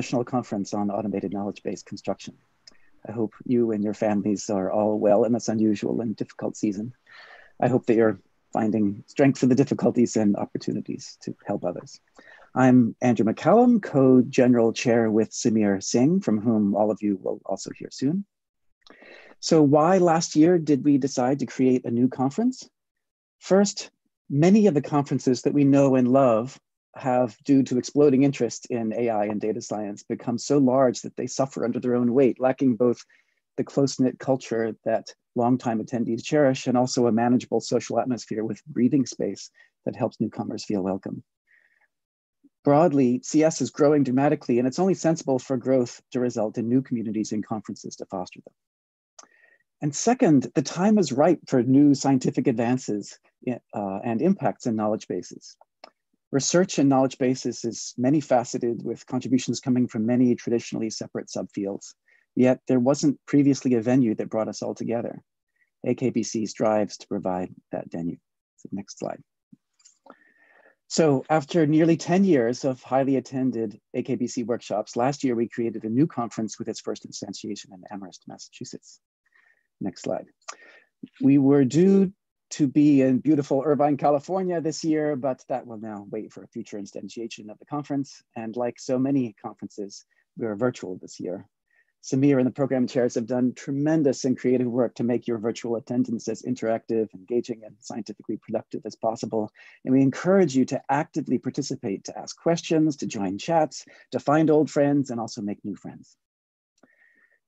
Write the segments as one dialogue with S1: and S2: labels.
S1: National Conference on Automated Knowledge Base Construction. I hope you and your families are all well in this unusual and difficult season. I hope that you're finding strength in the difficulties and opportunities to help others. I'm Andrew McCallum, co-general chair with Sameer Singh, from whom all of you will also hear soon. So why last year did we decide to create a new conference? First, many of the conferences that we know and love have, due to exploding interest in AI and data science, become so large that they suffer under their own weight, lacking both the close-knit culture that longtime attendees cherish and also a manageable social atmosphere with breathing space that helps newcomers feel welcome. Broadly, CS is growing dramatically and it's only sensible for growth to result in new communities and conferences to foster them. And second, the time is ripe for new scientific advances uh, and impacts in knowledge bases. Research and knowledge basis is many faceted with contributions coming from many traditionally separate subfields. Yet there wasn't previously a venue that brought us all together. AKBC strives to provide that venue. So next slide. So after nearly 10 years of highly attended AKBC workshops, last year we created a new conference with its first instantiation in Amherst, Massachusetts. Next slide. We were due to be in beautiful Irvine, California this year, but that will now wait for a future instantiation of the conference. And like so many conferences, we are virtual this year. Sameer and the program chairs have done tremendous and creative work to make your virtual attendance as interactive, engaging, and scientifically productive as possible. And we encourage you to actively participate, to ask questions, to join chats, to find old friends, and also make new friends.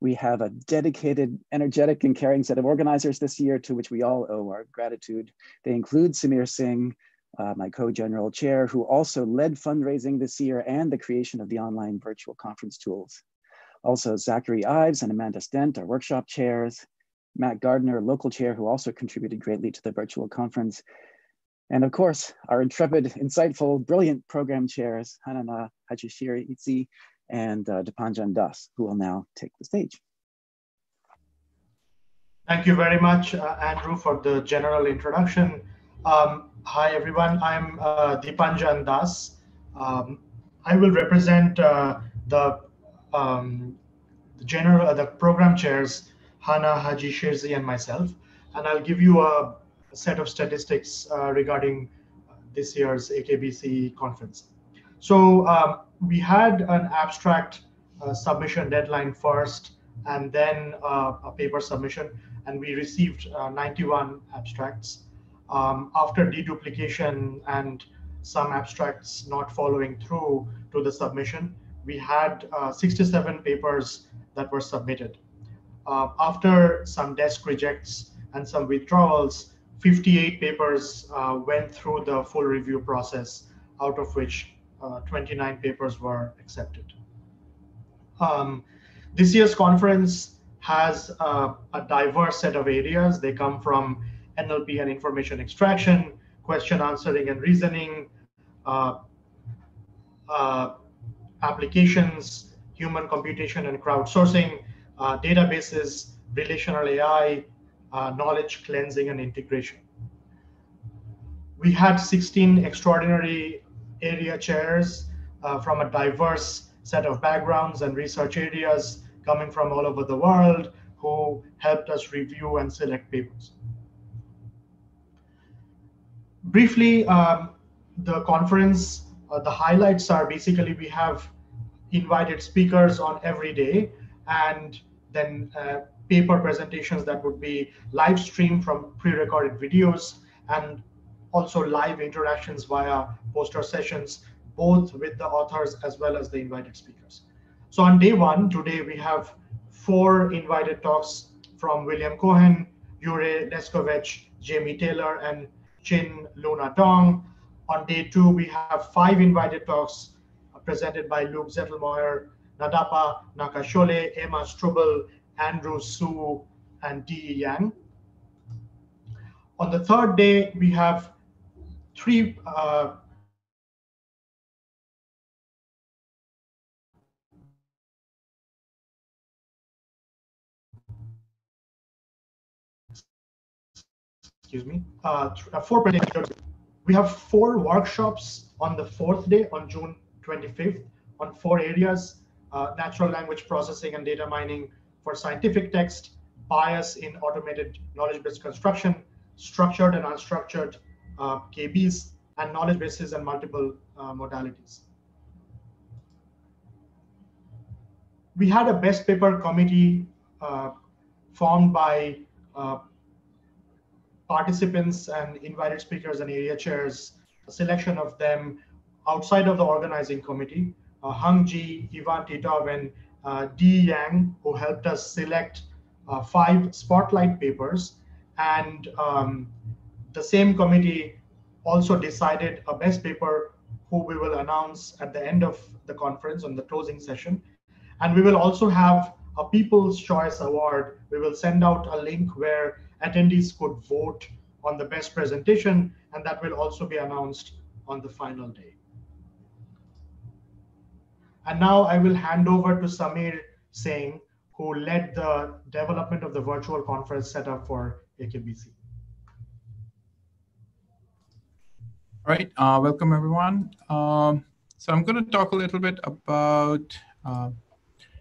S1: We have a dedicated, energetic, and caring set of organizers this year to which we all owe our gratitude. They include Sameer Singh, uh, my co-general chair, who also led fundraising this year and the creation of the online virtual conference tools. Also Zachary Ives and Amanda Stent, our workshop chairs, Matt Gardner, local chair, who also contributed greatly to the virtual conference. And of course, our intrepid, insightful, brilliant program chairs, Hanana Hajishiri Itzi and uh, Dipanjan Das, who will now take the stage.
S2: Thank you very much, uh, Andrew, for the general introduction. Um, hi, everyone. I'm uh, Dipanjan Das. Um, I will represent uh, the, um, the general, uh, the program chairs, Hannaneh Hajishirzi and myself, and I'll give you a, set of statistics uh, regarding this year's AKBC conference. So um, we had an abstract uh, submission deadline first and then uh, a paper submission, and we received uh, 91 abstracts. Um, after deduplication and some abstracts not following through to the submission, we had uh, 67 papers that were submitted. Uh, after some desk rejects and some withdrawals, 58 papers uh, went through the full review process, out of which 29 papers were accepted. Um, this year's conference has uh, a diverse set of areas. They come from NLP and information extraction, question answering and reasoning, uh, uh, applications, human computation and crowdsourcing, uh, databases, relational AI, uh, knowledge cleansing and integration. We had 16 extraordinary area chairs uh, from a diverse set of backgrounds and research areas coming from all over the world who helped us review and select papers. Briefly, um, the conference, uh, the highlights are basically we have invited speakers on every day and then uh, paper presentations that would be live streamed from pre-recorded videos and also live interactions via poster sessions, both with the authors as well as the invited speakers. So on day one, today we have four invited talks from William Cohen, Jure Leskovec, Jamie Taylor, and Xin Luna Dong. On day two, we have five invited talks uh, presented by Luke Zettlemoyer, Ndapa Nakashole, Emma Strubell, Andrew Su, and Dee Yang. On the third day, we have three uh, excuse me, uh, uh four presentations. We have four workshops on the fourth day on June 25th on four areas. uh, natural language processing and data mining for scientific text, bias in automated knowledge base construction, structured and unstructured uh, KBs, and knowledge bases and multiple uh, modalities. We had a best paper committee uh, formed by uh, participants and invited speakers and area chairs, a selection of them outside of the organizing committee, uh, Heng Ji, Ivan Titov, and uh, Yang, who helped us select uh, five spotlight papers. And um, the same committee also decided a best paper who we will announce at the end of the conference on the closing session. And we will also have a People's Choice Award. We will send out a link where attendees could vote on the best presentation, and that will also be announced on the final day. And now I will hand over to Sameer Singh, who led the development of the virtual conference setup for AKBC.
S3: All right, uh, welcome everyone. Um, so I'm going to talk a little bit about, uh,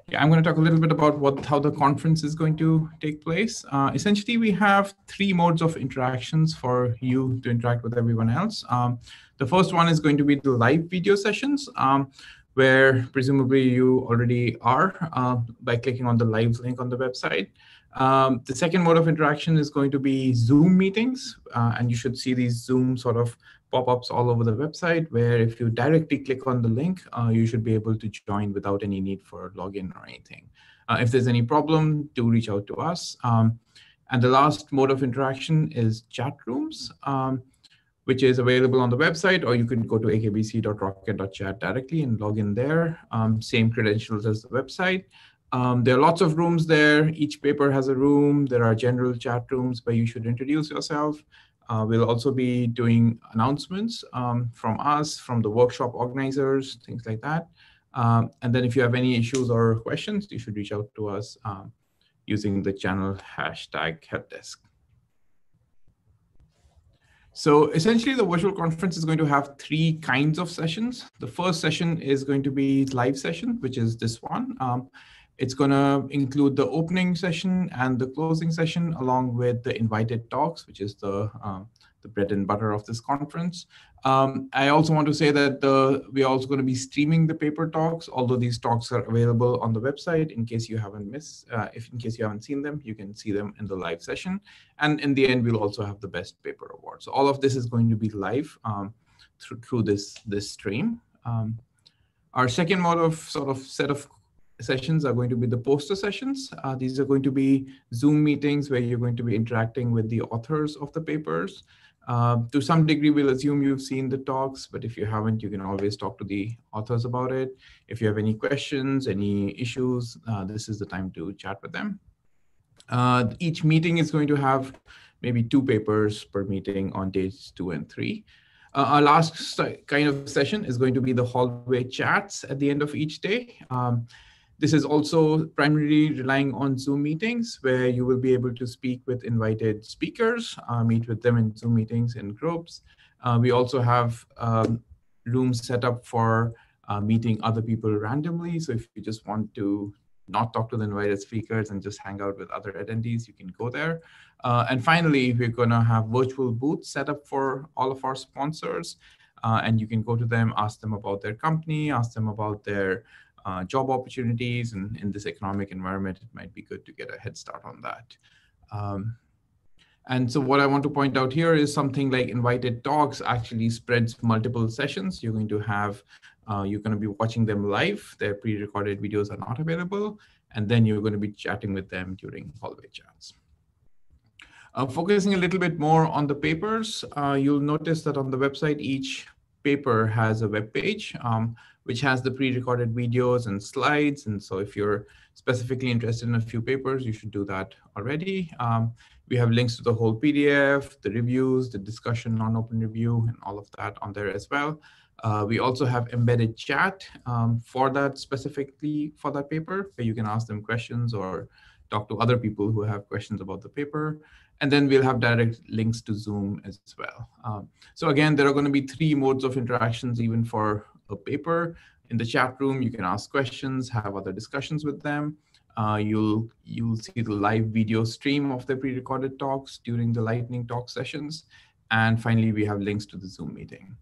S3: yeah, I'm going to talk a little bit about what how the conference is going to take place. Uh, essentially, we have three modes of interactions for you to interact with everyone else. Um, the first one is going to be the live video sessions. Um, where presumably you already are uh, by clicking on the live link on the website. Um, the second mode of interaction is going to be Zoom meetings, uh, and you should see these Zoom sort of pop-ups all over the website where if you directly click on the link, uh, you should be able to join without any need for login or anything. Uh, if there's any problem, do reach out to us. Um, and the last mode of interaction is chat rooms. Um, which is available on the website, or you can go to akbc.rocket.chat directly and log in there. Um, same credentials as the website. Um, there are lots of rooms there. Each paper has a room. There are general chat rooms where you should introduce yourself. Uh, we'll also be doing announcements um, from us, from the workshop organizers, things like that. Um, and then if you have any issues or questions, you should reach out to us um, using the channel hashtag helpdesk. So essentially the virtual conference is going to have three kinds of sessions. The first session is going to be live session, which is this one. It's going to include the opening session and the closing session along with the invited talks, which is the uh, the bread and butter of this conference. Um, I also want to say that the, we're also going to be streaming the paper talks, although these talks are available on the website in case you haven't missed, uh, if in case you haven't seen them, you can see them in the live session. And in the end, we'll also have the best paper award. So all of this is going to be live um, through, through this, this stream. Um, our second mode of sort of set of sessions are going to be the poster sessions. Uh, these are going to be Zoom meetings where you're going to be interacting with the authors of the papers. Uh, to some degree, we'll assume you've seen the talks, but if you haven't, you can always talk to the authors about it. If you have any questions, any issues, uh, this is the time to chat with them. Uh, each meeting is going to have maybe two papers per meeting on days two and three. Uh, our last kind of session is going to be the hallway chats at the end of each day. Um, this is also primarily relying on Zoom meetings where you will be able to speak with invited speakers, uh, meet with them in Zoom meetings in groups. Uh, we also have um, rooms set up for uh, meeting other people randomly. So if you just want to not talk to the invited speakers and just hang out with other attendees, you can go there. Uh, and finally, we're going to have virtual booths set up for all of our sponsors. Uh, and you can go to them, ask them about their company, ask them about their uh, job opportunities and in this economic environment, it might be good to get a head start on that. Um, and so what I want to point out here is something like invited talks actually spreads multiple sessions. You're going to have, uh, you're going to be watching them live. Their pre-recorded videos are not available. And then you're going to be chatting with them during hallway chats. Uh, focusing a little bit more on the papers, uh, you'll notice that on the website, each paper has a web page. Um, which has the pre-recorded videos and slides. And so if you're specifically interested in a few papers, you should do that already. Um, we have links to the whole PDF, the reviews, the discussion non-open review, and all of that on there as well. Uh, we also have embedded chat um, for that specifically for that paper, where you can ask them questions or talk to other people who have questions about the paper. And then we'll have direct links to Zoom as well. Um, so again, there are going to be three modes of interactions even for a paper. in the chat room. You can ask questions, have other discussions with them. Uh, you'll you'll see the live video stream of the pre-recorded talks during the lightning talk sessions. And finally, we have links to the Zoom meeting.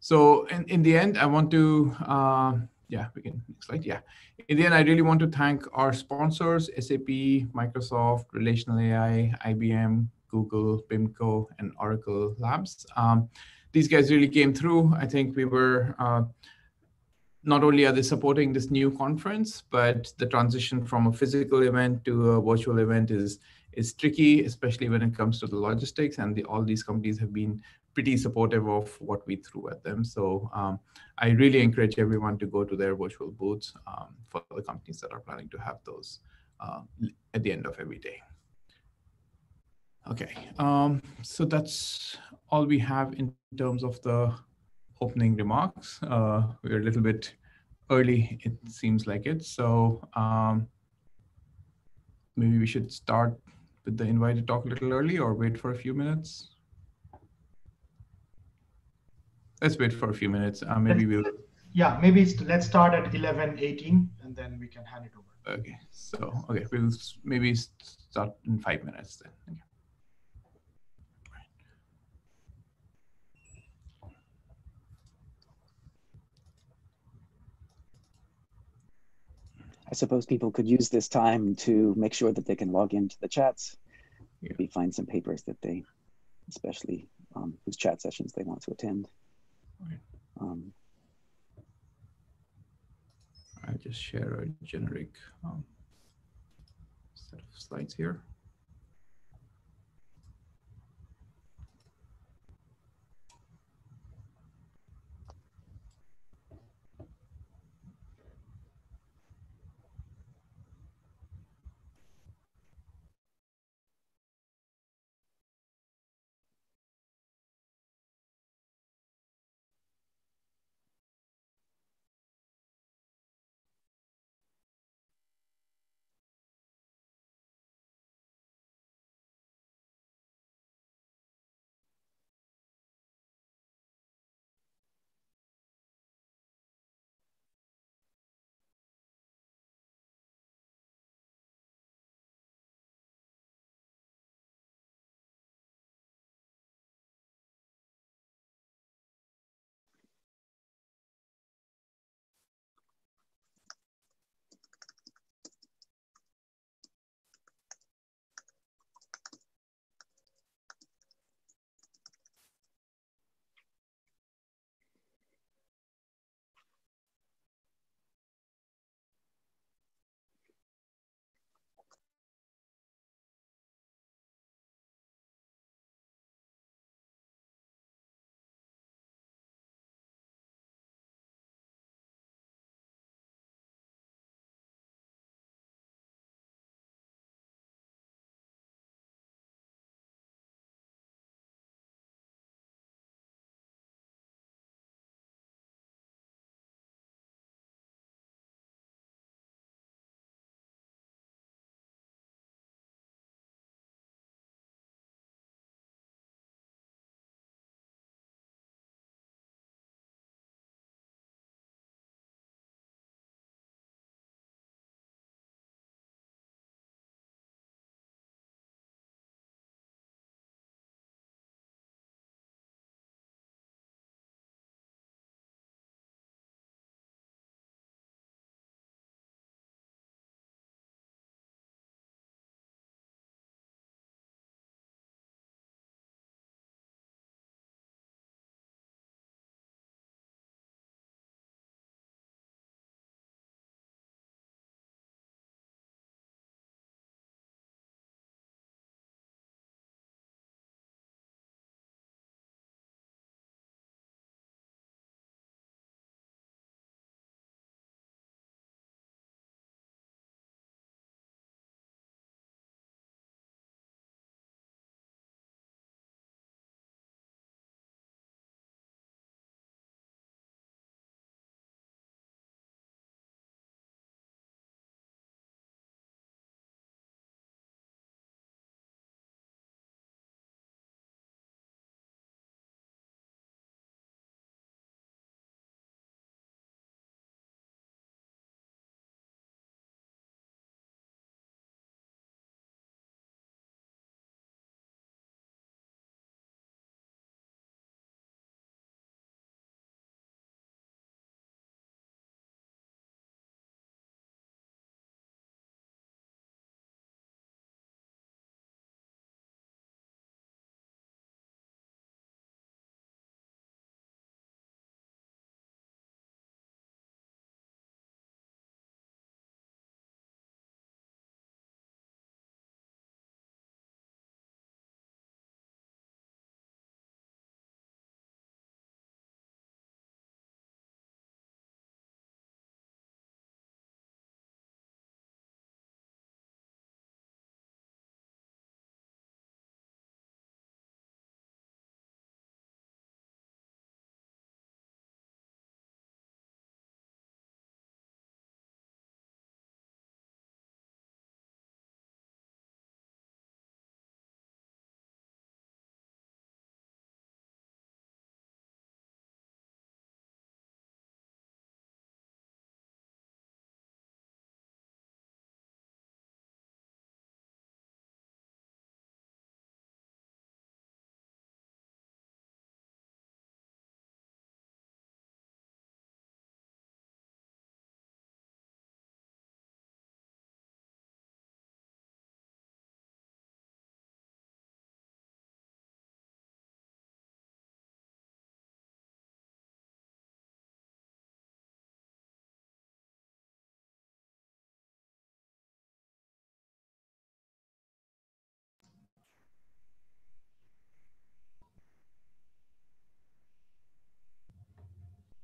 S3: So in, in the end, I want to, uh, yeah, we can, next slide, yeah. In the end, I really want to thank our sponsors, SAP, Microsoft, Relational AI, IBM, Google, PIMCO, and Oracle Labs. Um, these guys really came through. I think we were, uh, not only are they supporting this new conference, but the transition from a physical event to a virtual event is is tricky, especially when it comes to the logistics. And the, all these companies have been pretty supportive of what we threw at them. So um, I really encourage everyone to go to their virtual booths um, for the companies that are planning to have those uh, at the end of every day. Okay, um, so that's all we have in terms of the opening remarks. Uh, we're a little bit early, it seems like it. So um, maybe we should start with the invited talk a little early or wait for a few minutes? Let's wait for a few minutes. Uh, maybe we'll.
S2: Yeah, maybe let's start at 11, 18, and then we can hand it over.
S3: Okay, so, okay, we'll maybe start in five minutes then. Okay.
S1: I suppose people could use this time to make sure that they can log into the chats. Yeah. Maybe find some papers that they, especially um, whose chat sessions they want to attend.
S3: Um, I just share a generic um, set of slides here.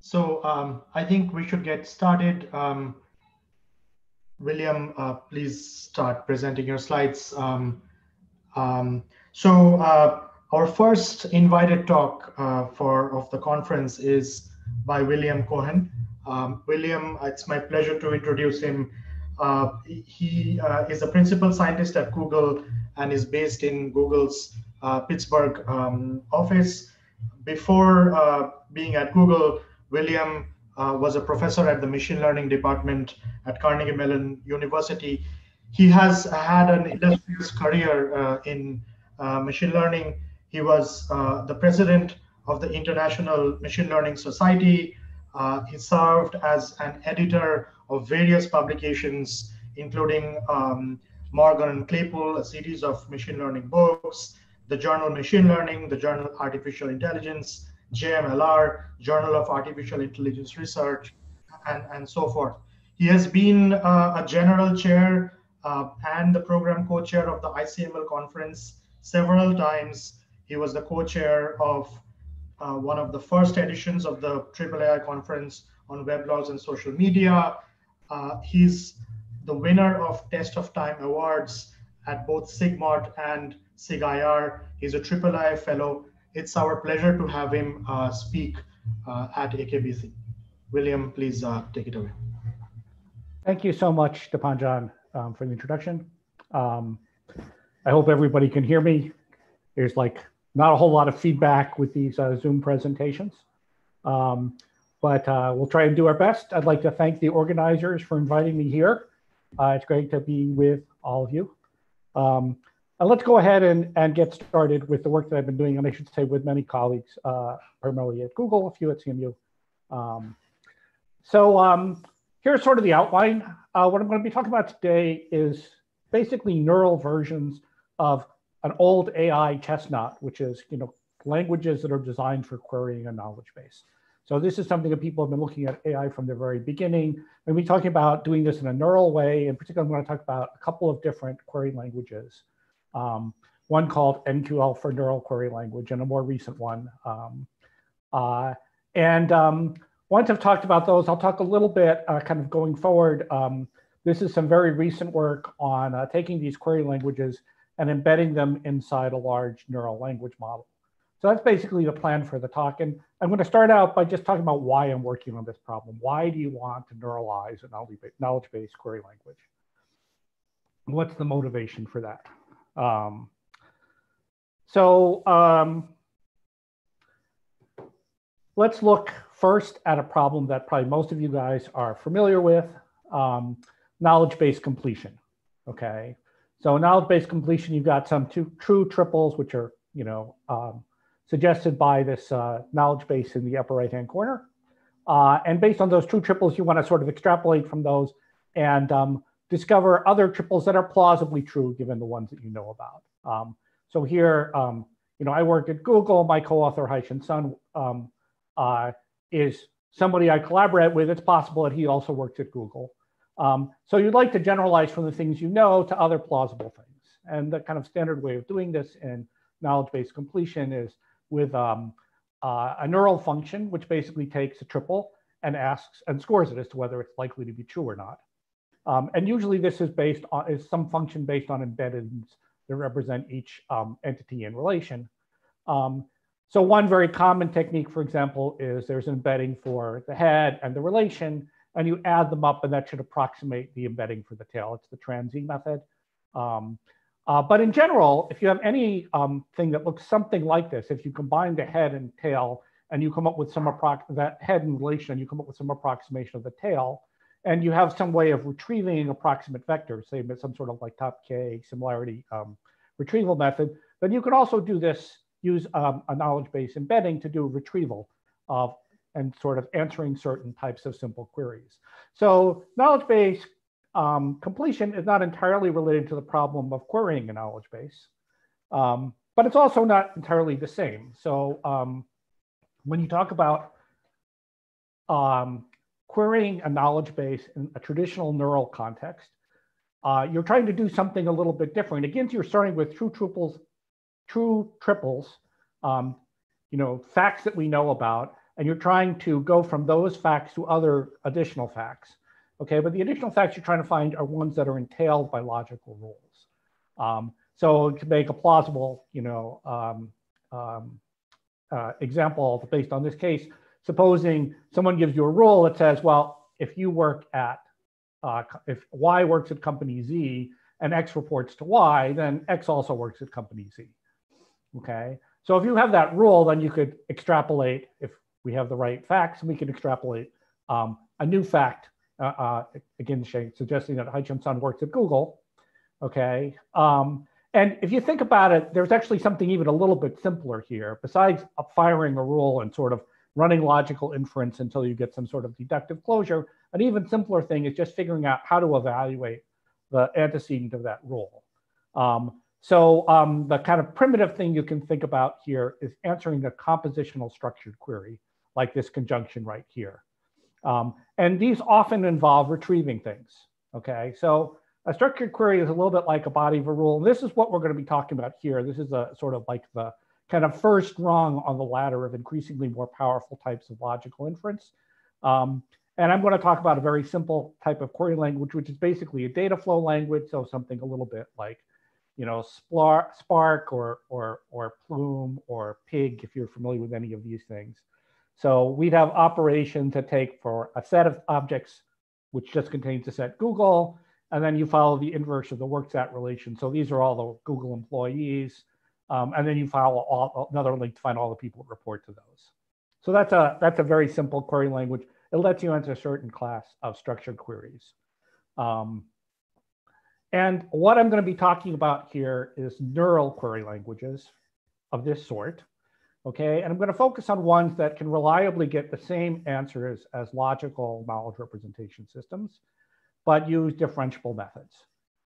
S2: So um, I think we should get started. Um, William, uh, please start presenting your slides. Um, um so uh, our first invited talk uh, for of the conference is by William Cohen. Um, William, it's my pleasure to introduce him. Uh, he uh, is a principal scientist at Google and is based in Google's uh, Pittsburgh um, office. Before being at Google, William uh, was a professor at the machine learning department at Carnegie Mellon University. He has had an illustrious career uh, in machine learning. He was the president of the International Machine Learning Society, uh, he served as an editor of various publications, including um, Morgan and Claypool, a series of machine learning books, the journal Machine Learning, the journal Artificial Intelligence, JMLR, Journal of Artificial Intelligence Research, and, and so forth. He has been uh, a general chair uh, and the program co-chair of the ICML conference several times. He was the co-chair of uh, one of the first editions of the AAAI conference on weblogs and social media. Uh, he's the winner of Test of Time awards at both SIGMOD and SIGIR. He's a AAAI fellow. It's our pleasure to have him uh, speak uh, at AKBC. William, please uh, take it away.
S4: Thank you so much, Dipanjan, um, for the introduction. Um, I hope everybody can hear me. There's like not a whole lot of feedback with these uh, Zoom presentations, um, but uh, we'll try and do our best. I'd like to thank the organizers for inviting me here. Uh, it's great to be with all of you. Um, and let's go ahead and, and get started with the work that I've been doing, and I should say with many colleagues, uh, primarily at Google, a few at CMU. Um, so um, here's sort of the outline. Uh, what I'm going to be talking about today is basically neural versions of an old AI chestnut, which is you know languages that are designed for querying a knowledge base. So this is something that people have been looking at AI from the very beginning. And we're talking about doing this in a neural way. In particular, I'm going to talk about a couple of different query languages. Um, one called NQL for neural query language and a more recent one. Um, uh, and um, once I've talked about those, I'll talk a little bit uh, kind of going forward. Um, this is some very recent work on uh, taking these query languages and embedding them inside a large neural language model. So that's basically the plan for the talk. And I'm going to start out by just talking about why I'm working on this problem. Why do you want to neuralize a knowledge-based query language? What's the motivation for that? Um, so um, let's look first at a problem that probably most of you guys are familiar with, um, knowledge base completion, okay? So knowledge base completion, you've got some two, true triples, which are, you know, um, suggested by this uh, knowledge base in the upper right-hand corner. Uh, and based on those true triples, you want to sort of extrapolate from those and um, discover other triples that are plausibly true given the ones that you know about. Um, so here, um, you know, I worked at Google. My co-author Haitian Sun um, uh, is somebody I collaborate with. It's possible that he also worked at Google. Um, so you'd like to generalize from the things you know to other plausible things. And the kind of standard way of doing this in knowledge base completion is with um, uh, a neural function, which basically takes a triple and asks and scores it as to whether it's likely to be true or not. Um, and usually this is based on is some function based on embeddings that represent each um, entity in relation. Um, so one very common technique, for example, is there's an embedding for the head and the relation, and you add them up, and that should approximate the embedding for the tail. It's the TransE method. Um, uh, but in general, if you have any um, thing that looks something like this, if you combine the head and tail, and you come up with some approx that head and relation, and you come up with some approximation of the tail, and you have some way of retrieving approximate vectors, say some sort of like top K similarity um, retrieval method, then you can also do this, use um, a knowledge base embedding to do retrieval of and sort of answering certain types of simple queries. So knowledge base um, completion is not entirely related to the problem of querying a knowledge base, um, but it's also not entirely the same. So um, when you talk about um, querying a knowledge base in a traditional neural context, uh, you're trying to do something a little bit different. Again, you're starting with true triples, true triples, um, you know, facts that we know about, and you're trying to go from those facts to other additional facts. Okay, but the additional facts you're trying to find are ones that are entailed by logical rules. Um, so to make a plausible, you know, um, um, uh, example based on this case, supposing someone gives you a rule that says, well, if you work at, uh, if Y works at company Z and X reports to Y, then X also works at company Z. Okay, so if you have that rule, then you could extrapolate, if we have the right facts, we can extrapolate um, a new fact, uh, uh, again, suggesting that Haitian Sun works at Google. Okay, um, and if you think about it, there's actually something even a little bit simpler here. Besides firing a rule and sort of running logical inference until you get some sort of deductive closure, an even simpler thing is just figuring out how to evaluate the antecedent of that rule. Um, so um, the kind of primitive thing you can think about here is answering a compositional structured query, like this conjunction right here. Um, and these often involve retrieving things, okay? So a structured query is a little bit like a body of a rule. And this is what we're going to be talking about here. This is a sort of like the kind of first rung on the ladder of increasingly more powerful types of logical inference. Um, and I'm going to talk about a very simple type of query language, which is basically a data flow language. So something a little bit like, you know, Spark or, or, or Flume or Pig, if you're familiar with any of these things. So we'd have operations that take for a set of objects, which just contains the set Google, and then you follow the inverse of the worksat relation. So these are all the Google employees. Um, and then you follow all, another link to find all the people that report to those. So that's a, that's a very simple query language. It lets you enter a certain class of structured queries. Um, and what I'm going to be talking about here is neural query languages of this sort. Okay, and I'm going to focus on ones that can reliably get the same answers as logical knowledge representation systems but use differentiable methods.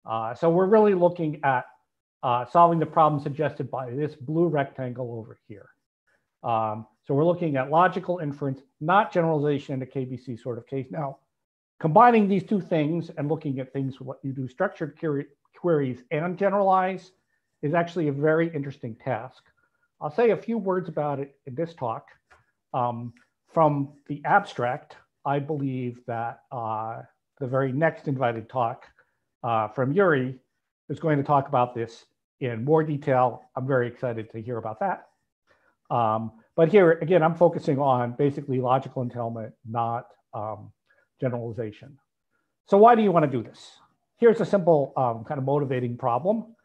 S4: Uh, so we're really looking at uh, solving the problem suggested by this blue rectangle over here. Um, so we're looking at logical inference, not generalization in a KBC sort of case. Now, combining these two things and looking at things what you do structured queries and generalize is actually a very interesting task. I'll say a few words about it in this talk. Um, from the abstract, I believe that uh, the very next invited talk uh, from Jure is going to talk about this in more detail. I'm very excited to hear about that. Um, but here, again, I'm focusing on basically logical entailment, not um, generalization. So why do you want to do this? Here's a simple um, kind of motivating problem,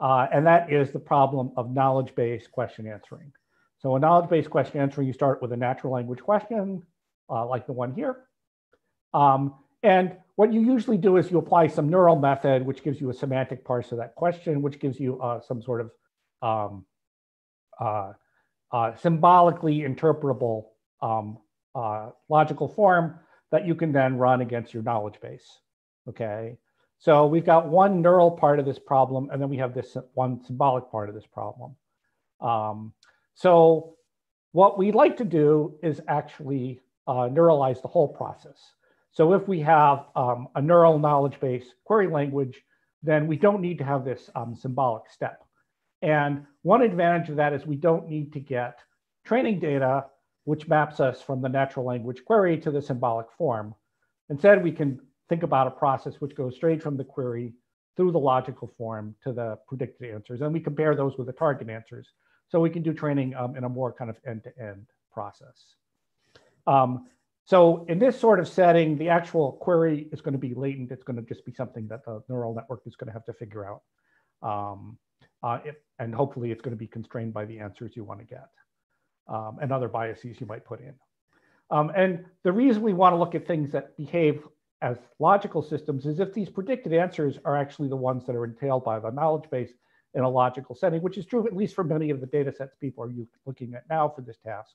S4: uh, and that is the problem of knowledge-based question answering. So a knowledge-based question answering, you start with a natural language question, uh, like the one here. Um, and what you usually do is you apply some neural method, which gives you a semantic parse of that question, which gives you uh, some sort of um, uh, uh, symbolically interpretable um, uh, logical form that you can then run against your knowledge base. Okay, so we've got one neural part of this problem, and then we have this one symbolic part of this problem. Um, so what we'd like to do is actually uh, neuralize the whole process. So if we have um, a neural knowledge base query language, then we don't need to have this um, symbolic step. And one advantage of that is we don't need to get training data, which maps us from the natural language query to the symbolic form. Instead, we can think about a process which goes straight from the query through the logical form to the predicted answers. And we compare those with the target answers. So we can do training um, in a more kind of end-to-end -end process. Um, so in this sort of setting, the actual query is going to be latent. It's going to just be something that the neural network is going to have to figure out. Um, uh, it, and hopefully it's going to be constrained by the answers you want to get um, and other biases you might put in. Um, and the reason we want to look at things that behave as logical systems is if these predicted answers are actually the ones that are entailed by the knowledge base in a logical setting, which is true at least for many of the data sets people are looking at now for this task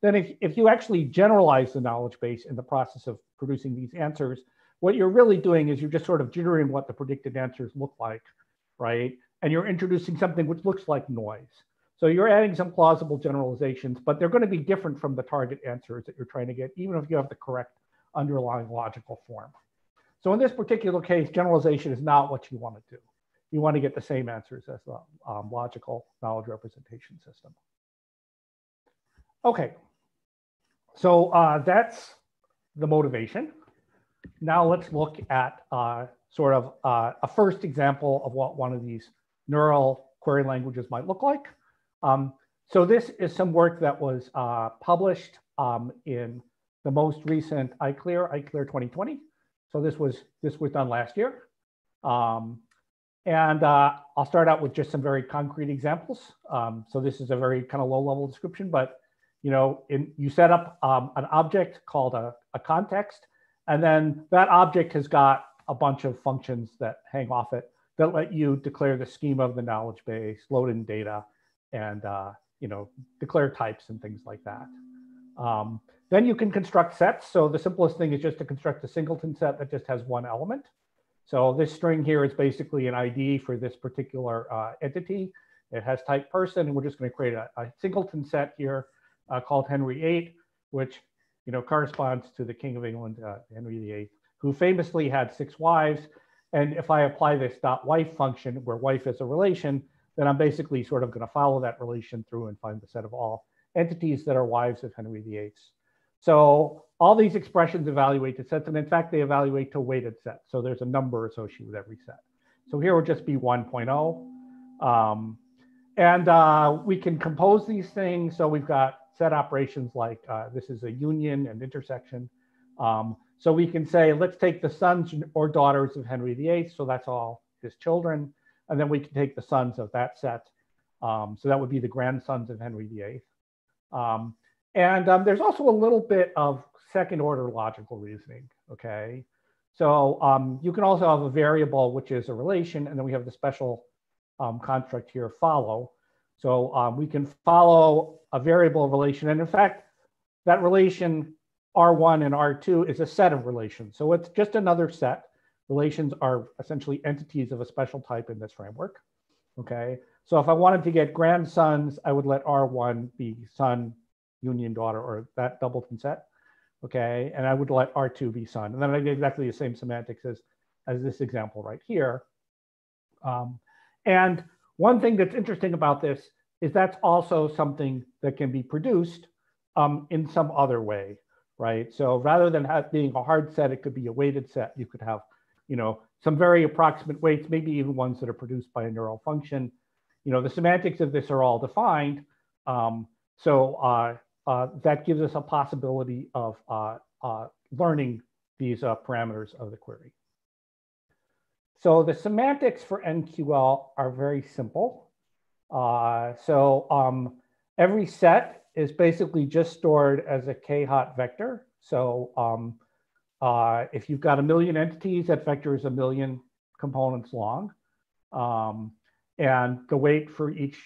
S4: then if, if you actually generalize the knowledge base in the process of producing these answers, what you're really doing is you're just sort of jittering what the predicted answers look like, right? And you're introducing something which looks like noise. So you're adding some plausible generalizations, but they're going to be different from the target answers that you're trying to get, even if you have the correct underlying logical form. So in this particular case, generalization is not what you want to do. You want to get the same answers as the um, logical knowledge representation system. Okay, So uh, that's the motivation. Now let's look at uh, sort of uh, a first example of what one of these neural query languages might look like. Um, so this is some work that was uh, published um, in the most recent ICLR, ICLR 2020. So this was this was done last year. Um, and uh, I'll start out with just some very concrete examples. Um, so this is a very kind of low level description, but you know, in, you set up um, an object called a, a context, and then that object has got a bunch of functions that hang off it that let you declare the schema of the knowledge base, load in data, and uh, you know, declare types and things like that. Um, then you can construct sets. So the simplest thing is just to construct a singleton set that just has one element. So this string here is basically an ID for this particular uh, entity. It has type person, and we're just going to create a, a singleton set here uh, called Henry VIII, which you know corresponds to the King of England, uh, Henry VIII, who famously had six wives. And if I apply this dot wife function, where wife is a relation, then I'm basically sort of going to follow that relation through and find the set of all entities that are wives of Henry VIII. So all these expressions evaluate the sets, and in fact, they evaluate to weighted sets. So there's a number associated with every set. So here will just be 1.0. Um, and uh, we can compose these things. So we've got set operations like uh, this is a union and intersection. Um, so we can say, let's take the sons or daughters of Henry VIII. So that's all his children. And then we can take the sons of that set. Um, so that would be the grandsons of Henry VIII. Um, and um, there's also a little bit of second order logical reasoning, okay? So um, you can also have a variable, which is a relation, and then we have the special um, construct here, follow. So um, we can follow a variable relation. And in fact, that relation R1 and R2 is a set of relations. So it's just another set. Relations are essentially entities of a special type in this framework. Okay. So if I wanted to get grandsons, I would let R1 be son, union, daughter, or that doubleton set. Okay. And I would let R2 be son. And then I get exactly the same semantics as, as this example right here. Um, and one thing that's interesting about this is that's also something that can be produced um, in some other way, right? So rather than have, being a hard set, it could be a weighted set. You could have, you know, some very approximate weights, maybe even ones that are produced by a neural function. You know, the semantics of this are all defined. Um, so uh, uh, that gives us a possibility of uh, uh learning these uh, parameters of the query. So the semantics for NQL are very simple. Uh, so um, every set is basically just stored as a k-hot vector. So um, uh, if you've got a million entities, that vector is a million components long. Um, and the weight for each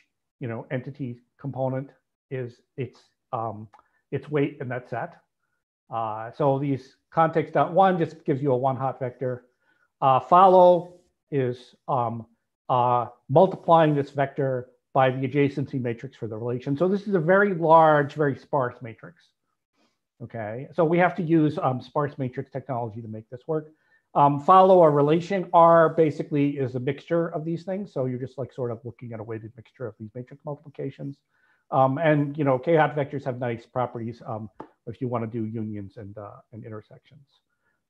S4: you know, entity component is its, um, its weight in that set. Uh, so these context.one just gives you a one hot vector. Uh, follow is um, uh, multiplying this vector by the adjacency matrix for the relation. So this is a very large, very sparse matrix. Okay, so we have to use um, sparse matrix technology to make this work. Um, follow a relation R basically is a mixture of these things. So you're just like sort of looking at a weighted mixture of these matrix multiplications. Um, and you know, k-hot vectors have nice properties um, if you want to do unions and, uh, and intersections.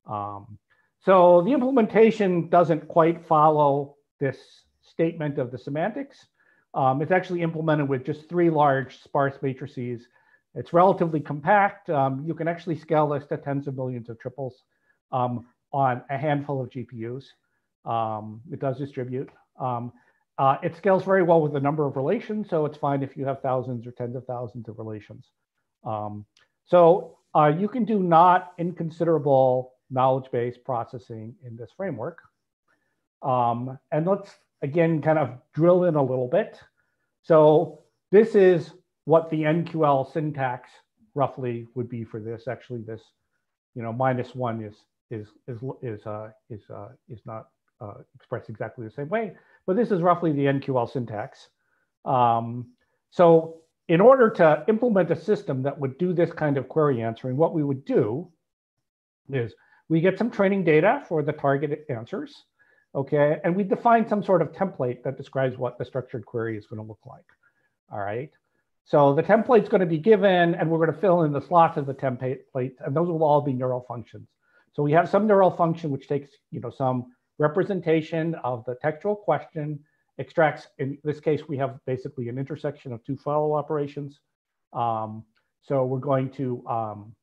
S4: Um, so the implementation doesn't quite follow this statement of the semantics. Um, it's actually implemented with just three large sparse matrices. It's relatively compact. Um, you can actually scale this to tens of millions of triples um, on a handful of GPUs. Um, it does distribute. Um, uh, it scales very well with the number of relations, so it's fine if you have thousands or tens of thousands of relations. Um, so uh, you can do not inconsiderable knowledge-based processing in this framework. Um, and let's again kind of drill in a little bit. So this is what the NQL syntax roughly would be for this. Actually, this, you know, minus one is is is is uh, is uh, is not uh, expressed exactly the same way, but this is roughly the NQL syntax. Um, so in order to implement a system that would do this kind of query answering, what we would do is we get some training data for the target answers, okay? And we define some sort of template that describes what the structured query is gonna look like, all right? So the template's going to be given, and we're going to fill in the slots of the template, and those will all be neural functions. So we have some neural function which takes, you know, some representation of the textual question, extracts. In this case, we have basically an intersection of two follow operations. Um, so we're going to um,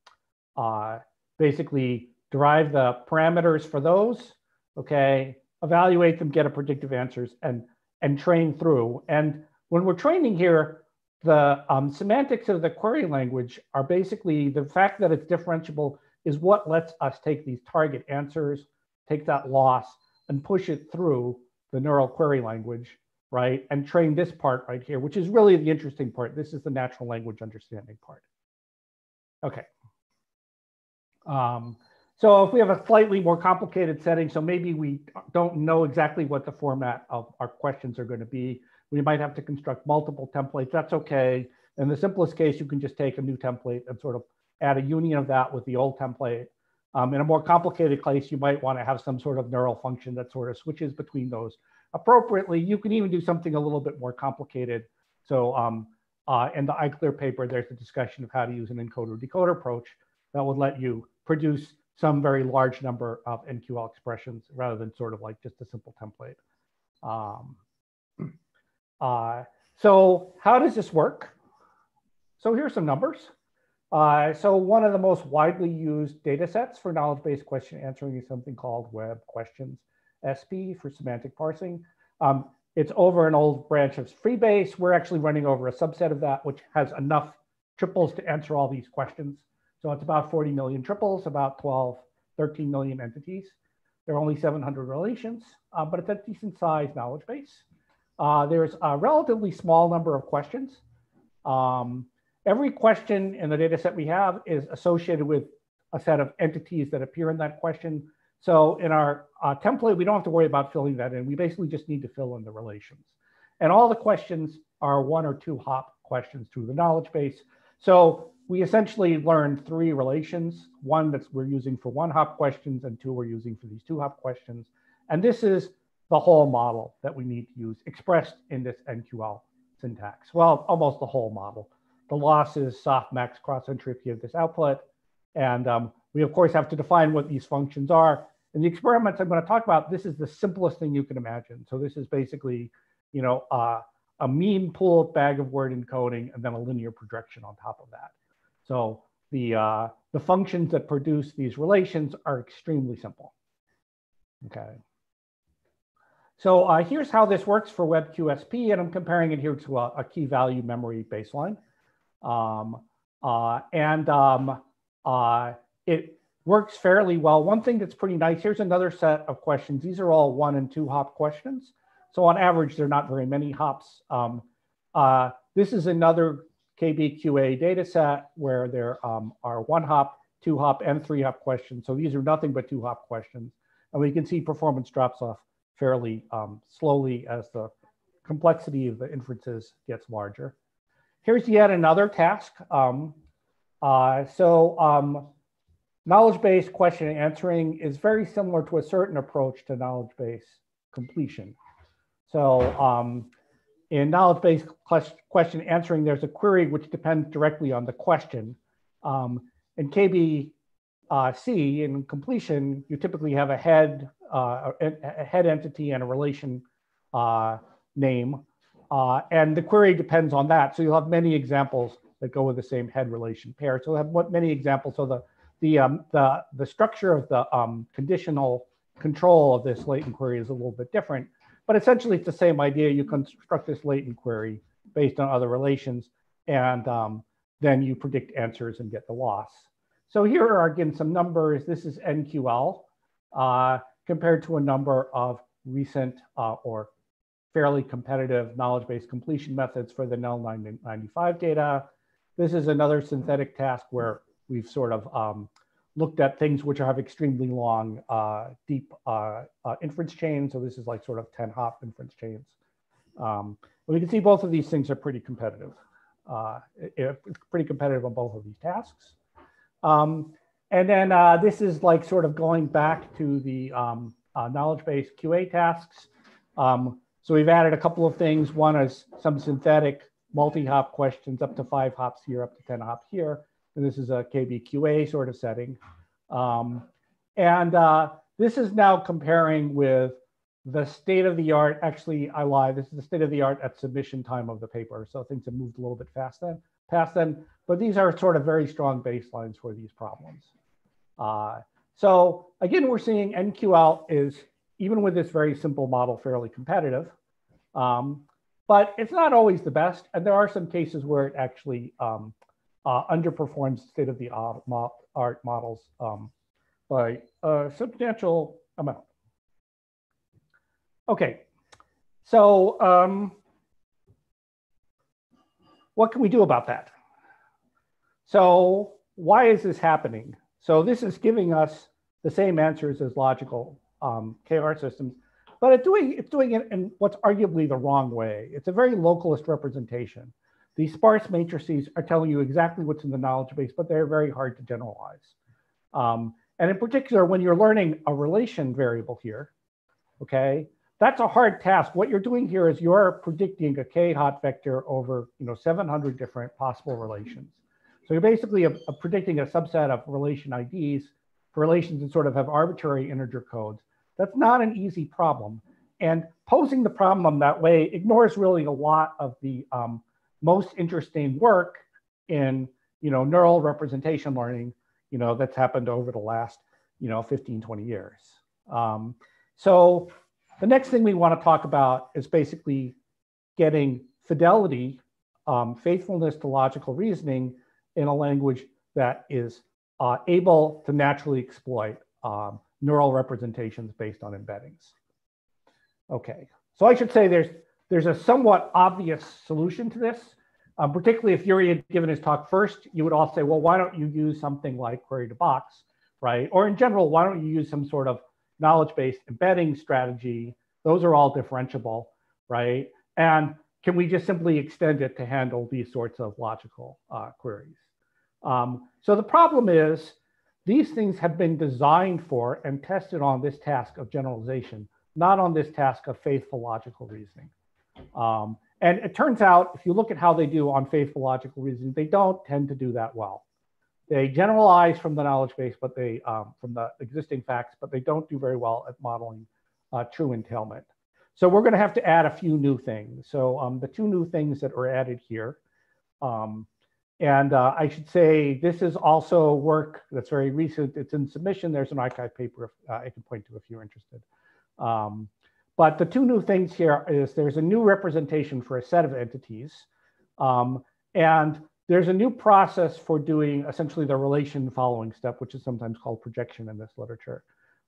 S4: uh, basically derive the parameters for those, okay, evaluate them, get a predictive answers, and and train through. And when we're training here, the um, semantics of the query language are basically the fact that it's differentiable is what lets us take these target answers, take that loss, and push it through the neural query language, right? And train this part right here, which is really the interesting part. This is the natural language understanding part. Okay. Um, so if we have a slightly more complicated setting, so maybe we don't know exactly what the format of our questions are going to be, we might have to construct multiple templates. That's okay. In the simplest case, you can just take a new template and sort of add a union of that with the old template. Um, in a more complicated case, you might want to have some sort of neural function that sort of switches between those appropriately. You can even do something a little bit more complicated. So um, uh, in the ICLR paper, there's a discussion of how to use an encoder decoder approach that would let you produce some very large number of NQL expressions rather than sort of like just a simple template. Um, uh, so how does this work? So here's some numbers. Uh, so one of the most widely used data sets for knowledge-based question answering is something called Web Questions SP for semantic parsing. Um, it's over an old branch of Freebase. We're actually running over a subset of that, which has enough triples to answer all these questions. So it's about 40 million triples, about 12, 13 million entities. There are only 700 relations, uh, but it's a decent sized knowledge base. Uh, there's a relatively small number of questions. Um, every question in the data set we have is associated with a set of entities that appear in that question. So in our uh, template, we don't have to worry about filling that in. We basically just need to fill in the relations. And all the questions are one or two hop questions through the knowledge base. So we essentially learned three relations, one that we're using for one hop questions and two we're using for these two hop questions. And this is the whole model that we need to use expressed in this NQL syntax. Well, almost the whole model. The loss is softmax cross entropy of this output. And um, we of course have to define what these functions are. In the experiments I'm gonna talk about, this is the simplest thing you can imagine. So this is basically, you know, uh, a mean pool bag of word encoding and then a linear projection on top of that. So the, uh, the functions that produce these relations are extremely simple. Okay. So uh, here's how this works for WebQSP, and I'm comparing it here to a, a key value memory baseline. Um, uh, and um, uh, it works fairly well. One thing that's pretty nice, here's another set of questions. These are all one and two hop questions. So on average, they're not very many hops. Um, uh, this is another KBQA data set where there um, are one hop, two hop, and three hop questions. So these are nothing but two hop questions. And we can see performance drops off fairly um, slowly as the complexity of the inferences gets larger. Here's yet another task. Um, uh, so um, knowledge-based question answering is very similar to a certain approach to knowledge-based completion. So um, in knowledge-based question answering, there's a query which depends directly on the question. Um, in KB uh, in completion, you typically have a head, uh, a, head entity and a relation uh, name. Uh, and the query depends on that. So you'll have many examples that go with the same head relation pair. So you'll have what many examples. So the, the, um, the, the structure of the um, conditional control of this latent query is a little bit different. But essentially, it's the same idea. You construct this latent query based on other relations, and um, then you predict answers and get the loss. So here are again some numbers. This is NQL uh, compared to a number of recent uh, or fairly competitive knowledge-based completion methods for the NELL 95 data. This is another synthetic task where we've sort of um, looked at things which have extremely long, uh, deep uh, uh, inference chains. So this is like sort of 10 hop inference chains. Um, we can see both of these things are pretty competitive. Uh, it's pretty competitive on both of these tasks. Um, and then uh, this is like sort of going back to the um, uh, knowledge-based QA tasks. Um, so we've added a couple of things. One is some synthetic multi-hop questions up to five hops here, up to 10 hops here. And this is a KBQA sort of setting. Um, and uh, this is now comparing with the state of the art. Actually, I lie. This is the state of the art at submission time of the paper. So things have moved a little bit fast then, past then. But these are sort of very strong baselines for these problems. Uh, so again, we're seeing NQL is, even with this very simple model, fairly competitive. Um, but it's not always the best. And there are some cases where it actually um, uh, underperforms state of the art models um, by a substantial amount. Okay, so um, what can we do about that? So why is this happening? So this is giving us the same answers as logical um, KR systems, but it's doing, it's doing it in what's arguably the wrong way. It's a very localist representation. These sparse matrices are telling you exactly what's in the knowledge base, but they're very hard to generalize. Um, and in particular, when you're learning a relation variable here, okay, that's a hard task. What you're doing here is you're predicting a k-hot vector over you know 700 different possible relations. So you're basically a, a predicting a subset of relation IDs for relations that sort of have arbitrary integer codes. That's not an easy problem. And posing the problem that way ignores really a lot of the um, most interesting work in you know neural representation learning you know that's happened over the last you know 15 20 years. Um, so the next thing we want to talk about is basically getting fidelity um, faithfulness to logical reasoning in a language that is uh, able to naturally exploit um, neural representations based on embeddings. Okay. So i should say there's there's a somewhat obvious solution to this um, particularly if Jure had given his talk first, you would all say, well, why don't you use something like Query2Box, right? Or in general, why don't you use some sort of knowledge-based embedding strategy? Those are all differentiable, right? And can we just simply extend it to handle these sorts of logical uh, queries? Um, so the problem is these things have been designed for and tested on this task of generalization, not on this task of faithful logical reasoning. Um, and it turns out, if you look at how they do on faithful logical reasoning, they don't tend to do that well. They generalize from the knowledge base, but they um, from the existing facts, but they don't do very well at modeling uh, true entailment. So we're going to have to add a few new things. So um, the two new things that are added here, um, and uh, I should say this is also work that's very recent. It's in submission. There's an arXiv paper uh, I can point to if you're interested. Um, but the two new things here is there's a new representation for a set of entities. Um, and there's a new process for doing essentially the relation following step, which is sometimes called projection in this literature,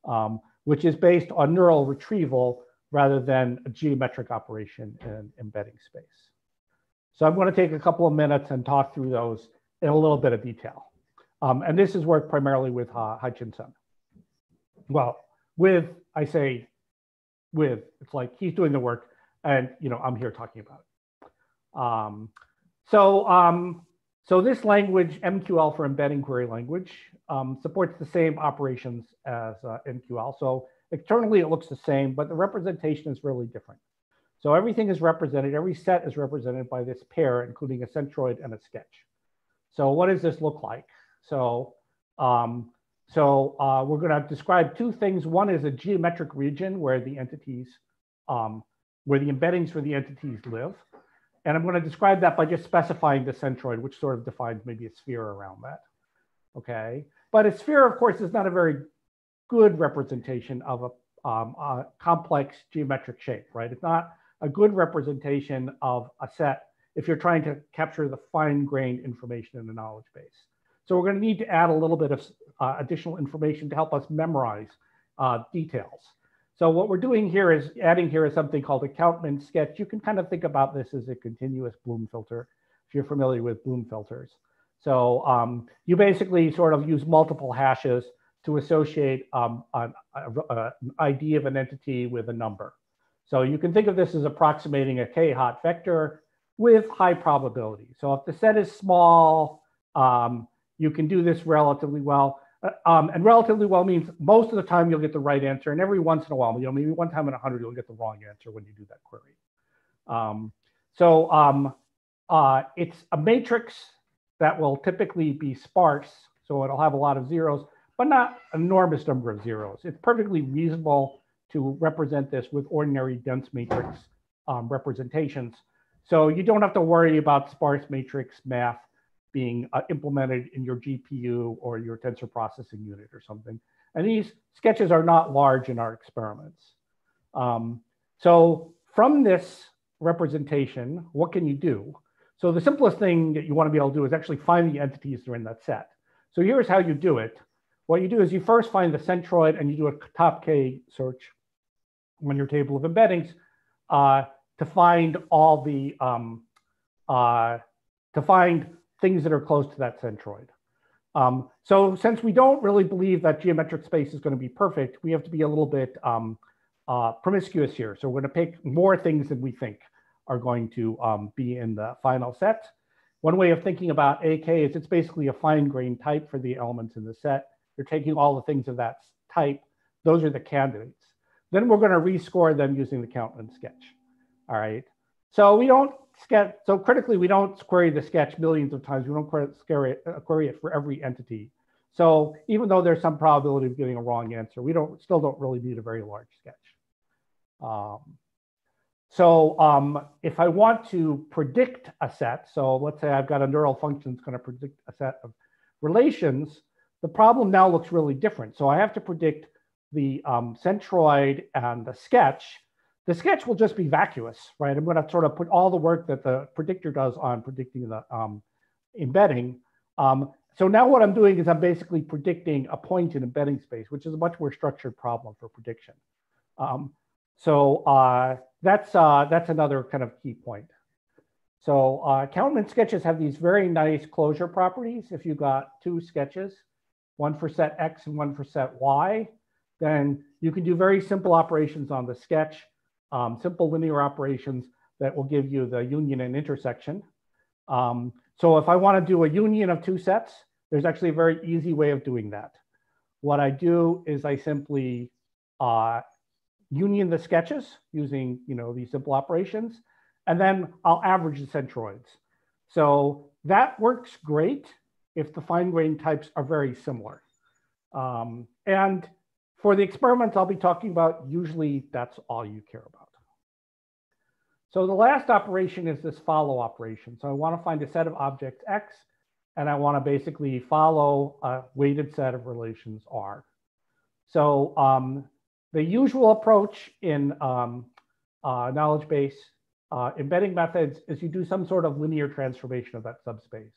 S4: um, which is based on neural retrieval rather than a geometric operation in embedding space. So I'm going to take a couple of minutes and talk through those in a little bit of detail. Um, and this is work primarily with uh, Haitian Well, with, I say, with. It's like he's doing the work, and you know I'm here talking about it. Um, so um, so this language, EmQL for embedding query language, um, supports the same operations as uh, NQL. So externally it looks the same, but the representation is really different. So everything is represented, every set is represented by this pair, including a centroid and a sketch. So what does this look like? So um, so uh, we're going to describe two things. One is a geometric region where the entities, um, where the embeddings for the entities live. And I'm going to describe that by just specifying the centroid, which sort of defines maybe a sphere around that. Okay. But a sphere, of course, is not a very good representation of a, um, a complex geometric shape, right? It's not a good representation of a set if you're trying to capture the fine-grained information in the knowledge base. So we're going to need to add a little bit of uh, additional information to help us memorize uh, details. So what we're doing here is adding here is something called a Count-min sketch. You can kind of think about this as a continuous Bloom filter, if you're familiar with Bloom filters. So um, you basically sort of use multiple hashes to associate um, an, an ID of an entity with a number. So you can think of this as approximating a k-hot vector with high probability. So if the set is small, um, you can do this relatively well. Uh, um, and relatively well means most of the time you'll get the right answer. And every once in a while, you know, maybe one time in a 100, you'll get the wrong answer when you do that query. Um, so um, uh, it's a matrix that will typically be sparse, so it'll have a lot of zeros, but not enormous number of zeros. It's perfectly reasonable to represent this with ordinary dense matrix um, representations. So you don't have to worry about sparse matrix math being uh, implemented in your GPU or your tensor processing unit or something. And these sketches are not large in our experiments. Um, so from this representation, what can you do? So the simplest thing that you want to be able to do is actually find the entities that are in that set. So here's how you do it. What you do is you first find the centroid and you do a top K search on your table of embeddings uh, to find all the, um, uh, to find things that are close to that centroid. Um, so since we don't really believe that geometric space is going to be perfect, we have to be a little bit um, uh, promiscuous here. So we're going to pick more things than we think are going to um, be in the final set. One way of thinking about AK is it's basically a fine grained type for the elements in the set. You're taking all the things of that type. Those are the candidates. Then we're going to rescore them using the Count-min sketch. All right. So we don't sketch. So critically, we don't query the sketch millions of times. We don't query it, uh, query it for every entity. So even though there's some probability of getting a wrong answer, we don't still don't really need a very large sketch. Um, so um, if I want to predict a set, so let's say I've got a neural function that's going to predict a set of relations, the problem now looks really different. So I have to predict the um, centroid and the sketch. The sketch will just be vacuous, right? I'm going to sort of put all the work that the predictor does on predicting the um, embedding. Um, so now what I'm doing is I'm basically predicting a point in embedding space, which is a much more structured problem for prediction. Um, so uh, that's, uh, that's another kind of key point. So uh, Count-min sketches have these very nice closure properties. If you got two sketches, one for set X and one for set Y, then you can do very simple operations on the sketch, um, simple linear operations that will give you the union and intersection. Um, so if I want to do a union of two sets, there's actually a very easy way of doing that. What I do is I simply uh, union the sketches using you know these simple operations, and then I'll average the centroids. So that works great if the fine grained types are very similar. Um, and for the experiments I'll be talking about, usually that's all you care about. So the last operation is this follow operation. So I want to find a set of objects X, and I want to basically follow a weighted set of relations R. So um, the usual approach in um, uh, knowledge base uh, embedding methods is you do some sort of linear transformation of that subspace.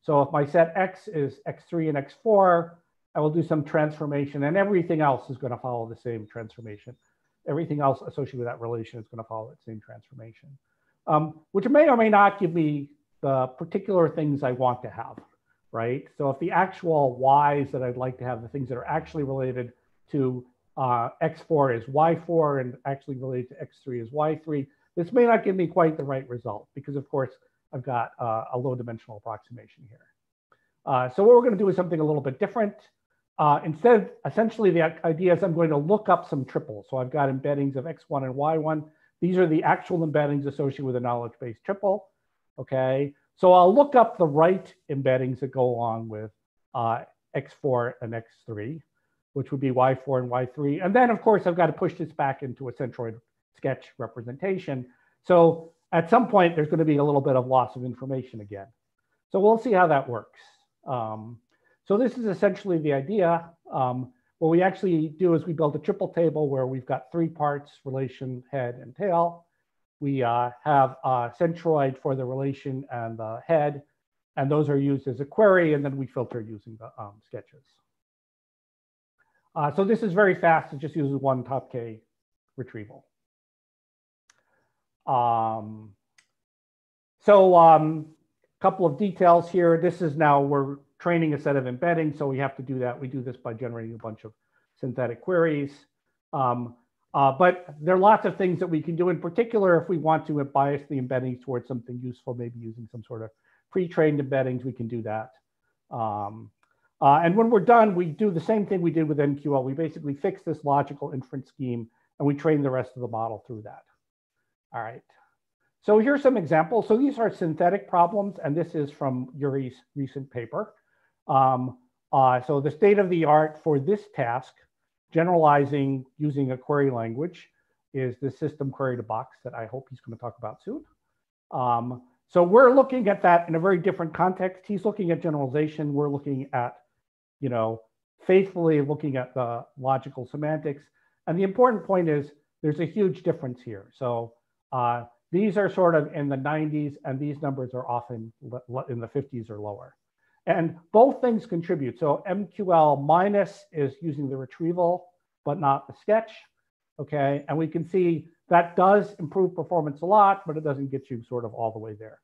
S4: So if my set X is X3 and X4, I will do some transformation and everything else is going to follow the same transformation. Everything else associated with that relation is going to follow that same transformation, um, which may or may not give me the particular things I want to have, right? So if the actual Ys that I'd like to have, the things that are actually related to uh, X4 is Y4 and actually related to X3 is Y3. This may not give me quite the right result because of course I've got uh, a low dimensional approximation here. Uh, so what we're gonna do is something a little bit different. Uh, instead, essentially the idea is I'm going to look up some triples. So I've got embeddings of X1 and Y1. These are the actual embeddings associated with a knowledge-based triple, okay? So I'll look up the right embeddings that go along with uh, X4 and X3 which would be Y4 and Y3. And then of course, I've got to push this back into a centroid sketch representation. So at some point, there's going to be a little bit of loss of information again. So we'll see how that works. Um, so this is essentially the idea. Um, what we actually do is we build a triple table where we've got three parts, relation, head, and tail. We uh, have a centroid for the relation and the head, and those are used as a query, and then we filter using the um, sketches. Uh, so this is very fast. It just uses one top K retrieval. Um, so a um, couple of details here. This is now we're training a set of embeddings, so we have to do that. We do this by generating a bunch of synthetic queries. Um, uh, but there are lots of things that we can do. In particular, if we want to bias the embeddings towards something useful, maybe using some sort of pre-trained embeddings, we can do that. Um, uh, and when we're done, we do the same thing we did with NQL. We basically fix this logical inference scheme and we train the rest of the model through that. All right. so here's some examples. So these are synthetic problems, and this is from Jure's recent paper. Um, uh, so the state of the art for this task, generalizing using a query language, is the system Query2Box that I hope he's going to talk about soon. Um, so we're looking at that in a very different context. He's looking at generalization. We're looking at, you know, faithfully looking at the logical semantics. And the important point is there's a huge difference here. So uh, these are sort of in the 90s, and these numbers are often in the 50s or lower. And both things contribute. So EmQL minus is using the retrieval, but not the sketch. Okay, and we can see that does improve performance a lot, but it doesn't get you sort of all the way there.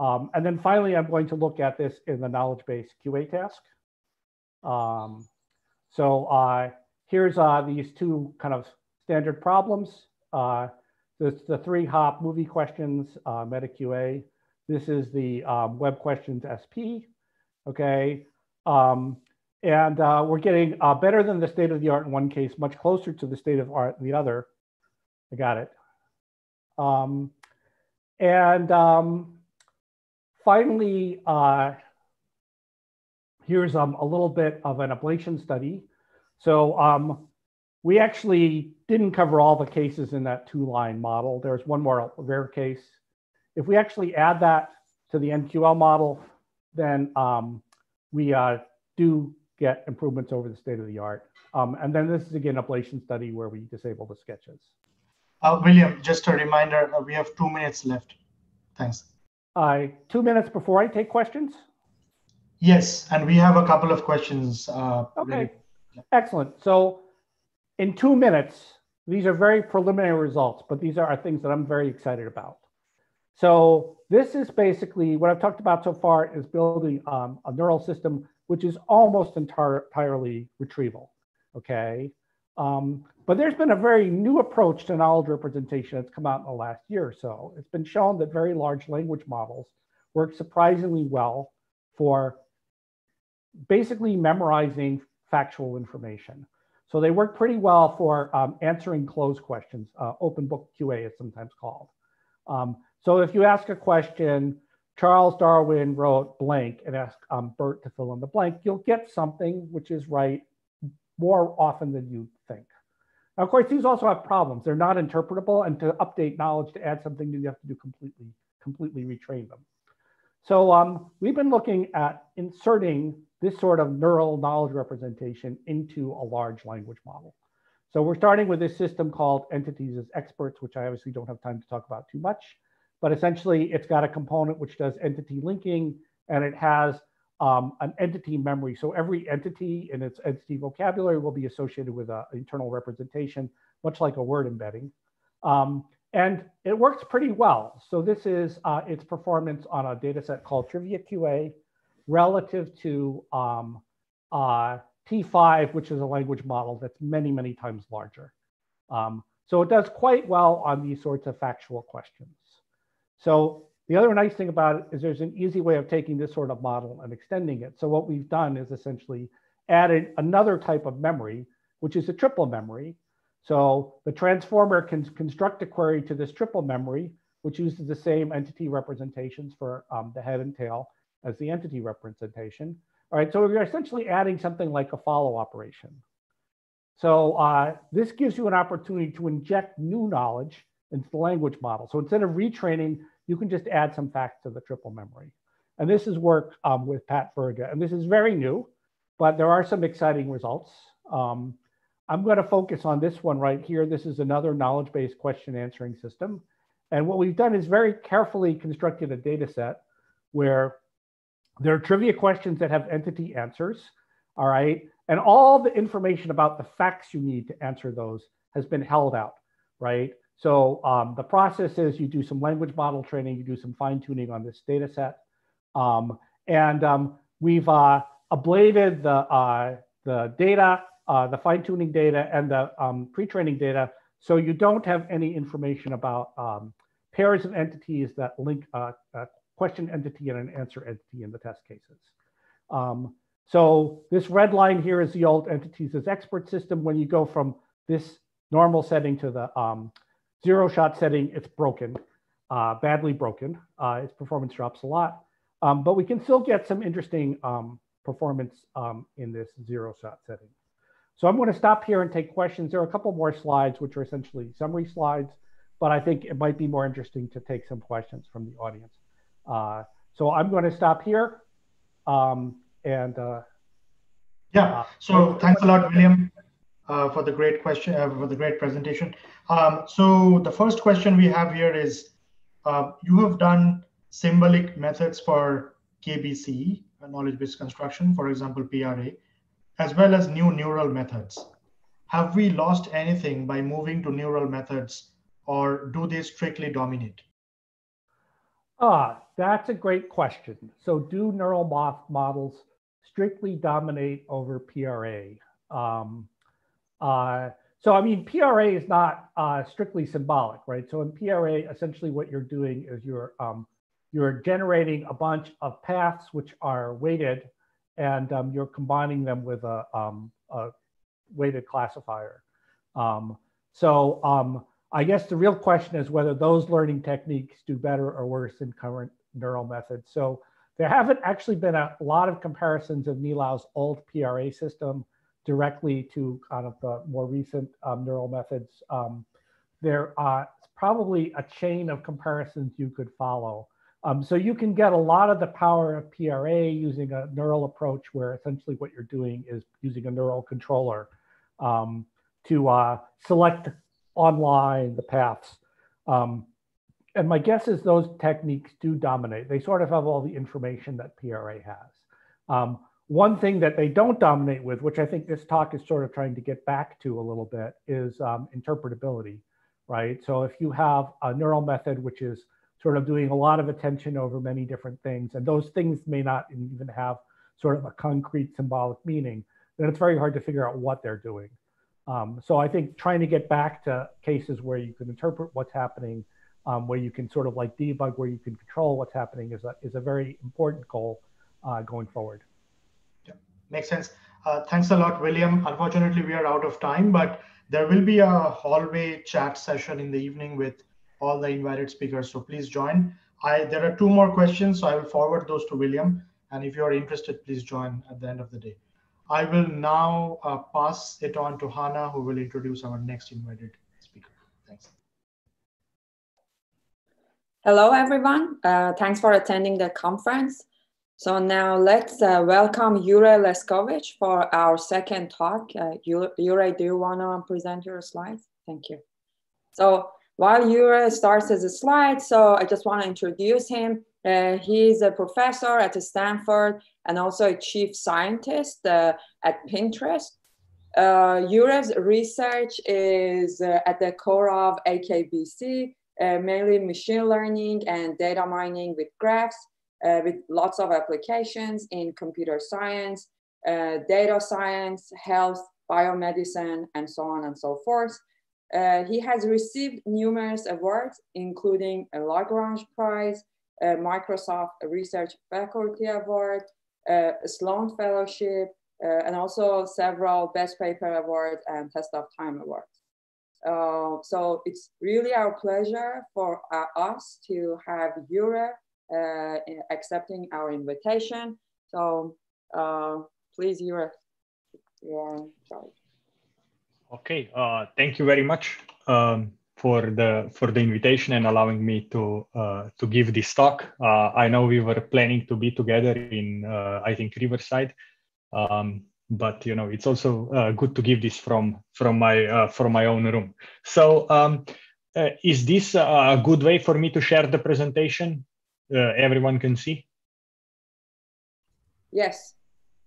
S4: Um, and then finally, I'm going to look at this in the knowledge base QA task. Um, so uh, here's uh, these two kind of standard problems. Uh, this, the three hop movie questions, uh, meta QA. This is the um, web questions SP. Okay. Um, and uh, we're getting uh, better than the state of the art in one case, much closer to the state of art in the other. I got it. Um, and um, finally, uh, here's um, a little bit of an ablation study. So um, we actually didn't cover all the cases in that two line model. There's one more rare case. If we actually add that to the NQL model, then um, we uh, do get improvements over the state of the art. Um, and then this is again a ablation study where we disable the sketches.
S2: Uh, William, just a reminder, uh, we have two minutes left. Thanks.
S4: Uh, two minutes before I take questions?
S2: Yes, and we have a couple of questions. Uh,
S4: okay, ready. excellent. So in two minutes, these are very preliminary results, but these are things that I'm very excited about. So this is basically what I've talked about so far is building um, a neural system, which is almost entire, entirely retrieval, okay? Um, but there's been a very new approach to knowledge representation that's come out in the last year or so. It's been shown that very large language models work surprisingly well for basically memorizing factual information. So they work pretty well for um, answering closed questions. Uh, open book QA is sometimes called. Um, so if you ask a question, Charles Darwin wrote blank and ask um, Bert to fill in the blank, you'll get something which is right more often than you think. Now, of course, these also have problems. They're not interpretable, and to update knowledge to add something new, you have to do completely, completely retrain them. So um, we've been looking at inserting this sort of neural knowledge representation into a large language model. So we're starting with this system called entities as experts, which I obviously don't have time to talk about too much, but essentially it's got a component which does entity linking and it has um, an entity memory. So every entity in its entity vocabulary will be associated with an internal representation, much like a word embedding. Um, and it works pretty well. So this is uh, its performance on a data set called Trivia QA relative to um, uh, T5, which is a language model that's many, many times larger. Um, so it does quite well on these sorts of factual questions. So the other nice thing about it is there's an easy way of taking this sort of model and extending it. So what we've done is essentially added another type of memory, which is a triple memory. So the transformer can construct a query to this triple memory, which uses the same entity representations for um, the head and tail as the entity representation. All right, so we're essentially adding something like a follow operation. So uh, this gives you an opportunity to inject new knowledge into the language model. So instead of retraining, you can just add some facts to the triple memory. And this is work um, with Pat Verga. And this is very new, but there are some exciting results. Um, I'm going to focus on this one right here. This is another knowledge-based question answering system. And what we've done is very carefully constructed a data set where there are trivia questions that have entity answers, all right? And all the information about the facts you need to answer those has been held out, right? So um, the process is you do some language model training, you do some fine tuning on this data set. Um, and um, we've uh, ablated the, uh, the data, uh, the fine tuning data and the um, pre-training data. So you don't have any information about um, pairs of entities that link a, uh, question entity and an answer entity in the test cases. Um, so this red line here is the old entities as expert system. When you go from this normal setting to the zero shot setting, it's broken, uh, badly broken. Uh, its performance drops a lot, um, but we can still get some interesting um, performance um, in this zero shot setting. So I'm going to stop here and take questions. There are a couple more slides, which are essentially summary slides, but I think it might be more interesting to take some questions from the audience. Uh, so I'm going to stop here. Um, and uh,
S2: yeah, uh, so thanks a lot, William, uh, for the great question, uh, for the great presentation. Um, so the first question we have here is, uh, you have done symbolic methods for KBC, knowledge-based construction, for example, PRA as well as new neural methods. Have we lost anything by moving to neural methods or do they strictly dominate?
S4: Ah, that's a great question. So do neural models strictly dominate over PRA? Um, uh, so, I mean, PRA is not uh, strictly symbolic, right? So in PRA, essentially what you're doing is you're, um, you're generating a bunch of paths which are weighted and um, you're combining them with a, um, a weighted classifier. Um, so um, I guess the real question is whether those learning techniques do better or worse than current neural methods. So there haven't actually been a lot of comparisons of Ni Lao's old PRA system directly to kind of the more recent um, neural methods. Um, there are probably a chain of comparisons you could follow. Um, so you can get a lot of the power of PRA using a neural approach where essentially what you're doing is using a neural controller um, to uh, select online the paths. Um, and my guess is those techniques do dominate. They sort of have all the information that PRA has. One thing that they don't dominate with, which I think this talk is sort of trying to get back to a little bit, is um, interpretability, right? So if you have a neural method which is sort of doing a lot of attention over many different things. And those things may not even have sort of a concrete symbolic meaning, then it's very hard to figure out what they're doing. Um, so I think trying to get back to cases where you can interpret what's happening, um, where you can sort of like debug, where you can control what's happening is a, is a very important goal uh, going forward.
S2: Makes sense. Uh, thanks a lot, William. Unfortunately, we are out of time, but there will be a hallway chat session in the evening with all the invited speakers. So please join. I, there are two more questions, so I will forward those to William. And if you're interested, please join at the end of the day. I will now uh, pass it on to Hannah, who will introduce our next invited speaker. Thanks.
S5: Hello, everyone. Uh, thanks for attending the conference. So now let's uh, welcome Jure Leskovec for our second talk. Uh, do you want to present your slides? Thank you. So while Jure starts as a slide, so I just want to introduce him. Uh, he's a professor at Stanford and also a chief scientist uh, at Pinterest. Uh, research is uh, at the core of AKBC, uh, mainly machine learning and data mining with graphs, uh, with lots of applications in computer science, uh, data science, health, biomedicine, and so on and so forth. Uh, he has received numerous awards, including a Lagrange Prize, a Microsoft Research Faculty Award, a Sloan Fellowship, uh, and also several Best Paper Awards and Test of Time Awards. Uh, so it's really our pleasure for uh, us to have Jure uh, accepting our invitation. So uh, please, Jure, you are in charge.
S6: Okay, uh, thank you very much um, for the for the invitation and allowing me to uh, to give this talk. Uh, I know we were planning to be together in uh, I think Riverside, um, but you know it's also uh, good to give this from from my uh, from my own room. So um, is this a good way for me to share the presentation? Everyone can see.
S5: Yes.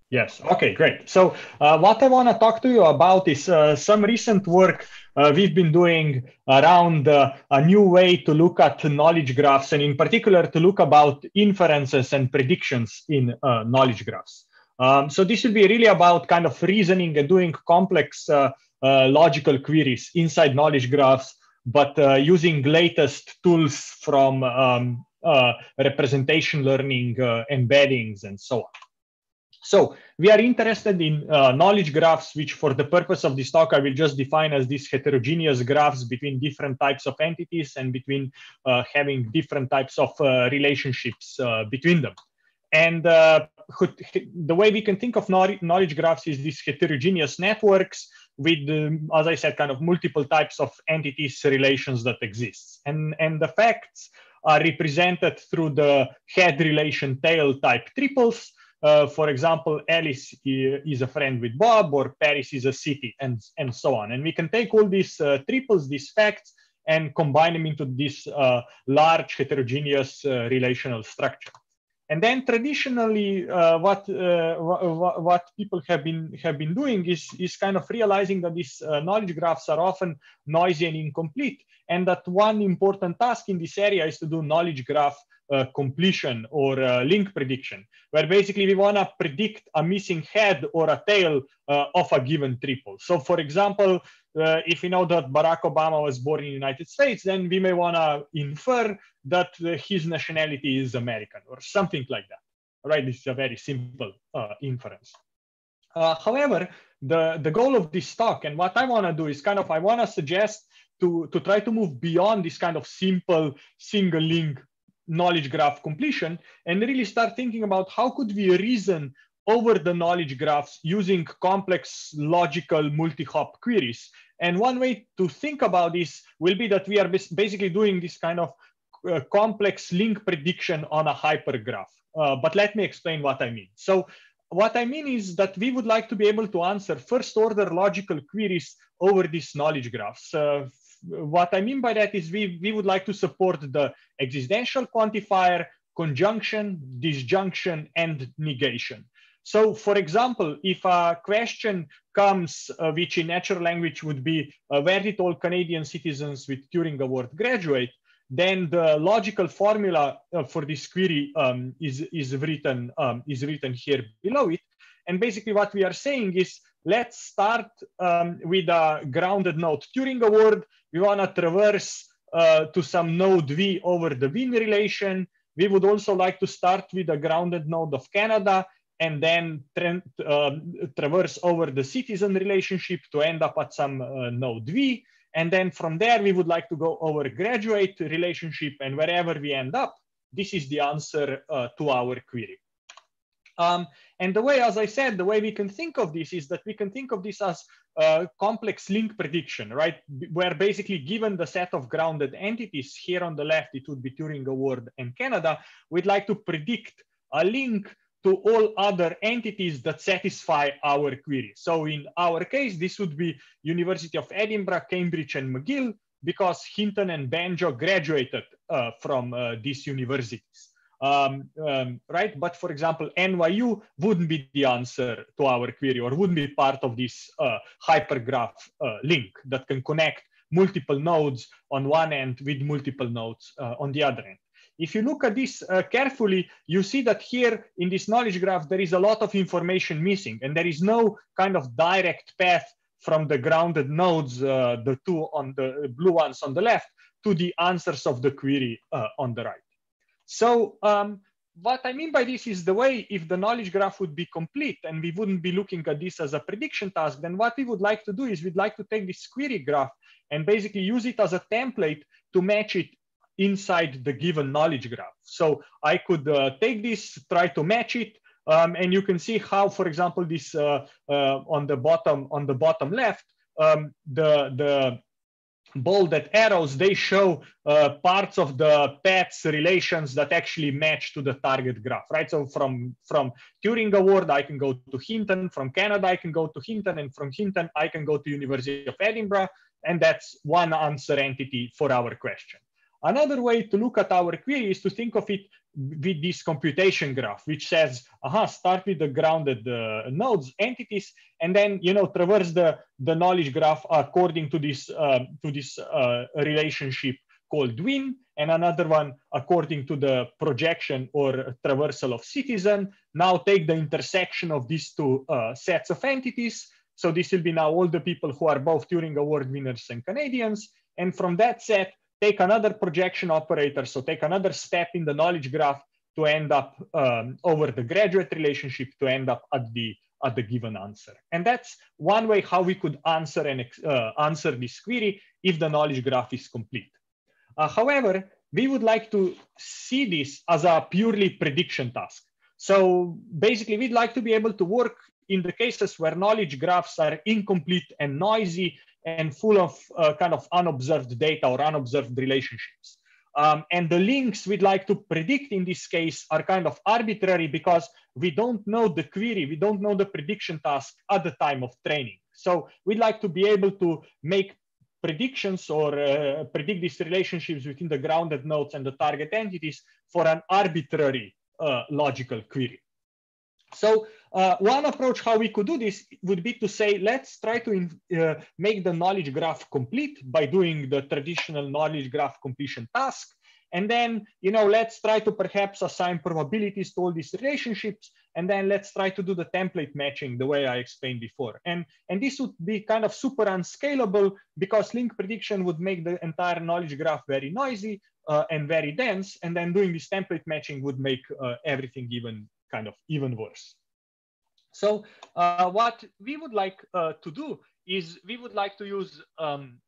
S6: Yes. Okay, great. So uh, what I want to talk to you about is uh, some recent work uh, we've been doing around uh, a new way to look at knowledge graphs and in particular to look about inferences and predictions in uh, knowledge graphs. Um, so this will be really about kind of reasoning and doing complex uh, logical queries inside knowledge graphs, but using latest tools from um, representation learning, embeddings, and so on. So we are interested in uh, knowledge graphs, which for the purpose of this talk, I will just define as these heterogeneous graphs between different types of entities and between uh, having different types of uh, relationships uh, between them. And uh, the way we can think of knowledge graphs is these heterogeneous networks with, um, as I said, kind of multiple types of entities relations that exist. And, and the facts are represented through the head relation tail type triples, uh, for example, Alice is a friend with Bob, or Paris is a city, and, and so on. And we can take all these uh, triples, these facts, and combine them into this uh, large heterogeneous uh, relational structure. And then traditionally, uh, what, what, what people have been have been doing is is kind of realizing that these knowledge graphs are often noisy and incomplete, and that one important task in this area is to do knowledge graph uh, completion or uh, link prediction, where basically we want to predict a missing head or a tail uh, of a given triple. So for example, uh, if we know that Barack Obama was born in the United States, then we may want to infer that uh, his nationality is American or something like that. Right? This is a very simple uh, inference. however, the, the goal of this talk and what I want to do is kind of, I want to suggest to, to try to move beyond this kind of simple single link knowledge graph completion and really start thinking about how could we reason over the knowledge graphs using complex logical multi-hop queries. And one way to think about this will be that we are basically doing this kind of uh, complex link prediction on a hypergraph. Uh, but let me explain what I mean. So what I mean is that we would like to be able to answer first order logical queries over these knowledge graphs. Uh, what I mean by that is we, we would like to support the existential quantifier, conjunction, disjunction, and negation. So for example, if a question comes, uh, which in natural language would be, uh, where did all Canadian citizens with Turing Award graduate? Then the logical formula uh, for this query um, is, is, written, um, is written here below it. And basically what we are saying is Let's start um, with a grounded node Turing award. We want to traverse uh, to some node V over the Wien relation. We would also like to start with a grounded node of Canada and then tra uh, traverse over the citizen relationship to end up at some uh, node V. And then from there, we would like to go over graduate relationship and wherever we end up, this is the answer uh, to our query. Um, and the way, as I said, the way we can think of this is that we can think of this as a complex link prediction, right? Where basically given the set of grounded entities here on the left, it would be Turing Award and Canada, we'd like to predict a link to all other entities that satisfy our query. So in our case, this would be University of Edinburgh, Cambridge, and McGill, because Hinton and Bengio graduated uh, from uh, these universities um, um, right? But for example, NYU wouldn't be the answer to our query or wouldn't be part of this uh, hypergraph uh, link that can connect multiple nodes on one end with multiple nodes uh, on the other end. If you look at this uh, carefully, you see that here in this knowledge graph, there is a lot of information missing and there is no kind of direct path from the grounded nodes, uh, the two on the blue ones on the left, to the answers of the query uh, on the right. So um, what I mean by this is the way if the knowledge graph would be complete and we wouldn't be looking at this as a prediction task, then what we would like to do is we'd like to take this query graph and basically use it as a template to match it inside the given knowledge graph. So I could uh, take this, try to match it, um, and you can see how, for example, this uh, uh, on the bottom on the bottom left, um, the the bolded arrows, they show uh, parts of the paths relations that actually match to the target graph, right? So from, from Turing Award, I can go to Hinton, from Canada, I can go to Hinton, and from Hinton, I can go to University of Edinburgh, and that's one answer entity for our question. Another way to look at our query is to think of it with this computation graph, which says, aha, start with the grounded uh, nodes, entities, and then you know traverse the, the knowledge graph according to this, uh, to this uh, relationship called win, and another one according to the projection or traversal of citizen. Now take the intersection of these two uh, sets of entities. So this will be now all the people who are both Turing Award winners and Canadians. And from that set, take another projection operator, so take another step in the knowledge graph, to end up um, over the graduate relationship to end up at the at the given answer. And that's one way how we could answer and uh, answer this query if the knowledge graph is complete. Uh, however, we would like to see this as a purely prediction task. So basically, we'd like to be able to work in the cases where knowledge graphs are incomplete and noisy and full of uh, kind of unobserved data or unobserved relationships. Um, and the links we'd like to predict in this case are kind of arbitrary because we don't know the query, we don't know the prediction task at the time of training. So we'd like to be able to make predictions or uh, predict these relationships within the grounded nodes and the target entities for an arbitrary uh, logical query. So uh, one approach how we could do this would be to say, let's try to uh, make the knowledge graph complete by doing the traditional knowledge graph completion task. And then, you know, let's try to perhaps assign probabilities to all these relationships. And then let's try to do the template matching the way I explained before. And, and this would be kind of super unscalable because link prediction would make the entire knowledge graph very noisy uh, and very dense. And then doing this template matching would make uh, everything even kind of even worse. So uh, what we would like uh, to do is we would like to use um,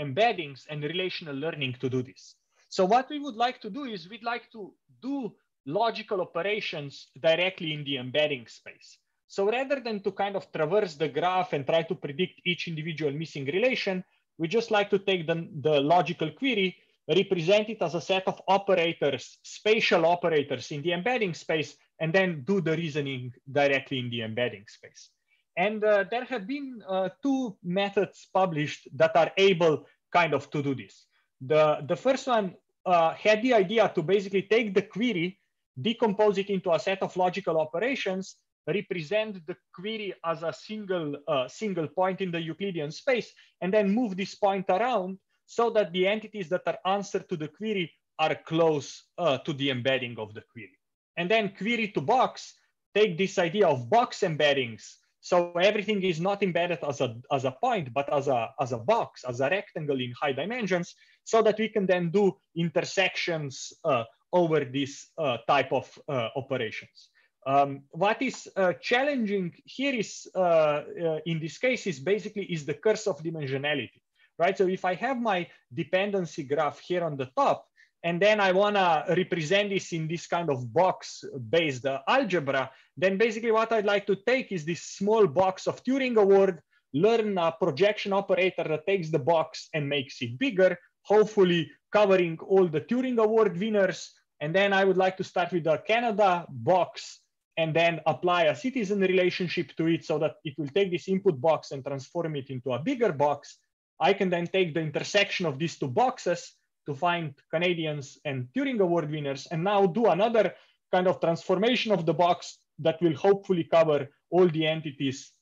S6: embeddings and relational learning to do this. So what we would like to do is we'd like to do logical operations directly in the embedding space. So rather than to kind of traverse the graph and try to predict each individual missing relation, we just like to take the, the logical query, represent it as a set of operators, spatial operators in the embedding space, and then do the reasoning directly in the embedding space. And uh, there have been uh, two methods published that are able kind of to do this. The, the first one uh, had the idea to basically take the query, decompose it into a set of logical operations, represent the query as a single, uh, single point in the Euclidean space, and then move this point around so that the entities that are answered to the query are close uh, to the embedding of the query. And then Query2Box, take this idea of box embeddings. So everything is not embedded as a, as a point, but as a, as a box, as a rectangle in high dimensions, so that we can then do intersections uh, over this uh, type of uh, operations. Um, what is uh, challenging here is, uh, uh, in this case, is basically is the curse of dimensionality, right? So if I have my dependency graph here on the top, and then I want to represent this in this kind of box-based uh, algebra, then basically what I'd like to take is this small box of Turing award, learn a projection operator that takes the box and makes it bigger, hopefully covering all the Turing award winners. And then I would like to start with the Canada box and then apply a citizen relationship to it so that it will take this input box and transform it into a bigger box. I can then take the intersection of these two boxes to find Canadians and Turing Award winners, and now do another kind of transformation of the box that will hopefully cover all the entities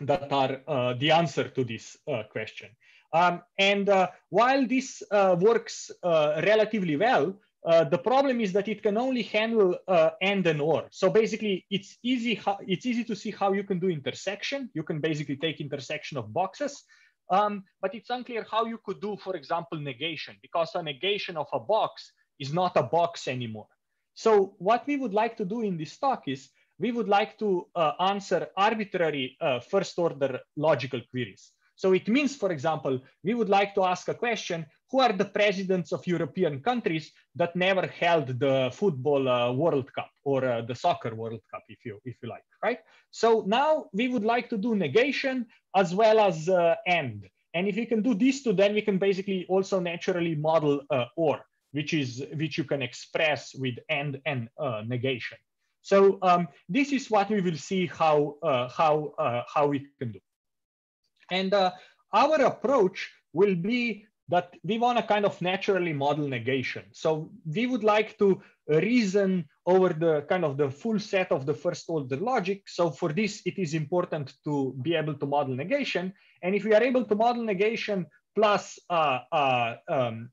S6: that are uh, the answer to this uh, question. Um, and uh, while this uh, works uh, relatively well, uh, the problem is that it can only handle and and or. So basically, it's easy. It's easy to see how you can do intersection. You can basically take intersection of boxes, um, but it's unclear how you could do, for example, negation, because a negation of a box is not a box anymore. So what we would like to do in this talk is we would like to uh, answer arbitrary uh, first order logical queries. So it means, for example, we would like to ask a question, who are the presidents of European countries that never held the football uh, World Cup or uh, the soccer World Cup, if you, if you like, right? So now we would like to do negation as well as uh, and. And if we can do these two, then we can basically also naturally model uh, or, which is which you can express with and and uh, negation. So um, this is what we will see how uh, how how we can do. And our approach will be that we want to kind of naturally model negation. So we would like to reason over the kind of the full set of the first order logic. So for this, it is important to be able to model negation. And if we are able to model negation plus uh, um,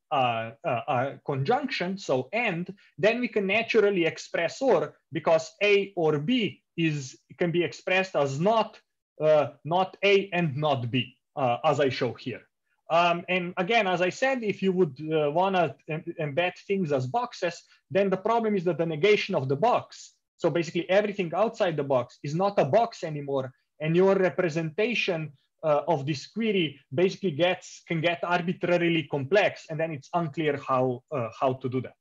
S6: conjunction, so and, then we can naturally express or because A or B is can be expressed as not uh, not A and not B, uh, as I show here. Um, and again, as I said, if you would uh, want to embed things as boxes, then the problem is that the negation of the box. So basically everything outside the box is not a box anymore. And your representation uh, of this query basically gets can get arbitrarily complex. And then it's unclear how, uh, how to do that.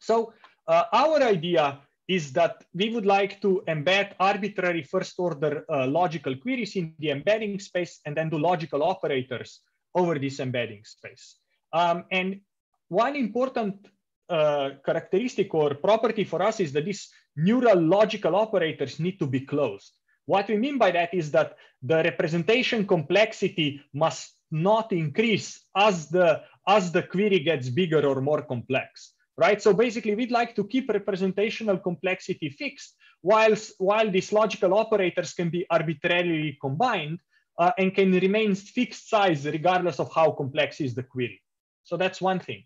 S6: So uh, our idea is that we would like to embed arbitrary first order uh, logical queries in the embedding space and then do logical operators over this embedding space. Um, and one important uh, characteristic or property for us is that these neural logical operators need to be closed. What we mean by that is that the representation complexity must not increase as the, as the query gets bigger or more complex right? So basically, we'd like to keep representational complexity fixed, whilst, while these logical operators can be arbitrarily combined uh, and can remain fixed size regardless of how complex is the query. So that's one thing.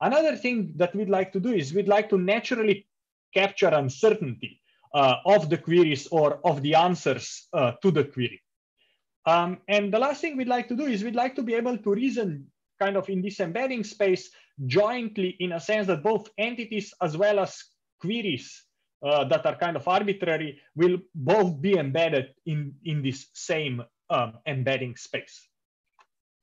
S6: Another thing that we'd like to do is we'd like to naturally capture uncertainty uh, of the queries or of the answers uh, to the query. Um, and the last thing we'd like to do is we'd like to be able to reason kind of in this embedding space jointly in a sense that both entities as well as queries uh, that are kind of arbitrary will both be embedded in, in this same um, embedding space.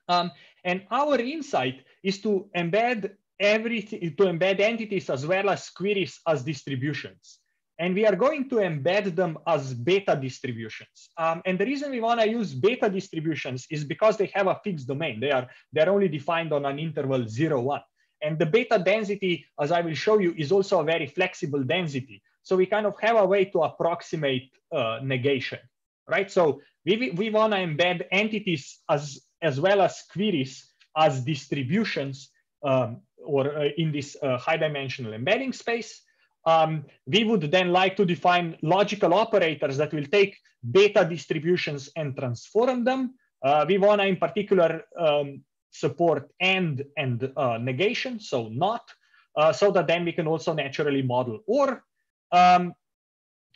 S6: Um, and our insight is to embed everything, to embed entities as well as queries as distributions. And we are going to embed them as beta distributions. Um, and the reason we want to use beta distributions is because they have a fixed domain. They are they're only defined on an interval zero, one. And the beta density, as I will show you, is also a very flexible density. So we kind of have a way to approximate uh, negation, right? So we, we want to embed entities as, as well as queries as distributions um, or uh, in this uh, high dimensional embedding space. Um, we would then like to define logical operators that will take beta distributions and transform them. Uh, we want to, in particular, um, support and and uh, negation, so not, uh, so that then we can also naturally model. Or um,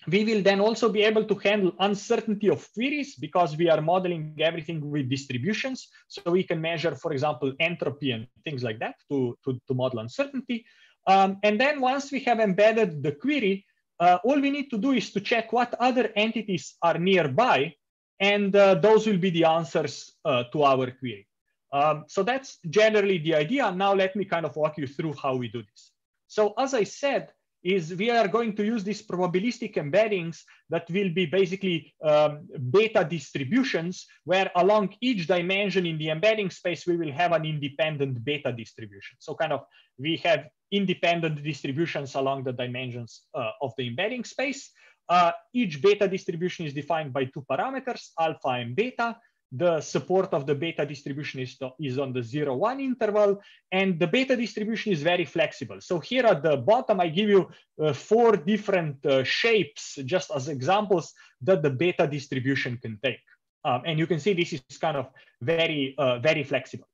S6: we will then also be able to handle uncertainty of queries because we are modeling everything with distributions. So we can measure, for example, entropy and things like that to, to, to model uncertainty. Um, and then once we have embedded the query, uh, all we need to do is to check what other entities are nearby, and uh, those will be the answers uh, to our query. Um, so that's generally the idea. Now let me kind of walk you through how we do this. So as I said, is we are going to use these probabilistic embeddings that will be basically um, beta distributions where along each dimension in the embedding space, we will have an independent beta distribution. So kind of we have independent distributions along the dimensions uh, of the embedding space. Uh, each beta distribution is defined by two parameters, alpha and beta the support of the beta distribution is, is on the zero one interval and the beta distribution is very flexible. So here at the bottom, I give you uh, four different uh, shapes just as examples that the beta distribution can take. Um, and you can see this is kind of very, uh, very flexible.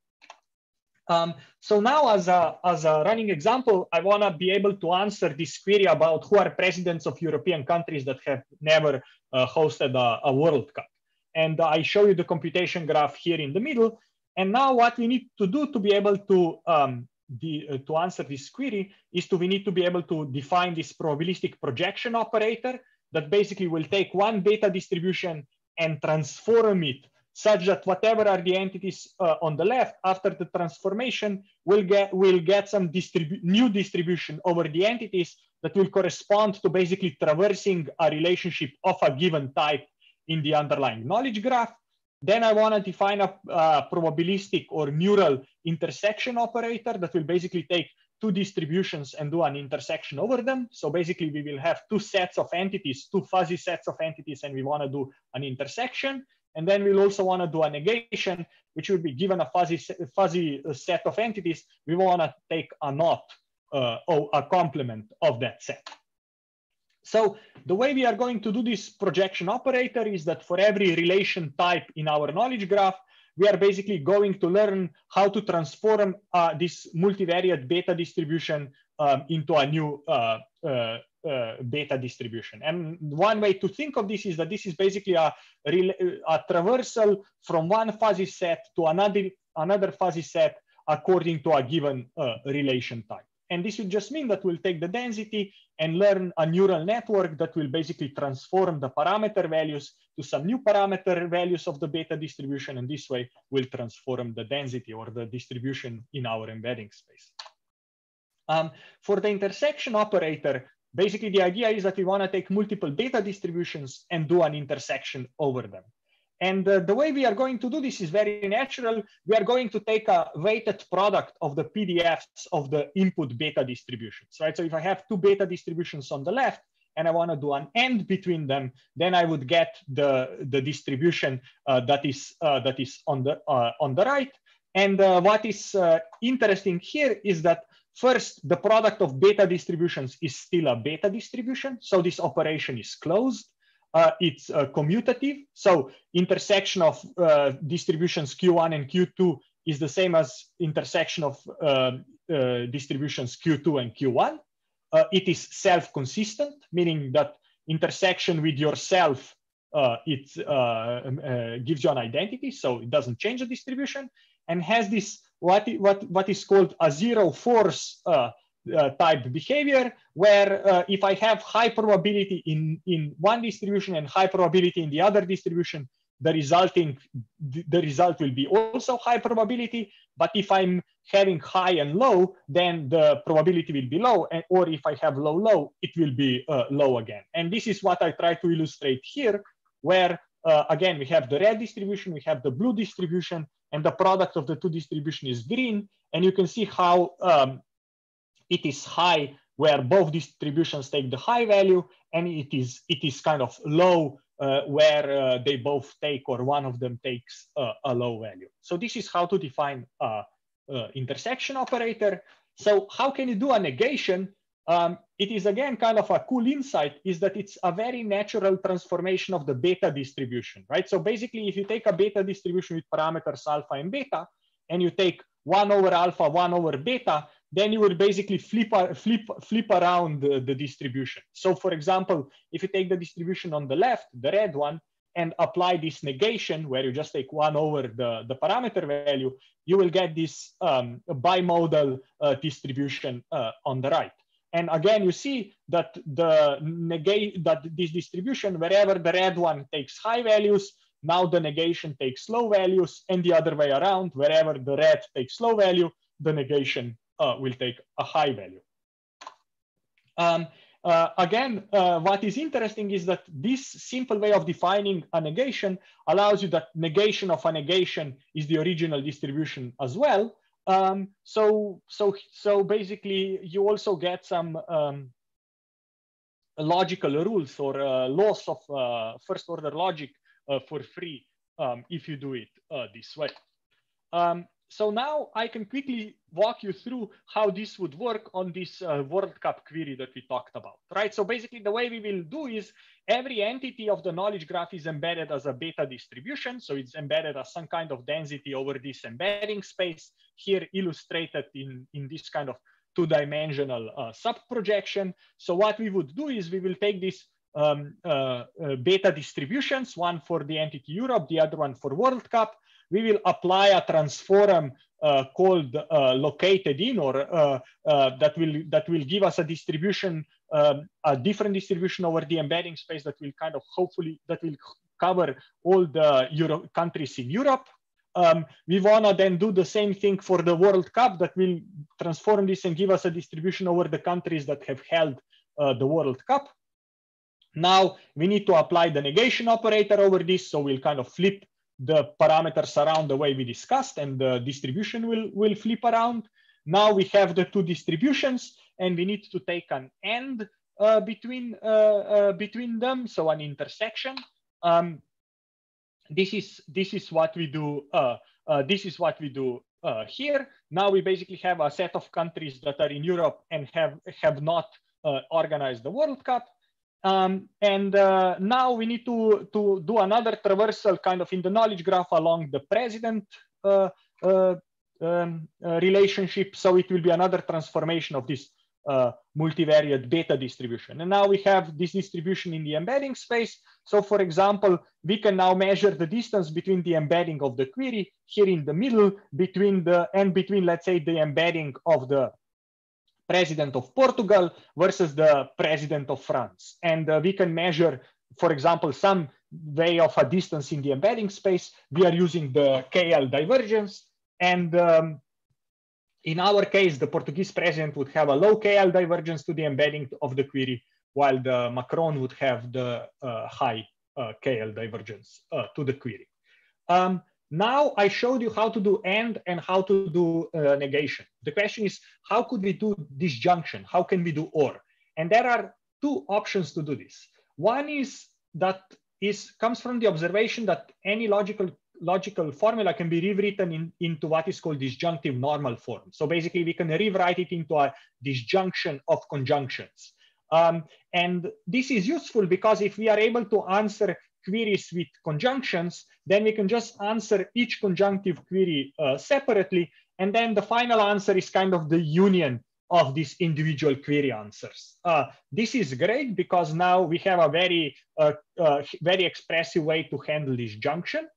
S6: Um, so now as a, as a running example, I wanna be able to answer this query about who are presidents of European countries that have never uh, hosted a, a World Cup. And I show you the computation graph here in the middle. And now what we need to do to be able to, um, the, uh, to answer this query is to, we need to be able to define this probabilistic projection operator that basically will take one beta distribution and transform it such that whatever are the entities uh, on the left after the transformation will get will get some new distribution over the entities that will correspond to basically traversing a relationship of a given type in the underlying knowledge graph. Then I want to define a probabilistic or neural intersection operator that will basically take two distributions and do an intersection over them. So basically we will have two sets of entities, two fuzzy sets of entities, and we want to do an intersection. And then we'll also want to do a negation, which will be given a fuzzy, fuzzy set of entities. We want to take a not uh, or a complement of that set. So the way we are going to do this projection operator is that for every relation type in our knowledge graph, we are basically going to learn how to transform uh, this multivariate beta distribution um, into a new uh, uh, uh beta distribution. And one way to think of this is that this is basically a, a traversal from one fuzzy set to another, another fuzzy set according to a given uh, relation type. And this would just mean that we'll take the density and learn a neural network that will basically transform the parameter values to some new parameter values of the beta distribution. And this way we'll transform the density or the distribution in our embedding space. Um, for the intersection operator, basically the idea is that we want to take multiple beta distributions and do an intersection over them. And uh, the way we are going to do this is very natural. We are going to take a weighted product of the PDFs of the input beta distributions, right? So if I have two beta distributions on the left and I want to do an AND between them, then I would get the, the distribution uh, that is uh, that is on the uh, on the right. And uh, what is uh, interesting here is that first, the product of beta distributions is still a beta distribution. So this operation is closed uh, it's uh, commutative. So intersection of uh, distributions Q1 and Q2 is the same as intersection of um, uh, distributions Q2 and Q1. Uh, it is self-consistent, meaning that intersection with yourself, uh, it um, gives you an identity, so it doesn't change the distribution, and has this what, what, what is called a zero force uh, type behavior where uh, if I have high probability in, in one distribution and high probability in the other distribution, the resulting the result will be also high probability. But if I'm having high and low, then the probability will be low. And, or if I have low, low, it will be uh, low again. And this is what I try to illustrate here, where uh, again, we have the red distribution, we have the blue distribution, and the product of the two distribution is green. And you can see how um, it is high where both distributions take the high value and it is it is kind of low uh, where uh, they both take or one of them takes uh, a low value. So this is how to define a, intersection operator. So how can you do a negation? Um, it is again kind of a cool insight is that it's a very natural transformation of the beta distribution, right? So basically if you take a beta distribution with parameters alpha and beta and you take one over alpha, one over beta, then you would basically flip, flip, flip around the, the distribution. So for example, if you take the distribution on the left, the red one, and apply this negation where you just take one over the, the parameter value, you will get this um, bimodal uh, distribution uh, on the right. And again, you see that the negate that this distribution, wherever the red one takes high values, now the negation takes low values, and the other way around, wherever the red takes low value, the negation uh, will take a high value. Um, uh, again, uh, what is interesting is that this simple way of defining a negation allows you that negation of a negation is the original distribution as well. Um, so, so, so basically, you also get some um, logical rules or uh, laws of uh, first order logic uh, for free um, if you do it this way. So now I can quickly walk you through how this would work on this uh, World Cup query that we talked about, right? So basically the way we will do is every entity of the knowledge graph is embedded as a beta distribution. So it's embedded as some kind of density over this embedding space here illustrated in, in this kind of two-dimensional uh, sub-projection. So what we would do is we will take these um, uh, uh beta distributions, one for the entity Europe, the other one for World Cup, we will apply a transform uh, called uh, located in or uh, uh, that will that will give us a distribution um, a different distribution over the embedding space that will kind of hopefully that will cover all the Euro countries in Europe. Um, we want to then do the same thing for the World Cup that will transform this and give us a distribution over the countries that have held uh, the World Cup. Now we need to apply the negation operator over this. So we'll kind of flip the parameters around the way we discussed and the distribution will, will flip around. Now we have the two distributions and we need to take an end uh, between, uh, uh, between them, so an intersection. Um, this, is, this is what we do, uh, uh, this is what we do uh, here. Now we basically have a set of countries that are in Europe and have, have not organized the World Cup. Um, and uh, now we need to, to do another traversal kind of in the knowledge graph along the president uh, uh, um, uh, relationship. So it will be another transformation of this uh, multivariate beta distribution. And now we have this distribution in the embedding space. So for example, we can now measure the distance between the embedding of the query here in the middle between the, and between, let's say, the embedding of the president of Portugal versus the president of France. And uh, we can measure, for example, some way of a distance in the embedding space. We are using the KL divergence. And um, in our case, the Portuguese president would have a low KL divergence to the embedding of the query, while the Macron would have the uh, high uh, KL divergence uh, to the query. Um, now I showed you how to do AND and how to do uh, negation. The question is, how could we do disjunction? How can we do OR? And there are two options to do this. One is that is comes from the observation that any logical logical formula can be rewritten in, into what is called disjunctive normal form. So basically we can rewrite it into a disjunction of conjunctions. Um, and this is useful because if we are able to answer queries with conjunctions, then we can just answer each conjunctive query uh, separately. And then the final answer is kind of the union of these individual query answers. Uh, this is great because now we have a very, uh, uh very expressive way to handle disjunction.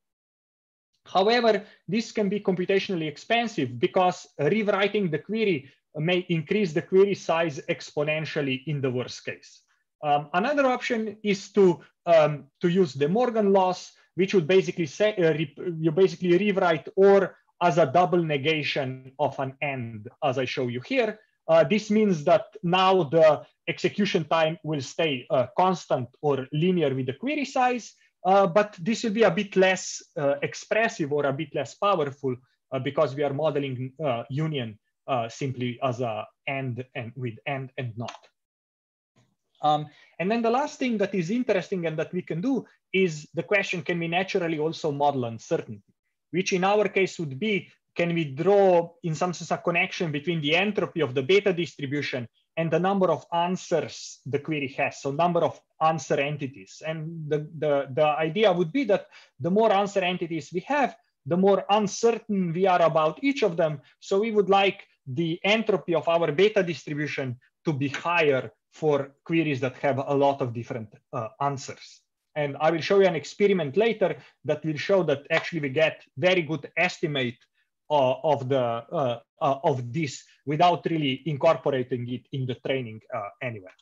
S6: However, this can be computationally expensive because rewriting the query may increase the query size exponentially in the worst case. Um, another option is to, um, to use De Morgan laws, which would basically say, uh, you basically rewrite or as a double negation of an AND, as I show you here. Uh, this means that now the execution time will stay uh, constant or linear with the query size, uh, but this will be a bit less uh, expressive or a bit less powerful uh, because we are modeling union simply as a and and with and and not. Um, and then the last thing that is interesting and that we can do is the question, can we naturally also model uncertainty? Which in our case would be, can we draw in some sense a connection between the entropy of the beta distribution and the number of answers the query has, so number of answer entities. And the, the, the idea would be that the more answer entities we have, the more uncertain we are about each of them. So we would like the entropy of our beta distribution to be higher for queries that have a lot of different uh, answers. And I will show you an experiment later that will show that actually we get very good estimate uh, of the uh, uh, of this without really incorporating it in the training anywhere.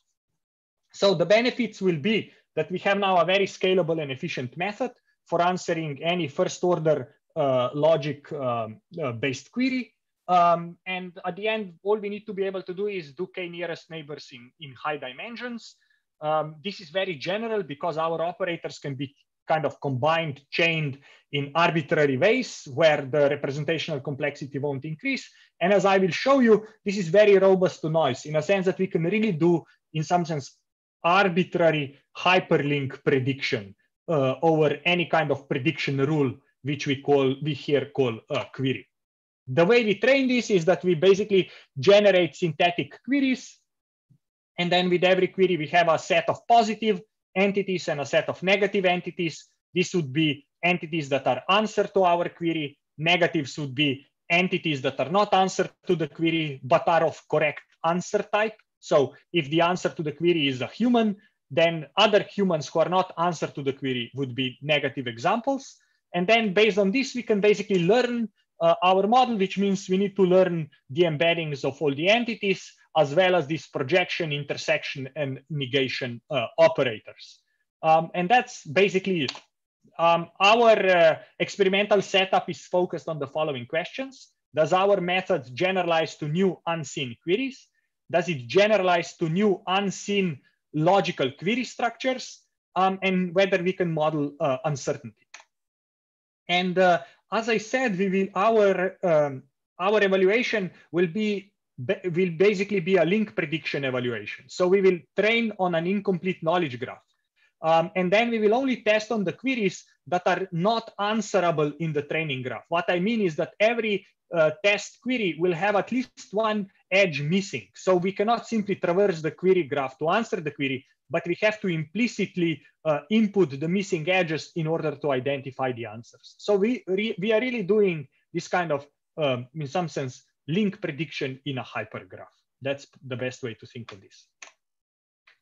S6: So the benefits will be that we have now a very scalable and efficient method for answering any first order logic um, based query. Um, and at the end, all we need to be able to do is do k nearest neighbors in, in high dimensions. Um, this is very general because our operators can be kind of combined, chained in arbitrary ways where the representational complexity won't increase. And as I will show you, this is very robust to noise in a sense that we can really do, in some sense, arbitrary hyperlink prediction uh, over any kind of prediction rule, which we call, we here call a query. The way we train this is that we basically generate synthetic queries. And then with every query, we have a set of positive entities and a set of negative entities. This would be entities that are answer to our query. Negatives would be entities that are not answer to the query, but are of correct answer type. So if the answer to the query is a human, then other humans who are not answer to the query would be negative examples. And then based on this, we can basically learn uh, our model, which means we need to learn the embeddings of all the entities as well as this projection, intersection, and negation uh, operators. Um, and that's basically it. Um, our uh, experimental setup is focused on the following questions. Does our method generalize to new unseen queries? Does it generalize to new unseen logical query structures? Um, and whether we can model uh, uncertainty. And uh, as I said, we will our um, our evaluation will be will basically be a link prediction evaluation. So we will train on an incomplete knowledge graph. Um, and then we will only test on the queries that are not answerable in the training graph. What I mean is that every uh, test query will have at least one edge missing. So we cannot simply traverse the query graph to answer the query, but we have to implicitly uh, input the missing edges in order to identify the answers. So we, we are really doing this kind of, um, in some sense, link prediction in a hypergraph. That's the best way to think of this.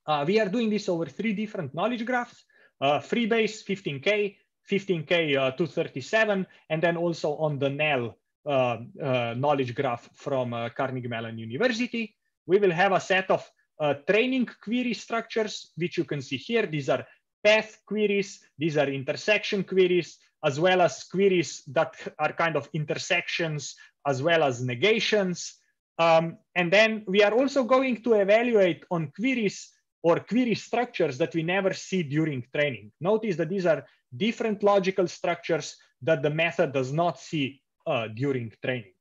S6: Uh, we are doing this over three different knowledge graphs, uh, Freebase 15K, 15K uh, 237, and then also on the NELL uh, uh, knowledge graph from uh, Carnegie Mellon University. We will have a set of training query structures, which you can see here. These are path queries, these are intersection queries, as well as queries that are kind of intersections, as well as negations. Um, and then we are also going to evaluate on queries or query structures that we never see during training. Notice that these are different logical structures that the method does not see uh, during training.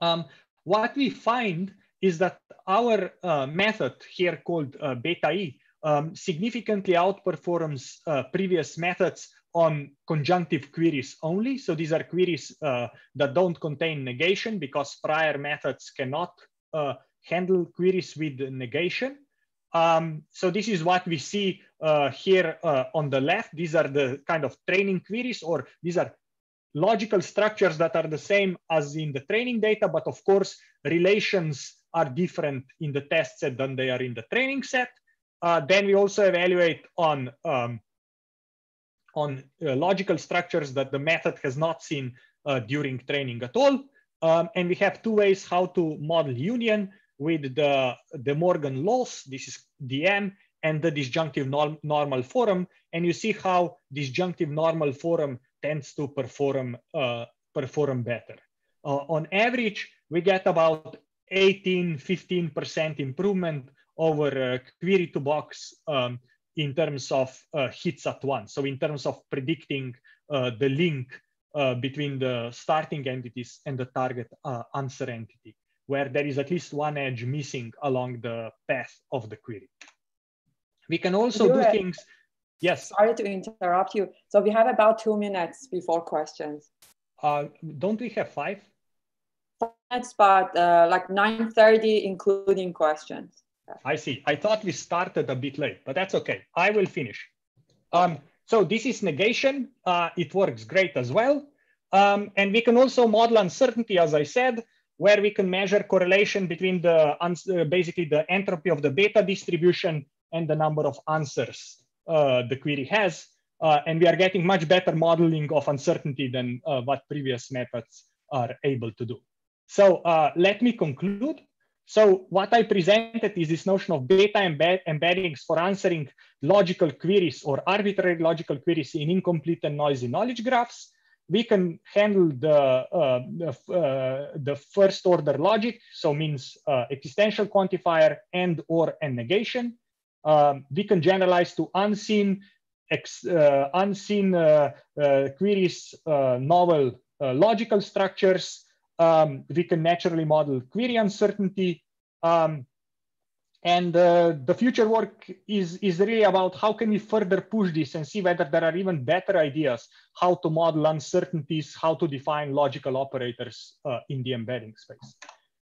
S6: Um, what we find is that our uh, method here called uh, beta E um, significantly outperforms uh, previous methods on conjunctive queries only. So these are queries uh, that don't contain negation because prior methods cannot uh, handle queries with negation. Um, so this is what we see uh, here on the left. These are the kind of training queries, or these are logical structures that are the same as in the training data, but of course, relations are different in the test set than they are in the training set. Uh, then we also evaluate on um, on uh, logical structures that the method has not seen uh, during training at all. Um, and we have two ways how to model union with the, De Morgan laws, this is DM, and the disjunctive norm, normal form. And you see how disjunctive normal form tends to perform, uh, perform better. Uh, on average, we get about 18, 15% improvement over uh, Query2Box um, in terms of uh, hits at once. So in terms of predicting uh, the link uh, between the starting entities and the target uh, answer entity, where there is at least one edge missing along the path of the query. We can also do things, yes.
S5: Sorry to interrupt you. So we have about two minutes before questions.
S6: Uh, don't we have five?
S5: Minutes, but uh, like 9.30 including questions.
S6: I see. I thought we started a bit late, but that's okay. I will finish. Um, so this is negation. Uh, it works great as well. Um, and we can also model uncertainty, as I said, where we can measure correlation between the uh, basically the entropy of the beta distribution and the number of answers uh, the query has. Uh, and we are getting much better modeling of uncertainty than uh, what previous methods are able to do. So uh, let me conclude. So what I presented is this notion of beta embed embeddings for answering logical queries or arbitrary logical queries in incomplete and noisy knowledge graphs. We can handle the, uh, the, uh, the, first order logic, so means uh, existential quantifier and or and negation. Um, we can generalize to unseen, ex, uh, unseen uh, uh, queries, novel logical structures, um, we can naturally model query uncertainty. Um, and uh, the future work is, is really about how can we further push this and see whether there are even better ideas how to model uncertainties, how to define logical operators uh, in the embedding space.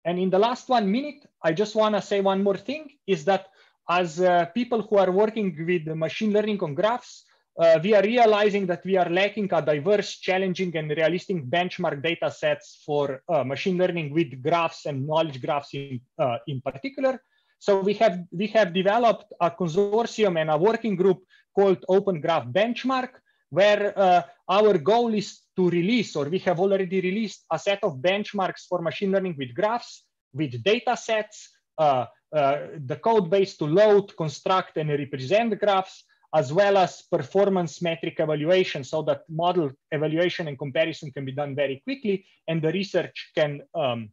S6: And in the last one minute, I just want to say one more thing is that as uh, people who are working with machine learning on graphs, uh, we are realizing that we are lacking a diverse, challenging, and realistic benchmark data sets for uh, machine learning with graphs and knowledge graphs in, uh, in particular. So we have, we have developed a consortium and a working group called Open Graph Benchmark, where uh, our goal is to release, or we have already released a set of benchmarks for machine learning with graphs, with data sets, uh, uh, the code base to load, construct, and represent graphs, as well as performance metric evaluation so that model evaluation and comparison can be done very quickly and the research can, um,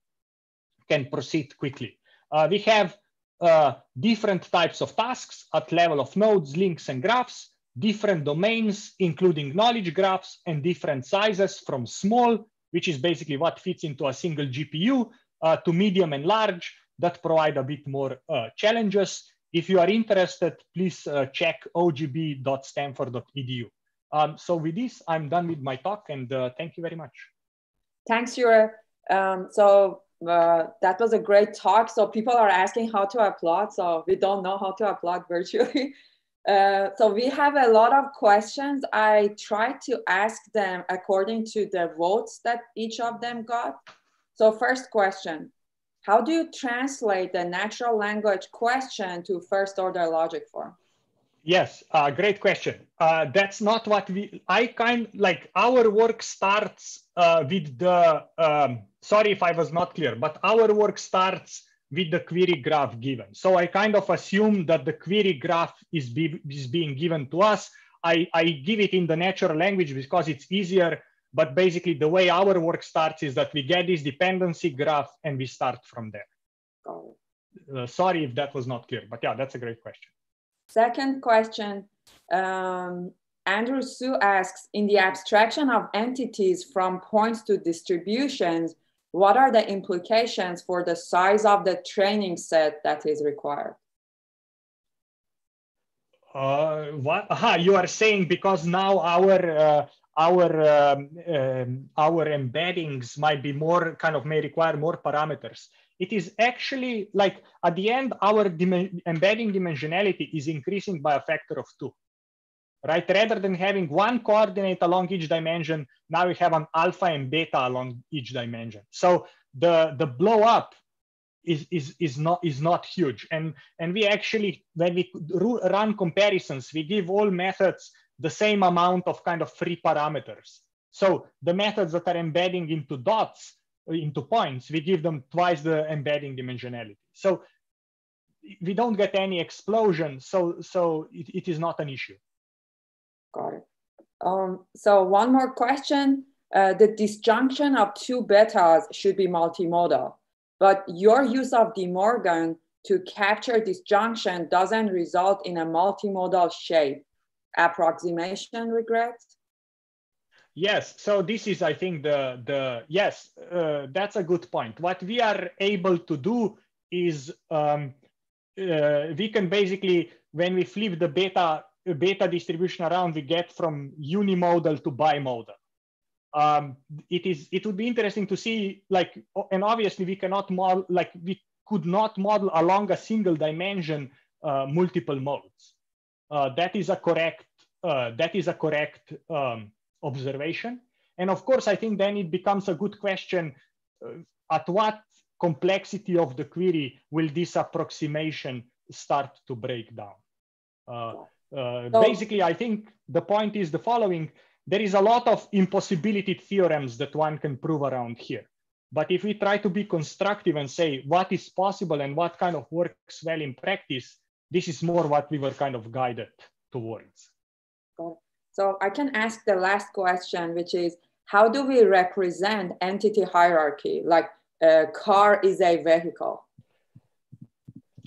S6: can proceed quickly. Uh, we have uh, different types of tasks at level of nodes, links, and graphs, different domains, including knowledge graphs and different sizes from small, which is basically what fits into a single GPU, uh, to medium and large that provide a bit more uh, challenges. If you are interested, please uh, check ogb.stanford.edu. Um, so with this, I'm done with my talk and uh, thank you very much.
S5: Thanks, Jure. Um, so uh, that was a great talk. So people are asking how to applaud. So we don't know how to applaud virtually. Uh, so we have a lot of questions. I tried to ask them according to the votes that each of them got. So first question, how do you translate the natural language question to first order logic form?
S6: Yes, uh, great question. Uh, that's not what we, I kind like our work starts uh, with the, um, sorry if I was not clear, but our work starts with the query graph given. So I kind of assume that the query graph is, be, is being given to us. I, I give it in the natural language because it's easier but basically the way our work starts is that we get this dependency graph and we start from there. Uh, sorry if that was not clear, but yeah, that's a great question.
S5: Second question, um, Andrew Sue asks, in the abstraction of entities from points to distributions, what are the implications for the size of the training set that is required?
S6: Uh, what? Aha, you are saying because now our uh, our um, um, our embeddings might be more kind of may require more parameters. It is actually like at the end, our embedding dimensionality is increasing by a factor of two, right? Rather than having one coordinate along each dimension, now we have an alpha and beta along each dimension. So the the blow up is is is not is not huge, and and we actually when we run comparisons, we give all methods the same amount of kind of free parameters. So the methods that are embedding into dots, into points, we give them twice the embedding dimensionality. So we don't get any explosion, so, so it, it is not an issue.
S5: Got it. Um, so one more question. Uh, the disjunction of two betas should be multimodal, but your use of De Morgan to capture disjunction doesn't result in a multimodal shape approximation regrets?
S6: Yes, so this is, I think, the, the yes, uh, that's a good point. What we are able to do is um, uh, we can basically, when we flip the beta, beta distribution around, we get from unimodal to bimodal. Um, it is, it would be interesting to see, like, and obviously we cannot model, like, we could not model along a single dimension uh, multiple modes that is a correct uh, that is a correct um, observation. And of course, I think then it becomes a good question: uh, at what complexity of the query will this approximation start to break down? Uh, uh, so, basically, I think the point is the following: there is a lot of impossibility theorems that one can prove around here. But if we try to be constructive and say what is possible and what kind of works well in practice, this is more what we were kind of guided towards.
S5: So I can ask the last question, which is how do we represent entity hierarchy? Like a car is a vehicle.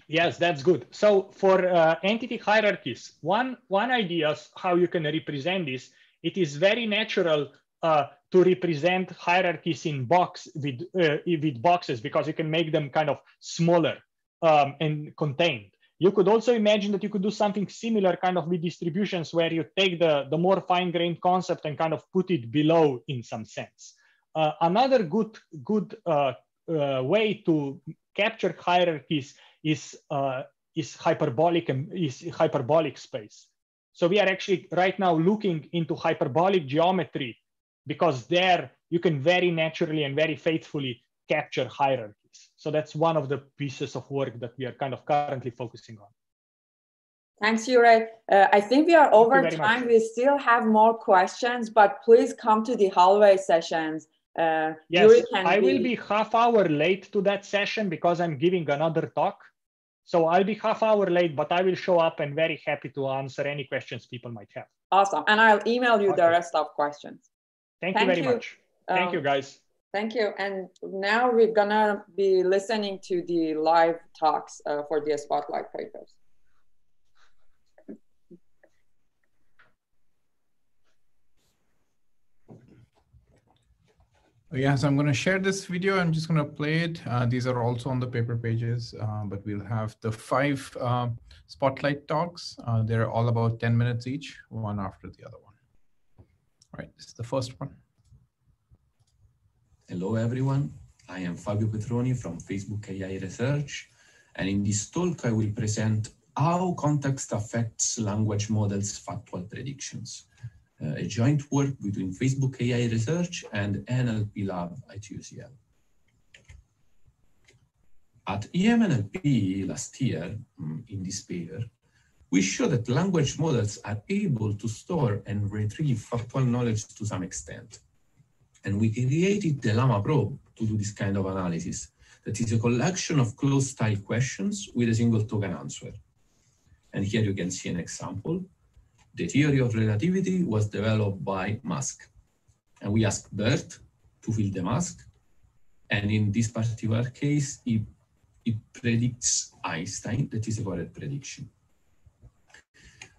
S6: Yes, that's good. So for uh, entity hierarchies, one, one idea is how you can represent this. It is very natural uh, to represent hierarchies in box with, uh, with boxes because you can make them kind of smaller um, and contained. You could also imagine that you could do something similar kind of with distributions where you take the, the more fine-grained concept and kind of put it below in some sense. Uh, another good, good uh, uh, way to capture hierarchies is, uh, is hyperbolic is hyperbolic space. So we are actually right now looking into hyperbolic geometry because there you can very naturally and very faithfully capture hierarchy. So that's one of the pieces of work that we are kind of currently focusing on.
S5: Thanks, Jure. Uh, I think we are over time. Much. We still have more questions, but please come to the hallway sessions.
S6: Uh, yes, I be... will be half hour late to that session because I'm giving another talk. So I'll be half hour late, but I will show up and very happy to answer any questions people might have.
S5: Awesome. And I'll email you okay. the rest of questions.
S6: Thank, Thank you very you. much. Thank um, you, guys.
S5: Thank you. And now we're gonna be listening to the live talks uh, for the spotlight papers.
S3: Yeah, so I'm going to share this video. I'm just going to play it. Uh, these are also on the paper pages, uh, but we'll have the five uh, spotlight talks. Uh, they're all about 10 minutes each, one after the other one. All right, this is the first one.
S7: Hello, everyone. I am Fabio Petroni from Facebook AI Research. And in this talk, I will present how context affects language models' factual predictions, uh, a joint work between Facebook AI Research and NLP Lab at UCL. at EMNLP last year mm, in this paper, we show that language models are able to store and retrieve factual knowledge to some extent. And we created the LAMA probe to do this kind of analysis. That is a collection of cloze style questions with a single token answer. And here you can see an example. The theory of relativity was developed by mask. And we asked BERT to fill the mask. And in this particular case, it, it predicts Einstein. That is a correct prediction.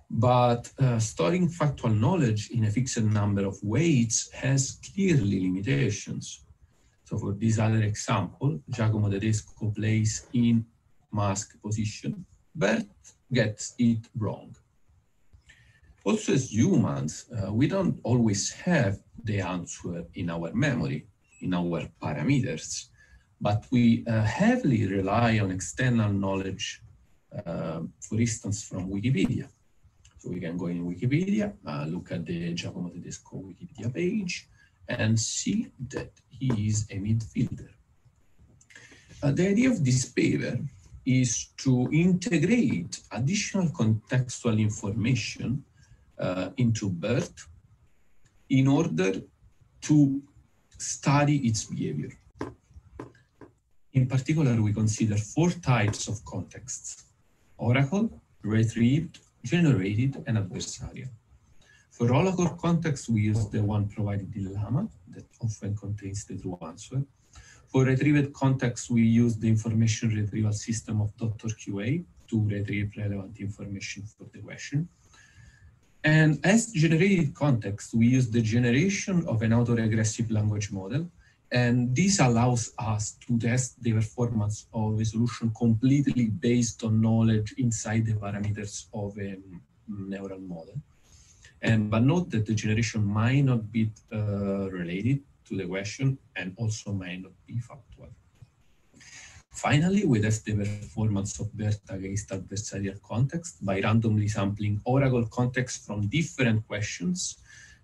S7: But uh, storing factual knowledge in a fixed number of weights has clearly limitations. So for this other example, Giacomo Tedesco plays in mask position, but gets it wrong. Also as humans, uh, we don't always have the answer in our memory, in our parameters, but we uh, heavily rely on external knowledge, uh, for instance, from Wikipedia. So we can go in Wikipedia, uh, look at the Giacomo Tedesco Wikipedia page, and see that he is a midfielder. Uh, the idea of this paper is to integrate additional contextual information uh, into BERT in order to study its behavior. In particular, we consider four types of contexts, oracle, retrieved, generated, and adversarial. For all of our context, we use the one provided in LAMA that often contains the true answer. For retrieved context, we use the information retrieval system of Dr. QA to retrieve relevant information for the question. And as generated context, we use the generation of an autoregressive language model. And this allows us to test the performance of a solution completely based on knowledge inside the parameters of a neural model. And but note that the generation might not be uh, related to the question and also might not be factual. Finally, we test the performance of BERT against adversarial context by randomly sampling oracle context from different questions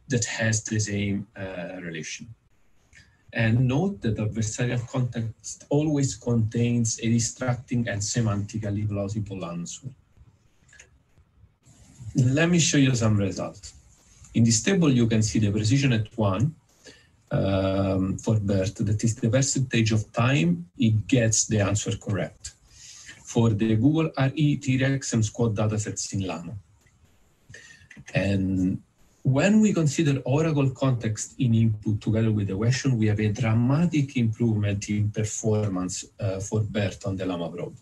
S7: that has the same uh, relation. And note that the adversarial context always contains a distracting and semantically plausible answer. Let me show you some results. In this table, you can see the precision at one um, for BERT, that is the percentage of time it gets the answer correct for the Google RE, T-REx, and SQuAD datasets in LAMA. And when we consider Oracle context in input together with the question, we have a dramatic improvement in performance uh, for BERT on the LAMA probe.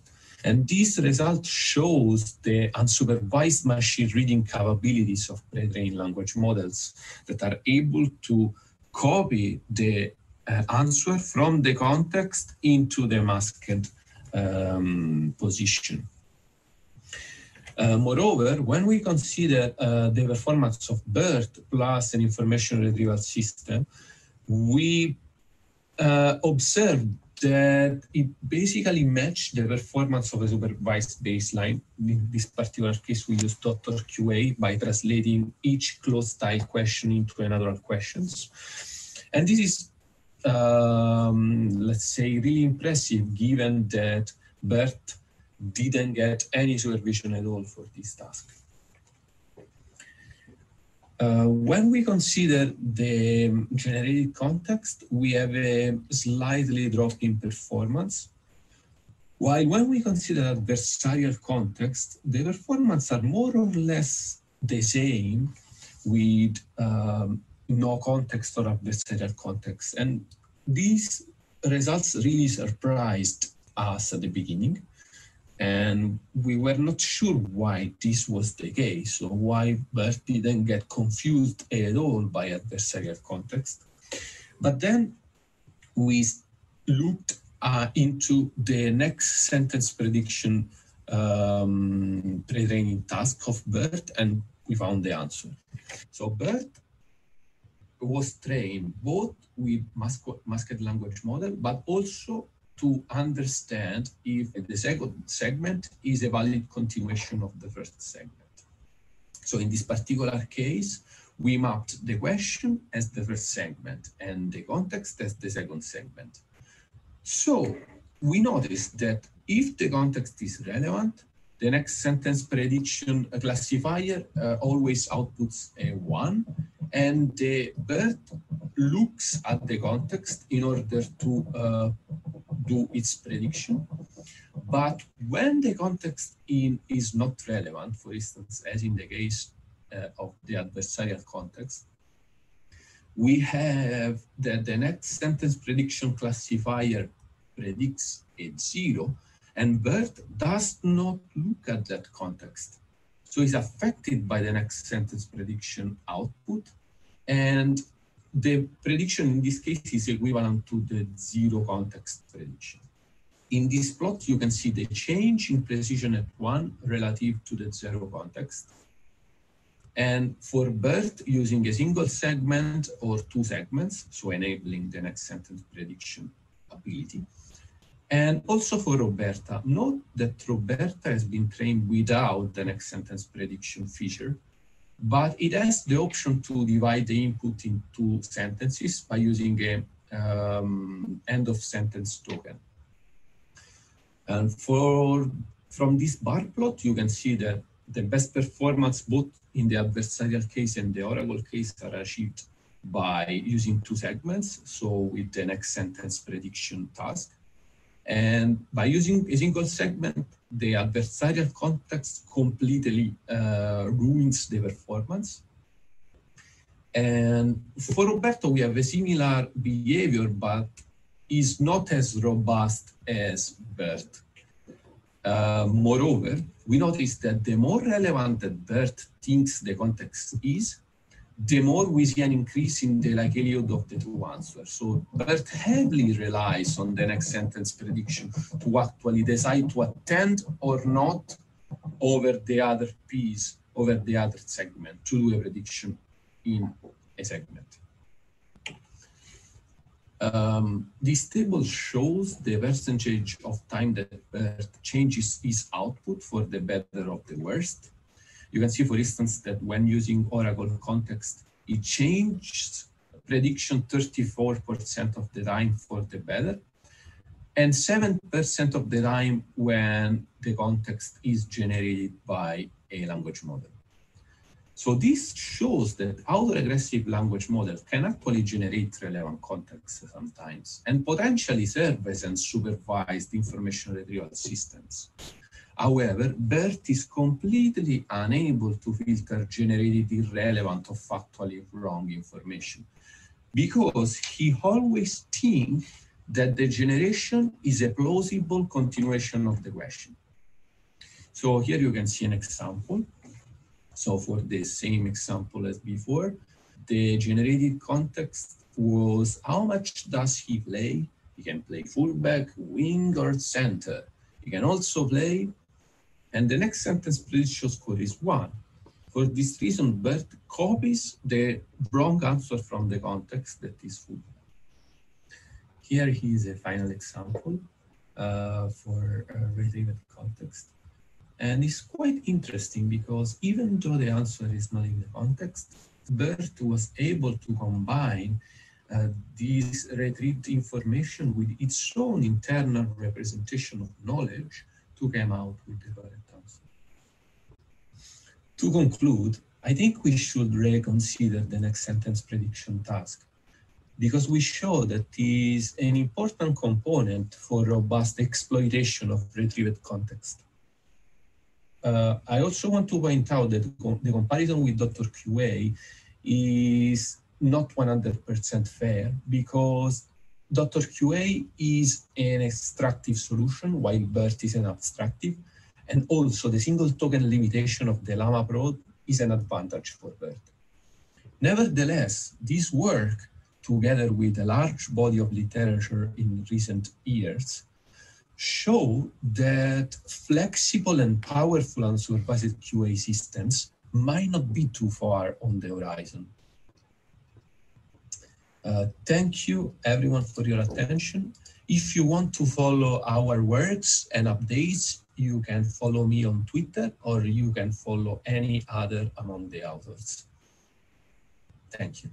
S7: And this result shows the unsupervised machine reading capabilities of pre-trained language models that are able to copy the uh, answer from the context into the masked um, position. Uh, moreover, when we consider uh, the performance of BERT plus an information retrieval system, we uh, observe that it basically matched the performance of a supervised baseline. In this particular case, we use Dr. QA by translating each cloze style question into another questions. And this is, um, let's say, really impressive given that BERT didn't get any supervision at all for this task. Uh, when we consider the generated context, we have a slightly drop in performance. While when we consider adversarial context, the performance are more or less the same with um, no context or adversarial context. And these results really surprised us at the beginning and we were not sure why this was the case or why BERT didn't get confused at all by adversarial context. But then we looked uh, into the next sentence prediction um, pre-training task of BERT and we found the answer. So BERT was trained both with masked language model, but also to understand if the second segment is a valid continuation of the first segment. So in this particular case, we mapped the question as the first segment and the context as the second segment. So we noticed that if the context is relevant, the next sentence prediction classifier uh, always outputs a one, and the BERT looks at the context in order to uh, do its prediction. But when the context in is not relevant, for instance, as in the case uh, of the adversarial context, we have that the next sentence prediction classifier predicts a zero, and BERT does not look at that context. So it's affected by the next sentence prediction output, and the prediction in this case is equivalent to the zero context prediction. In this plot, you can see the change in precision at one relative to the zero context. And for BERT, using a single segment or two segments, so enabling the next sentence prediction ability. And also for RoBERTa, note that RoBERTa has been trained without the next sentence prediction feature, but it has the option to divide the input into sentences by using a um, end of sentence token. And for from this bar plot, you can see that the best performance both in the adversarial case and the Oracle case are achieved by using two segments, so with the next sentence prediction task. And by using a single segment, the adversarial context completely uh, ruins the performance. And for RoBERTa, we have a similar behavior, but is not as robust as BERT. Uh, moreover, we notice that the more relevant that BERT thinks the context is, the more we see an increase in the likelihood of the true answer. So BERT heavily relies on the next sentence prediction to actually decide to attend or not over the other piece, over the other segment, to do a prediction in a segment. Um, this table shows the percentage of time that BERT changes its output for the better of the worst. You can see, for instance, that when using Oracle context, it changed prediction 34% of the time for the better, and 7% of the time when the context is generated by a language model. So this shows that autoregressive language models can actually generate relevant context sometimes and potentially serve as unsupervised information retrieval systems. However, BERT is completely unable to filter generated irrelevant or factually wrong information because he always thinks that the generation is a plausible continuation of the question. So here you can see an example. So for the same example as before, the generated context was how much does he play? He can play fullback, wing, or center. He can also play, and the next sentence prediction score is one. For this reason, BERT copies the wrong answer from the context that is fullback. Here is a final example uh, for a retrieved context. And it's quite interesting because even though the answer is not in the context, BERT was able to combine uh, this retrieved information with its own internal representation of knowledge to come out with the correct answer. To conclude, I think we should reconsider the next sentence prediction task because we show that it is an important component for robust exploitation of retrieved context. Uh, I also want to point out that the comparison with Dr. QA is not 100% fair because Dr. QA is an extractive solution while BERT is an abstractive. And also the single token limitation of the LAMA Pro is an advantage for BERT. Nevertheless, this work, together with a large body of literature in recent years, show that flexible and powerful unsupervised QA systems might not be too far on the horizon. Uh, thank you everyone for your attention. If you want to follow our works and updates, you can follow me on Twitter or you can follow any other among the authors. Thank you.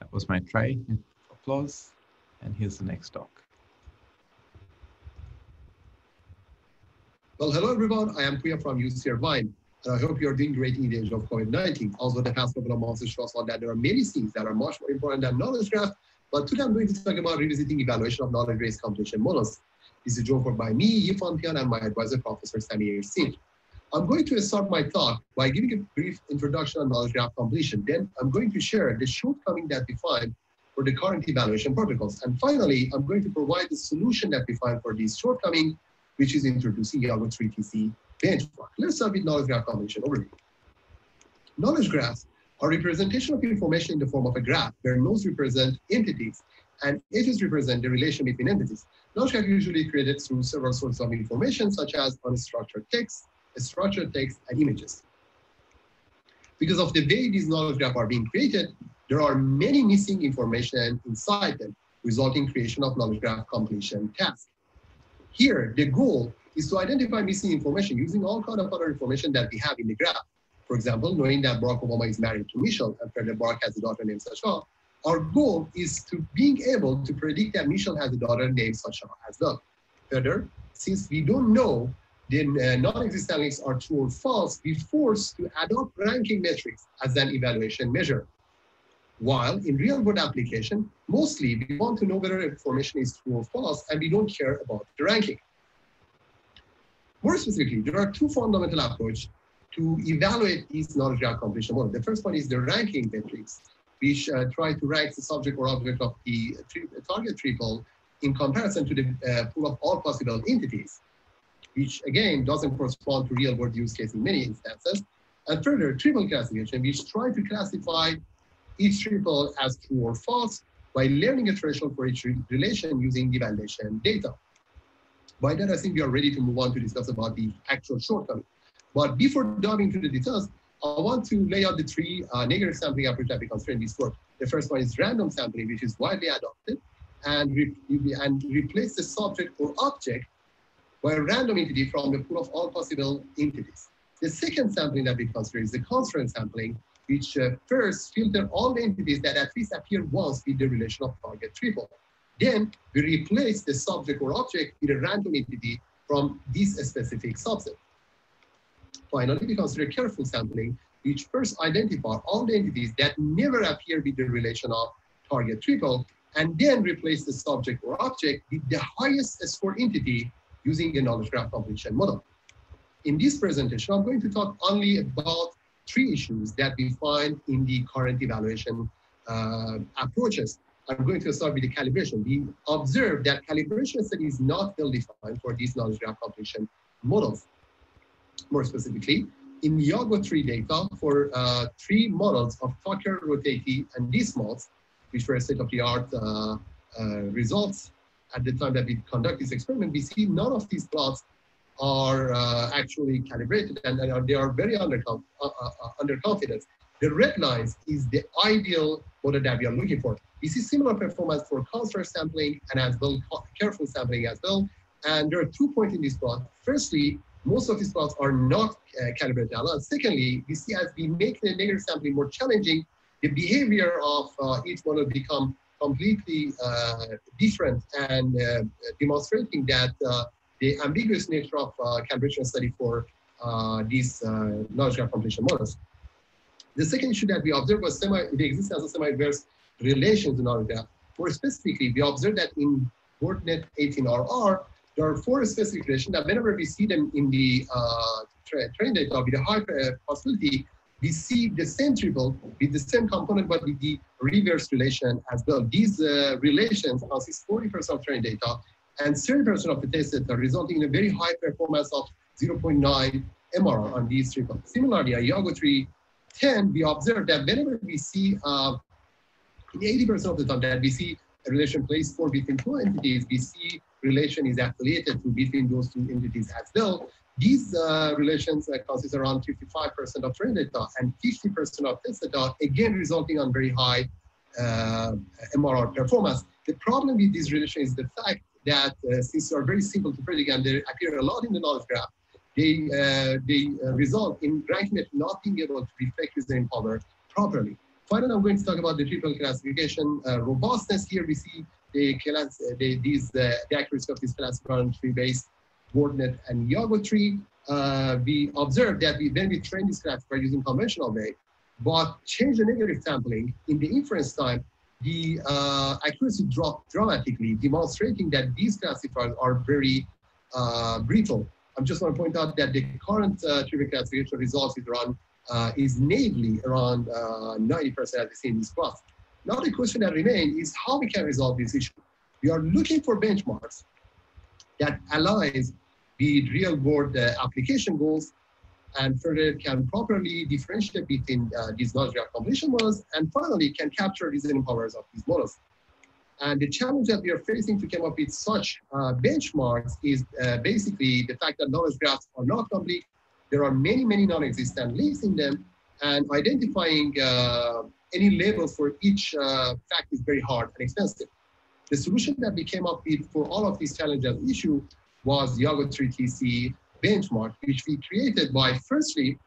S3: That was my try. Applause. And here's the next talk.
S8: Well, hello everyone. I am Pouya from UC Irvine, and I hope you're doing great in the age of COVID-19. Also, the past couple of months shows us that there are many things that are much more important than knowledge graph. But today I'm going to talk about revisiting evaluation of knowledge base completion models. This is joined by me, Yifan Tian, and my advisor, Professor Sameer Singh. I'm going to start my talk by giving a brief introduction on knowledge graph completion. Then I'm going to share the shortcoming that we find for the current evaluation protocols. And finally, I'm going to provide the solution that we find for these shortcomings which is introducing Yago 3TC benchmark. Let's start with knowledge graph completion overview. Knowledge graphs are representation of information in the form of a graph where nodes represent entities and edges represent the relation between entities. Knowledge graph usually created through several sources of information such as unstructured text, structured text, and images. Because of the way these knowledge graphs are being created, there are many missing information inside them, resulting creation of knowledge graph completion task. Here, the goal is to identify missing information using all kind of other information that we have in the graph. For example, knowing that Barack Obama is married to Michelle and President Barack has a daughter named Sasha, our goal is to being able to predict that Michelle has a daughter named Sasha as well. Further, since we don't know the uh, non-existent links are true or false, we force to adopt ranking metrics as an evaluation measure. While in real world application, mostly we want to know whether information is true or false, and we don't care about the ranking. More specifically, there are two fundamental approaches to evaluate these knowledge completion model. The first one is the ranking metrics, which uh, try to rank the subject or object of the target triple in comparison to the uh, pool of all possible entities, which again doesn't correspond to real world use case in many instances. And further, triple classification, which try to classify each triple as true or false by learning a threshold for each relation using the validation data. By that, I think we are ready to move on to discuss about the actual shortcoming. But before diving into the details, I want to lay out the three uh, negative sampling approach that we consider in this work. The first one is random sampling, which is widely adopted, and, re and replace the subject or object by a random entity from the pool of all possible entities. The second sampling that we consider is the constraint sampling, which uh, first filter all the entities that at least appear once in the relation of target triple. Then we replace the subject or object with a random entity from this specific subset. Finally, we consider careful sampling, which first identify all the entities that never appear with the relation of target triple, and then replace the subject or object with the highest score entity using a knowledge graph completion model. In this presentation, I'm going to talk only about three issues that we find in the current evaluation uh, approaches. I'm going to start with the calibration. We observe that calibration study is not well defined for these knowledge graph completion models. More specifically, in Yago 3 data for uh, three models of Tucker, RotatE, and DistMult, which were state-of-the-art uh, uh, results at the time that we conduct this experiment, we see none of these plots are uh, actually calibrated and, and, they are very under, uh, uh, uh, under confidence. The red lines is the ideal model that we are looking for. We see similar performance for constraint sampling and as well careful sampling as well. And there are two points in this plot. Firstly, most of these plots are not uh, calibrated And secondly, we see as we make the negative sampling more challenging, the behavior of uh, each model become completely different and demonstrating that the ambiguous nature of uh, calibration study for uh, these uh, knowledge graph completion models. The second issue that we observed was semi, the existence of semi-inverse relations in knowledge graph. More specifically, we observed that in WordNet 18RR, there are four specific relations that whenever we see them in the uh, tra train data with a high uh, possibility, we see the same triple with the same component, but with the reverse relation as well. These uh, relations consist 40% of train data and 30% of the test data resulting in a very high performance of 0.9 MRR on these three triples. Similarly, at Yago 310, we observed that whenever we see, uh, in 80% of the time that we see a relation placed for between two entities, we see relation is affiliated to between those two entities as well. These uh, relations uh, consist around 55% of train data and 50% of test data, again resulting on very high uh, MRR performance. The problem with this relation is the fact that uh, since are very simple to predict and they appear a lot in the knowledge graph, they, uh, they uh, result in ranking not being able to reflect reasoning power properly. Finally, I'm going to talk about the triple classification robustness. Here we see the class, the, these, the accuracy of this classifier tree-based WordNet and Yago tree. Uh, we observed that we, when we train this classifier using conventional way, but change the negative sampling in the inference time, the uh, accuracy dropped dramatically, demonstrating that these classifiers are very uh, brittle. I'm just want to point out that the current uh, triple classification results is around uh, is naively around 90% uh, see in this graph. Now the question that remains is how we can resolve this issue. We are looking for benchmarks that aligns with real world uh, application goals and further can properly differentiate between uh, these graph completion models and finally can capture reasoning powers of these models. And the challenge that we are facing to come up with such uh, benchmarks is uh, basically the fact that knowledge graphs are not complete. There are many, many non-existent links in them and identifying uh, any label for each uh, fact is very hard and expensive. The solution that we came up with for all of these challenges issue was Yago 3TC benchmark, which we created by firstly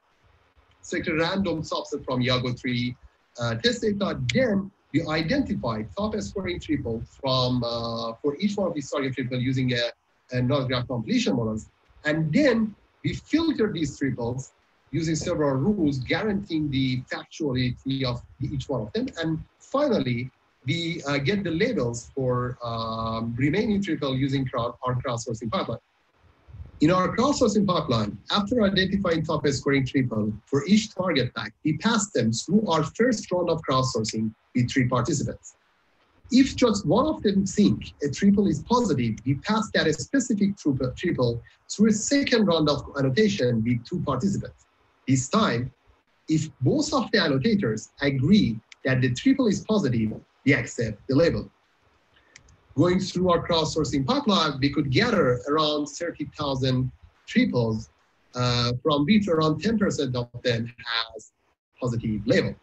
S8: selecting random subset from Yago 3 uh, test data, then we identified top scoring triple from uh, for each one of these target triple using a, knowledge graph completion models. And then we filtered these triples using several rules guaranteeing the factuality of each one of them. And finally, we uh, get the labels for um, remaining triple using crowd, our crowdsourcing pipeline. In our crowdsourcing pipeline, after identifying top scoring triple for each target pack, we pass them through our first round of crowdsourcing with three participants. If just one of them think a triple is positive, we pass that specific triple through a second round of annotation with two participants. This time, if both of the annotators agree that the triple is positive, we accept the label going through our crowdsourcing pipeline, we could gather around 30,000 triples, uh, from which around 10% of them has positive label.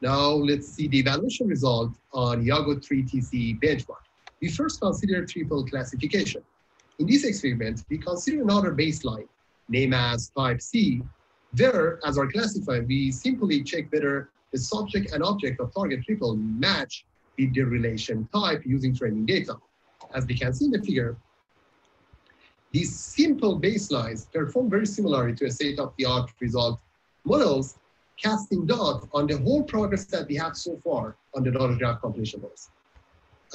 S8: Now let's see the evaluation result on Yago 3TC benchmark. We first consider triple classification. In this experiment, we consider another baseline, named as type C, where, as our classifier, we simply check whether the subject and object of target triple match the relation type using training data. As we can see in the figure, these simple baselines perform very similarly to a state-of-the-art result models, casting doubt on the whole progress that we have so far on the knowledge graph completion models.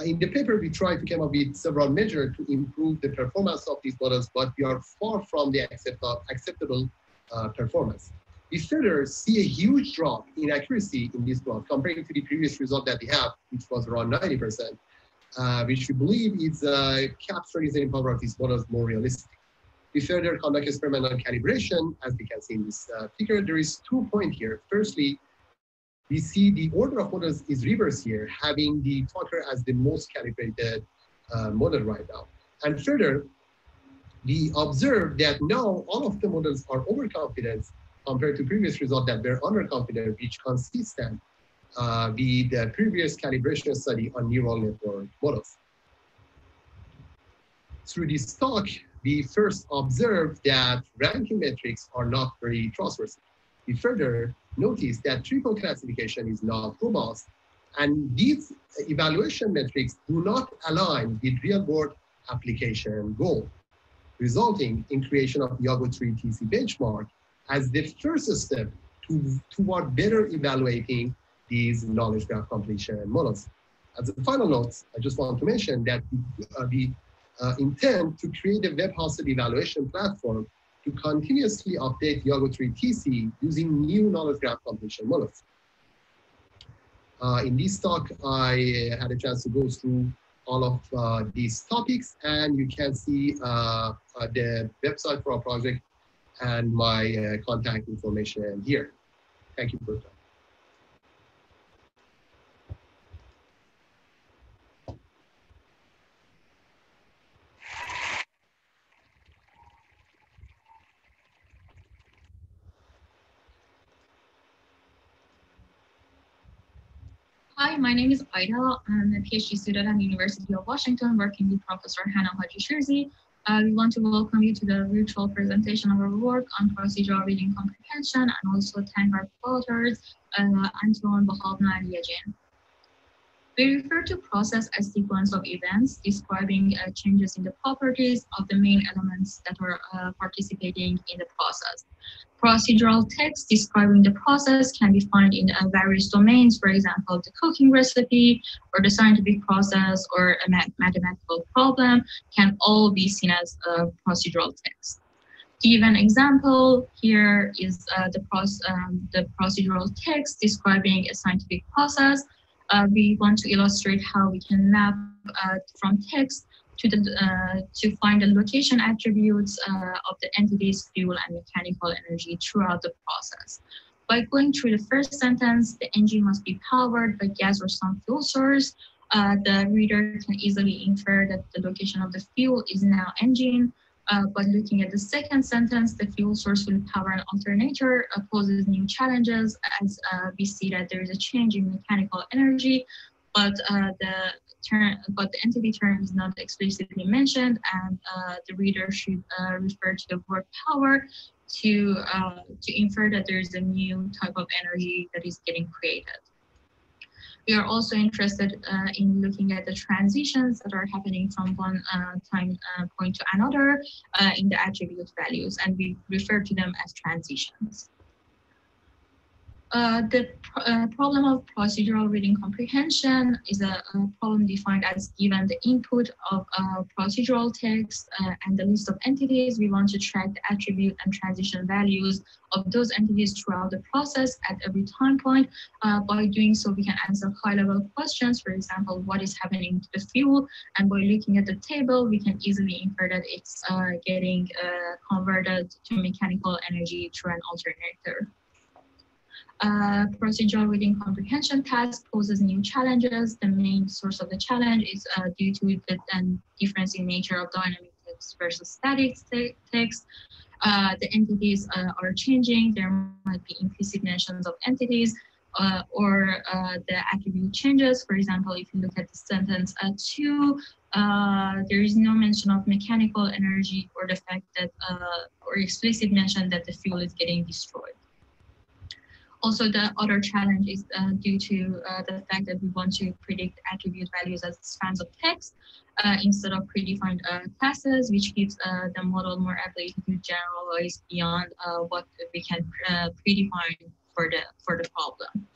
S8: In the paper, we tried to come up with several measures to improve the performance of these models, but we are far from the accept acceptable uh, performance we further see a huge drop in accuracy in this plot comparing to the previous result that we have, which was around 90%, uh, which we believe is uh, capturing the power of these models more realistic. We further conduct experimental calibration. As we can see in this uh, figure, there is two points here. Firstly, we see the order of models is reverse here, having the Tucker as the most calibrated uh, model right now. And further, we observe that now all of the models are overconfident compared to previous results that were underconfident, which consistent uh, with the previous calibration study on neural network models. Through this talk, we first observed that ranking metrics are not very trustworthy. We further noticed that triple classification is not robust, and these evaluation metrics do not align with real-world application goal, resulting in creation of Yago 3 TC benchmark as the first step to, toward better evaluating these knowledge graph completion models. As a final note, I just want to mention that uh, we uh, intend to create a web-hosted evaluation platform to continuously update Yago 3 TC using new knowledge graph completion models. Uh, in this talk, I had a chance to go through all of uh, these topics, and you can see uh, uh, the website for our project and my uh, contact information here. Thank you, Bruto.
S9: Hi, my name is Aida. I'm a PhD student at the University of Washington working with Professor Hannaneh Hajishirzi Uh, we want to welcome you to the virtual presentation of our work on procedural reading comprehension and also thank our co-authors, uh, Anton, Bhavana, and Yejin. We refer to process as sequence of events describing uh, changes in the properties of the main elements that are uh, participating in the process. Procedural text describing the process can be found in uh, various domains, for example, the cooking recipe or the scientific process or a mathematical problem can all be seen as procedural text. Give an example, here is uh, the, um, the procedural text describing a scientific process uh, we want to illustrate how we can map uh, from text to the uh, to find the location attributes uh, of the entity's fuel and mechanical energy throughout the process. By going through the first sentence, the engine must be powered by gas or some fuel source. Uh, the reader can easily infer that the location of the fuel is now engine. Uh, but looking at the second sentence, the fuel source will power an alternator uh, poses new challenges as uh, we see that there is a change in mechanical energy, but uh, the term, but the entity term is not explicitly mentioned, and uh, the reader should uh, refer to the word power to to infer that there is a new type of energy that is getting created. We are also interested uh, in looking at the transitions that are happening from one uh, time uh, point to another uh, in the attribute values, and we refer to them as transitions. Uh, the uh, problem of procedural reading comprehension is a, a, problem defined as given the input of uh, procedural text uh, and the list of entities, we want to track the attribute and transition values of those entities throughout the process at every time point. Uh, by doing so, we can answer high-level questions, for example, what is happening to the fuel? And by looking at the table, we can easily infer that it's getting converted to mechanical energy through an alternator. Uh, procedural reading comprehension task poses new challenges. The main source of the challenge is uh, due to the um, difference in nature of dynamic text versus static text. Uh, the entities uh, are changing. There might be implicit mentions of entities uh, or uh, the attribute changes. For example, if you look at the sentence two, there is no mention of mechanical energy or the fact that, or explicit mention that the fuel is getting destroyed. Also, the other challenge is uh, due to uh, the fact that we want to predict attribute values as spans of text uh, instead of predefined uh, classes, which gives uh, the model more ability to generalize beyond uh, what we can predefine for the for the problem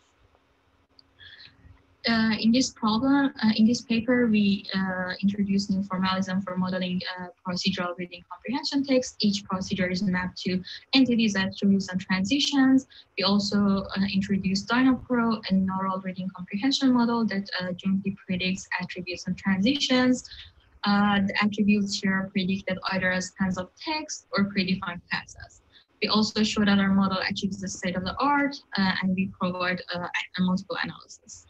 S9: uh, in this problem, uh, in this paper, we uh, introduce new formalism for modeling uh, procedural reading comprehension text. Each procedure is mapped to entities, attributes, and transitions. We also uh, introduce DynaPro, a neural reading comprehension model that uh, jointly predicts attributes and transitions. the attributes here are predicted either as kinds of text or predefined classes. We also show that our model achieves the state of the art, and we provide a multiple analysis.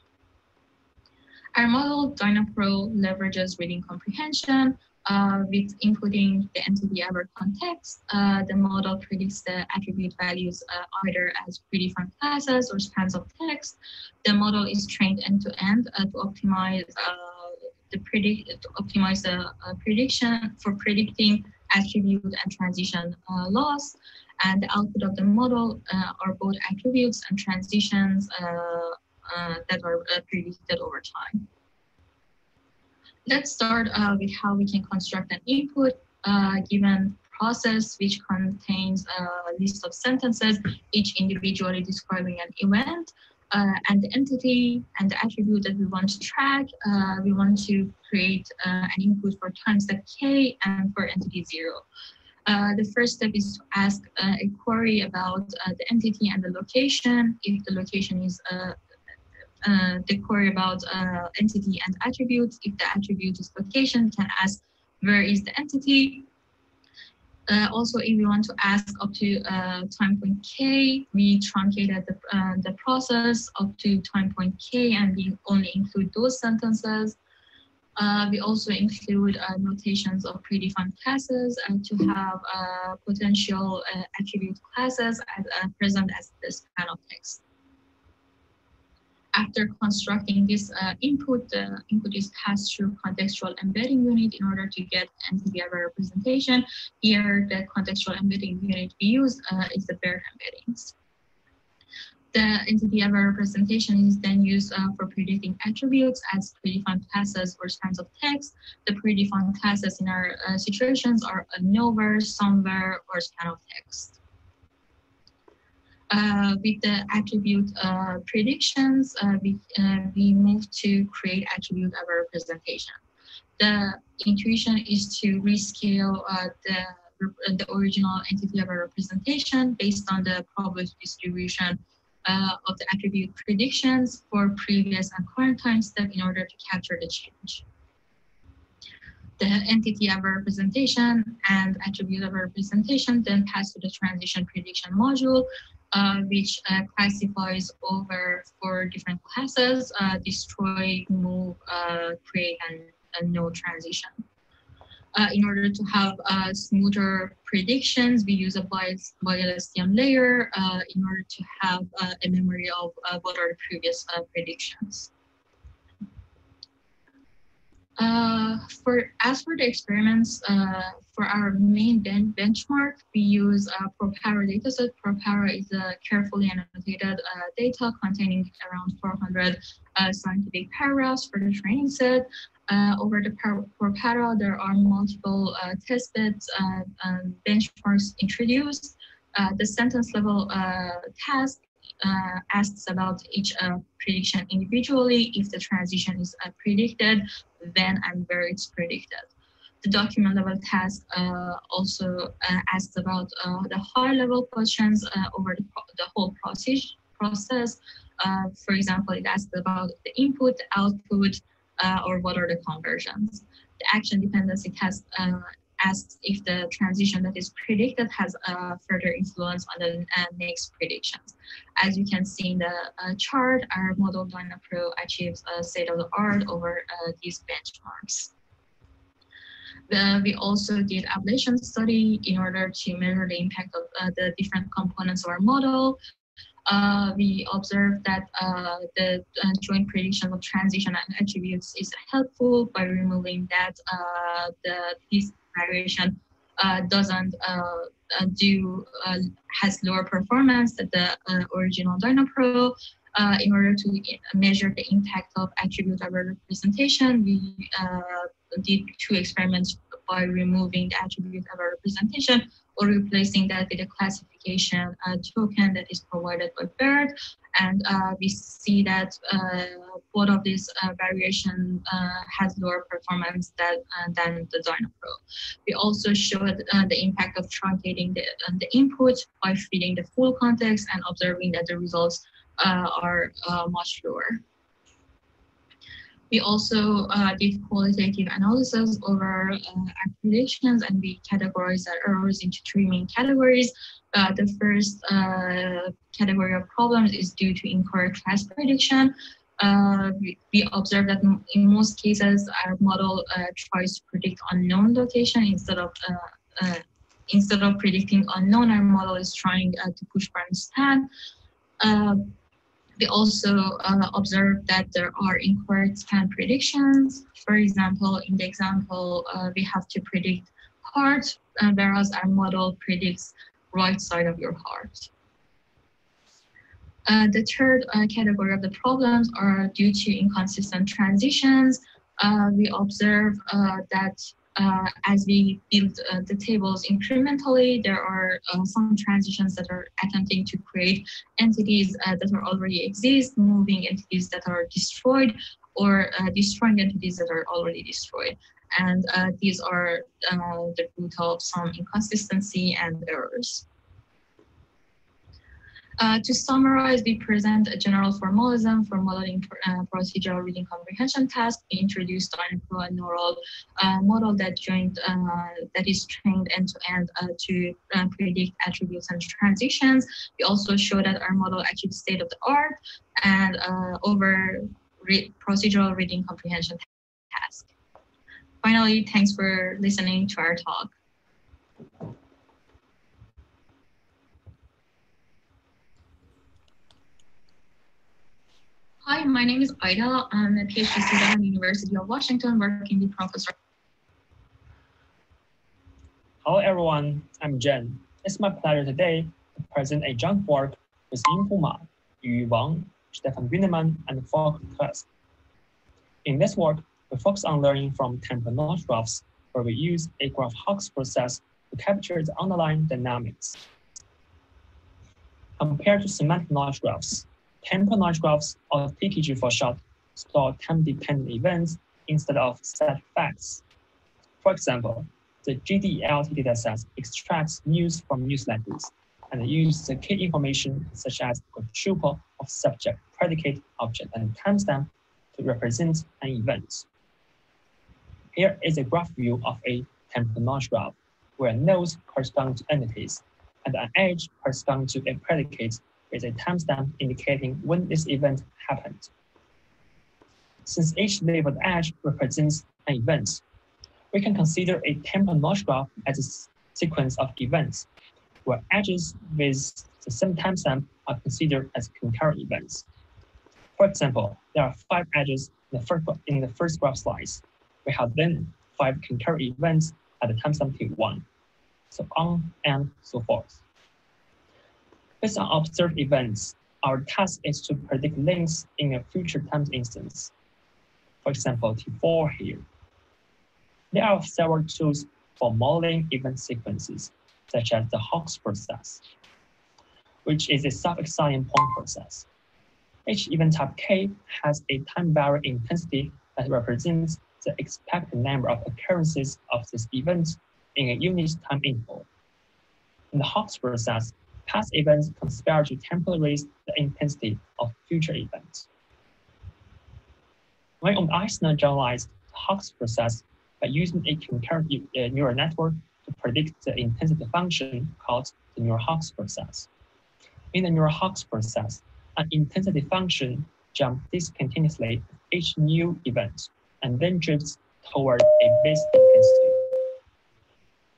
S9: Our model, DynaPro, leverages reading comprehension uh, with including the entity ever context. Uh, the model predicts the attribute values uh, either as predefined classes or spans of text. The model is trained end to end uh, to optimize uh, the predict to optimize the uh, prediction for predicting attribute and transition loss. And the output of the model are both attributes and transitions that are uh, predicted over time. Let's start uh, with how we can construct an input given process which contains a list of sentences, each individually describing an event. Uh, and the entity and the attribute that we want to track, uh, we want to create uh, an input for time step k and for entity zero. the first step is to ask a query about the entity and the location. If the location is uh, the query about uh, entity and attributes. If the attribute is location, can ask where is the entity. Uh, also, if we want to ask up to uh, time point k, we truncated the, uh, the process up to time point k and we only include those sentences. Uh, we also include notations of predefined classes and to have potential attribute classes as present as this kind of text. After constructing this uh, input, the input is passed through contextual embedding unit in order to get entity-aware representation. Here, the contextual embedding unit we use uh, is the BERT embeddings. The entity-aware representation is then used uh, for predicting attributes as predefined classes or spans of text. The predefined classes in our uh, situations are a nowhere, somewhere, or span of text. Uh, with the attribute uh, predictions, uh, we, uh, we move to create attribute aware representation. The intuition is to rescale the, the original entity aware representation based on the probability distribution uh, of the attribute predictions for previous and current time step in order to capture the change. The entity aware representation and attribute aware representation then pass to the transition prediction module, uh, which uh, classifies over four different classes, uh, destroy, move, uh, create, and, and no transition. Uh, in order to have smoother predictions, we use a bias, BiLSTM layer uh, in order to have a memory of what are the previous uh, for as for the experiments, for our main ben benchmark, we use uh, ProPara dataset. ProPara is a carefully annotated data containing around 400 scientific paragraphs for the training set. Uh, over the ProPara, there are multiple uh, test beds uh, and benchmarks introduced. Uh, the sentence level uh, task uh, asks about each uh, prediction individually, if the transition is uh, predicted, when and where it's predicted. The document level task uh, also asks about the high level questions over the, the whole process. process. for example, it asks about the input, output, uh, or what are the conversions. The action dependency test asks if the transition that is predicted has a further influence on the uh, next predictions. As you can see in the uh, chart, our model DynaPro achieves a state of the art over uh, these benchmarks. Uh, we also did ablation study in order to measure the impact of uh, the different components of our model uh, we observed that uh, the uh, joint prediction of transition and attributes is helpful by removing that the this variation uh, doesn't uh, uh do uh, has lower performance than the uh, original DynaPro. in order to measure the impact of attribute representation, we did two experiments by removing the attribute of our representation or replacing that with a classification token that is provided by BERT. And uh, we see that uh, both of these uh, variation has lower performance that, than the DynaPro. We also showed the impact of truncating the, the input by feeding the full context and observing that the results are much lower. We also uh, did qualitative analysis over uh, predictions and we categorized our errors into three main categories. Uh, the first uh, category of problems is due to incorrect class prediction. Uh, we, we observed that in most cases our model uh, tries to predict unknown location instead of instead of predicting unknown, our model is trying to push for understand. We also uh, observed that there are incorrect predictions. For example, in the example, uh, we have to predict heart, uh, whereas our model predicts right side of your heart. Uh, the third uh, category of the problems are due to inconsistent transitions. Uh, we observe that uh, as we build uh, the tables incrementally, there are uh, some transitions that are attempting to create entities uh, that are already exist, moving entities that are destroyed, or uh, destroying entities that are already destroyed. And uh, these are the root of some inconsistency and errors. Uh, to summarize, we present a general formalism for modeling uh, procedural reading comprehension task. We introduced DynaPro a neural uh, model that joined uh, that is trained end to end uh, to predict attributes and transitions. We also show that our model achieves state of the art and over re procedural reading comprehension task. Finally, thanks for listening to our talk. Hi, my name is Ida. I'm a PhD student at the University of Washington, working with Professor.
S10: Hello, everyone. I'm Zhen. It's my pleasure today to present a joint work with Yunpu Ma, Yu Wang, Stephan Günnemann, and Volker Tresp. In this work, we focus on learning from temporal graphs, where we use a graph Hawkes process to capture the underlying dynamics. Compared to semantic knowledge graphs, temporal knowledge graphs, or TKG for short, store time-dependent events instead of set facts. For example, the GDELT dataset extracts news from newsletters and uses the key information such as quadruple of subject, predicate, object, and timestamp to represent an event. Here is a graph view of a temporal knowledge graph, where nodes correspond to entities, and an edge corresponds to a predicate with a timestamp indicating when this event happened. Since each labeled edge represents an event, we can consider a temporal knowledge graph as a sequence of events, where edges with the same timestamp are considered as concurrent events. For example, there are five edges in the first, in the first graph slice, we have then five concurrent events at the timestamp T1, so on and so forth. Based on observed events, our task is to predict links in a future time instance. For example, T4 here. There are several tools for modeling event sequences, such as the Hawkes process, which is a self-exciting point process. Each event type K has a time varying intensity that represents the expected number of occurrences of this event in a unit time interval. In the Hawkes process, past events conspire to temporarily raise the intensity of future events. When Eisner generalized the Hawkes process by using a recurrent uh, neural network to predict the intensity function called the neural-Hawkes process. In the neural-Hawkes process, an intensity function jumps discontinuously at each new event and then drifts toward a base intensity.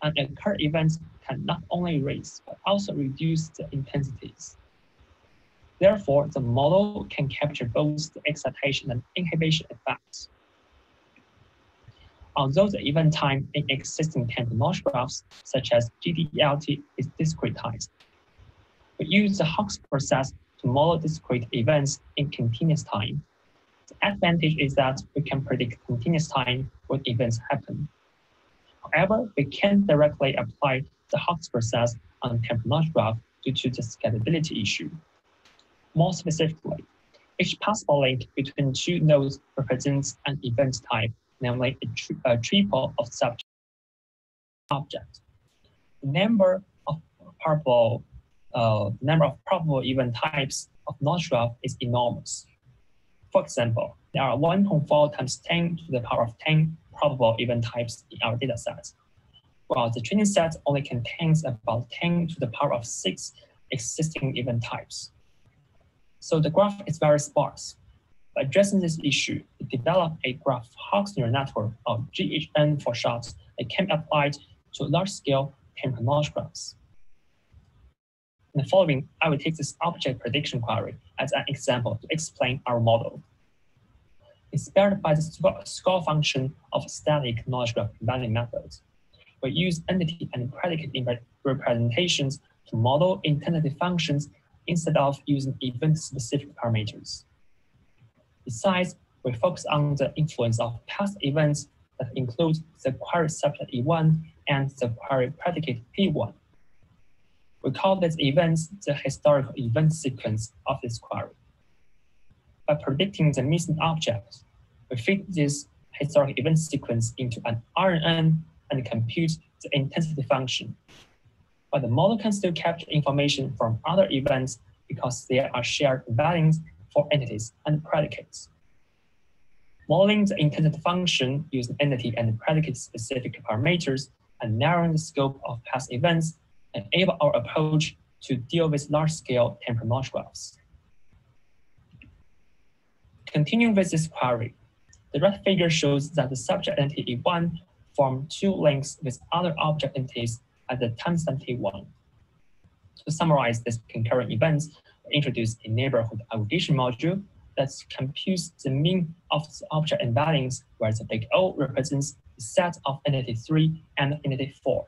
S10: An occurred event can not only raise, but also reduce the intensities. Therefore, the model can capture both the excitation and inhibition effects. Although the event time in existing temporal knowledge graphs, such as GDELT, is discretized, we use the Hawkes process to model discrete events in continuous time the advantage is that we can predict continuous time when events happen. However, we can't directly apply the Hawkes process on temporal graph due to the scalability issue. More specifically, each possible link between two nodes represents an event type, namely a, tri a triple of subject object. The number of probable uh, number of probable event types of knowledge graph is enormous. For example, there are 1.4 times 10 to the power of 10 probable event types in our data set, while the training set only contains about 10 to the power of 6 existing event types. So the graph is very sparse. By addressing this issue, we developed a graph Hawkes neural network, or GHN for short, that can be applied to large-scale temporal knowledge graphs. In the following, I will take this object prediction query as an example to explain our model. Inspired by the score function of static knowledge graph combining methods, we use entity and predicate representations to model intensity functions instead of using event-specific parameters. Besides, we focus on the influence of past events that include the query subject E1 and the query predicate P1. We call these events the historical event sequence of this query. By predicting the missing object, we fit this historical event sequence into an RNN and compute the intensity function. But the model can still capture information from other events because there are shared values for entities and predicates. Modeling the intensity function using entity and predicate specific parameters and narrowing the scope of past events enable our approach to deal with large-scale temporal knowledge graphs. Continuing with this query, the red figure shows that the subject entity E1 form two links with other object entities at the timestamp T1. To summarize these concurrent events, we introduce a neighborhood aggregation module that computes the mean of the object embeddings, where the big O represents the set of entity 3 and entity 4.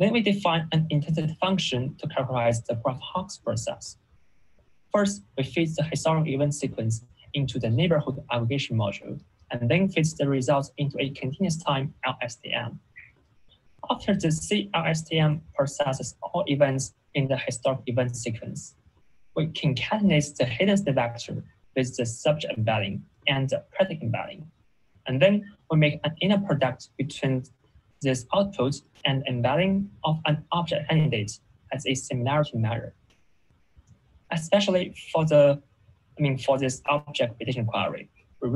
S10: Then we define an intensity function to characterize the graph Hawkes process. First, we feed the historical event sequence into the neighborhood aggregation module, and then feeds the results into a continuous time LSTM. After the CLSTM processes all events in the historic event sequence, we concatenate the hidden state vector with the subject embedding and the predicate embedding. And then we make an inner product between this output and embedding of an object candidate as a similarity measure. Especially for the, I mean, for this object prediction query, we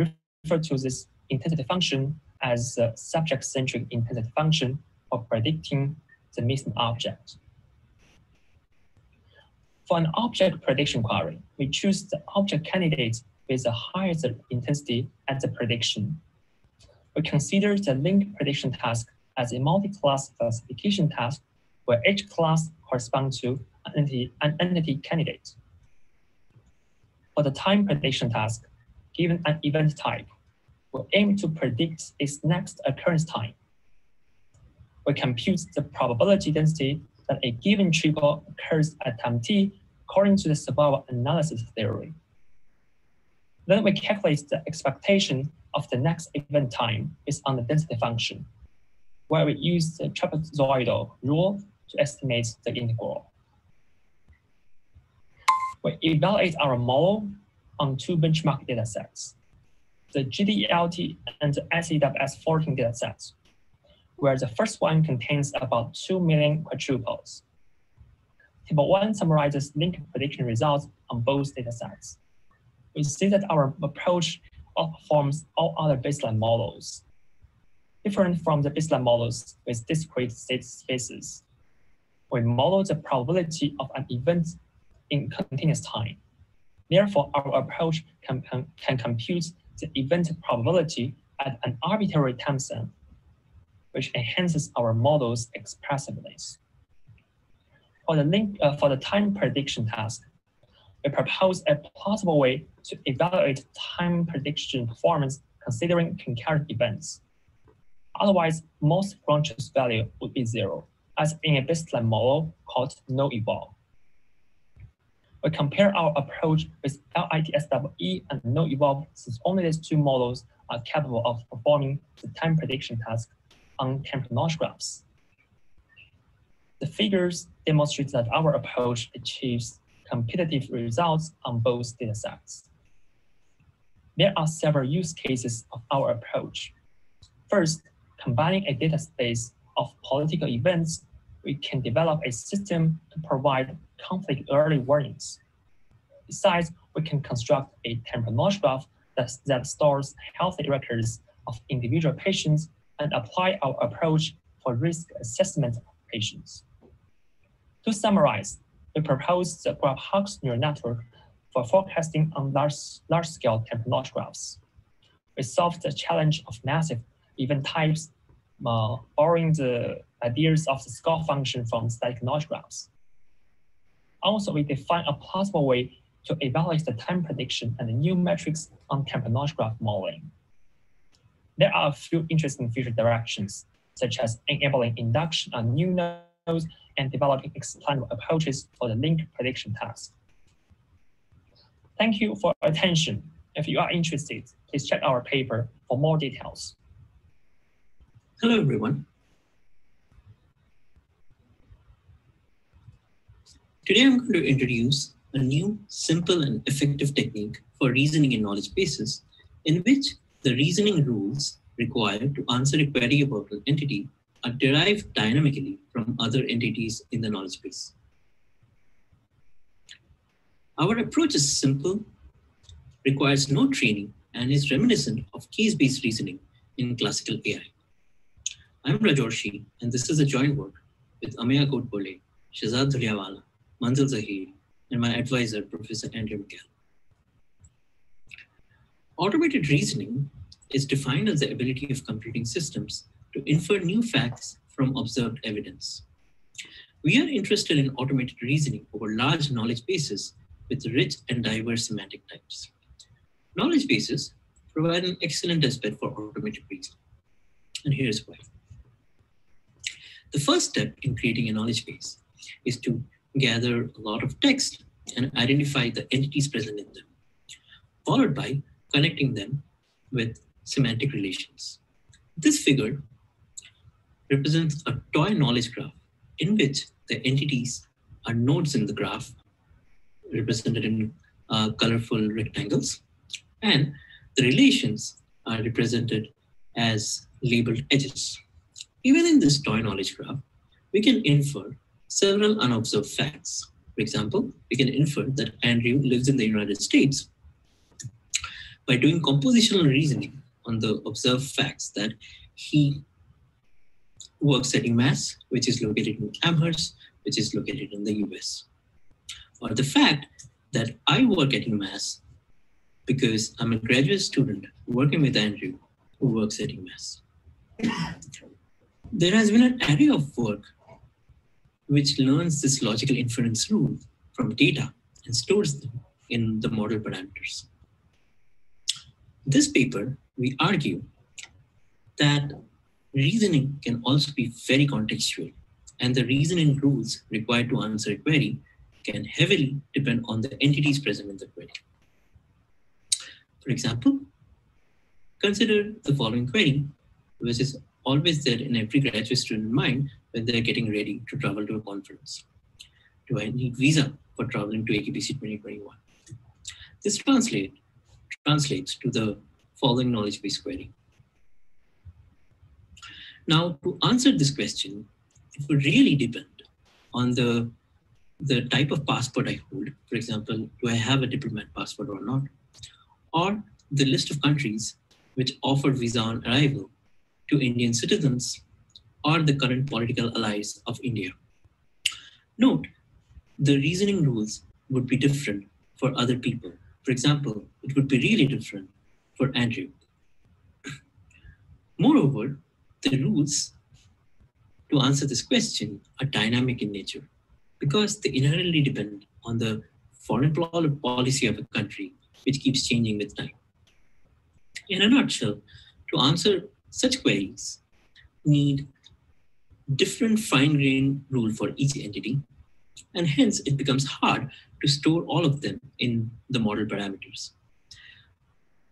S10: refer to this intensity function as the subject-centric intensity function for predicting the missing object. For an object prediction query, we choose the object candidate with the highest intensity at the prediction. We consider the link prediction task as a multi-class classification task where each class corresponds to entity, an entity candidate. For the time prediction task, given an event type, we aim to predict its next occurrence time. We compute the probability density that a given triple occurs at time t according to the survival analysis theory. Then we calculate the expectation of the next event time based on the density function where we use the trapezoidal rule to estimate the integral. We evaluate our model on two benchmark datasets, the GDELT and the ICEWS14 datasets, where the first one contains about 2 million quadruples. Table 1 summarizes link prediction results on both datasets. We see that our approach outperforms all other baseline models different from the baseline models with discrete state spaces. We model the probability of an event in continuous time. Therefore, our approach can, can compute the event probability at an arbitrary time stamp, which enhances our model's expressiveness. For the, link, uh, for the time prediction task, we propose a plausible way to evaluate time prediction performance considering concurrent events. Otherwise, most branches value would be zero, as in a baseline model called Know-Evolve. We compare our approach with LiTSEE and Know-Evolve since only these two models are capable of performing the time prediction task on temporal knowledge graphs. The figures demonstrate that our approach achieves competitive results on both datasets. There are several use cases of our approach. First, combining a data space of political events, we can develop a system to provide conflict early warnings. Besides, we can construct a temporal knowledge graph that, that stores healthy records of individual patients and apply our approach for risk assessment of patients. To summarize, we propose the graph Hawkes neural network for forecasting on large, large-scale temporal knowledge graphs. We solve the challenge of massive event types, uh, borrowing the ideas of the score function from static knowledge graphs. Also, we define a plausible way to evaluate the time prediction and the new metrics on knowledge graph modeling. There are a few interesting future directions, such as enabling induction on new nodes and developing explainable approaches for the link prediction task. Thank you for attention. If you are interested, please check our paper for more details.
S11: Hello, everyone. Today, I'm going to introduce a new, simple, and effective technique for reasoning in knowledge bases, in which the reasoning rules required to answer a query about an entity are derived dynamically from other entities in the knowledge base. Our approach is simple, requires no training, and is reminiscent of case-based reasoning in classical AI. I'm Rajarshi, and this is a joint work with Ameya Godbole, Shehzaad Dhuliawala, Manzil Zaheer, and my advisor, Professor Andrew McCallum. Automated reasoning is defined as the ability of computing systems to infer new facts from observed evidence. We are interested in automated reasoning over large knowledge bases with rich and diverse semantic types. Knowledge bases provide an excellent testbed for automated reasoning. And here's why. The first step in creating a knowledge base is to gather a lot of text and identify the entities present in them, followed by connecting them with semantic relations. This figure represents a toy knowledge graph in which the entities are nodes in the graph represented in uh, colorful rectangles and the relations are represented as labeled edges. Even in this toy knowledge graph, we can infer several unobserved facts. For example, we can infer that Andrew lives in the United States by doing compositional reasoning on the observed facts that he works at UMass, which is located in Amherst, which is located in the US. Or the fact that I work at UMass because I'm a graduate student working with Andrew, who works at UMass. There has been an area of work which learns this logical inference rule from data and stores them in the model parameters. This paper, we argue that reasoning can also be very contextual, and the reasoning rules required to answer a query can heavily depend on the entities present in the query. For example, consider the following query, which is always there in every graduate student mind when they're getting ready to travel to a conference. Do I need visa for traveling to AKBC 2021? This translate, translates to the following knowledge base query. Now, to answer this question, it would really depend on the, the type of passport I hold. For example, do I have a diplomat passport or not? Or the list of countries which offer visa on arrival to Indian citizens or the current political allies of India. Note, the reasoning rules would be different for other people. For example, it would be really different for Andrew. Moreover, the rules to answer this question are dynamic in nature because they inherently depend on the foreign policy of a country, which keeps changing with time. In a nutshell, to answer such queries need different fine-grained rule for each entity, and hence it becomes hard to store all of them in the model parameters.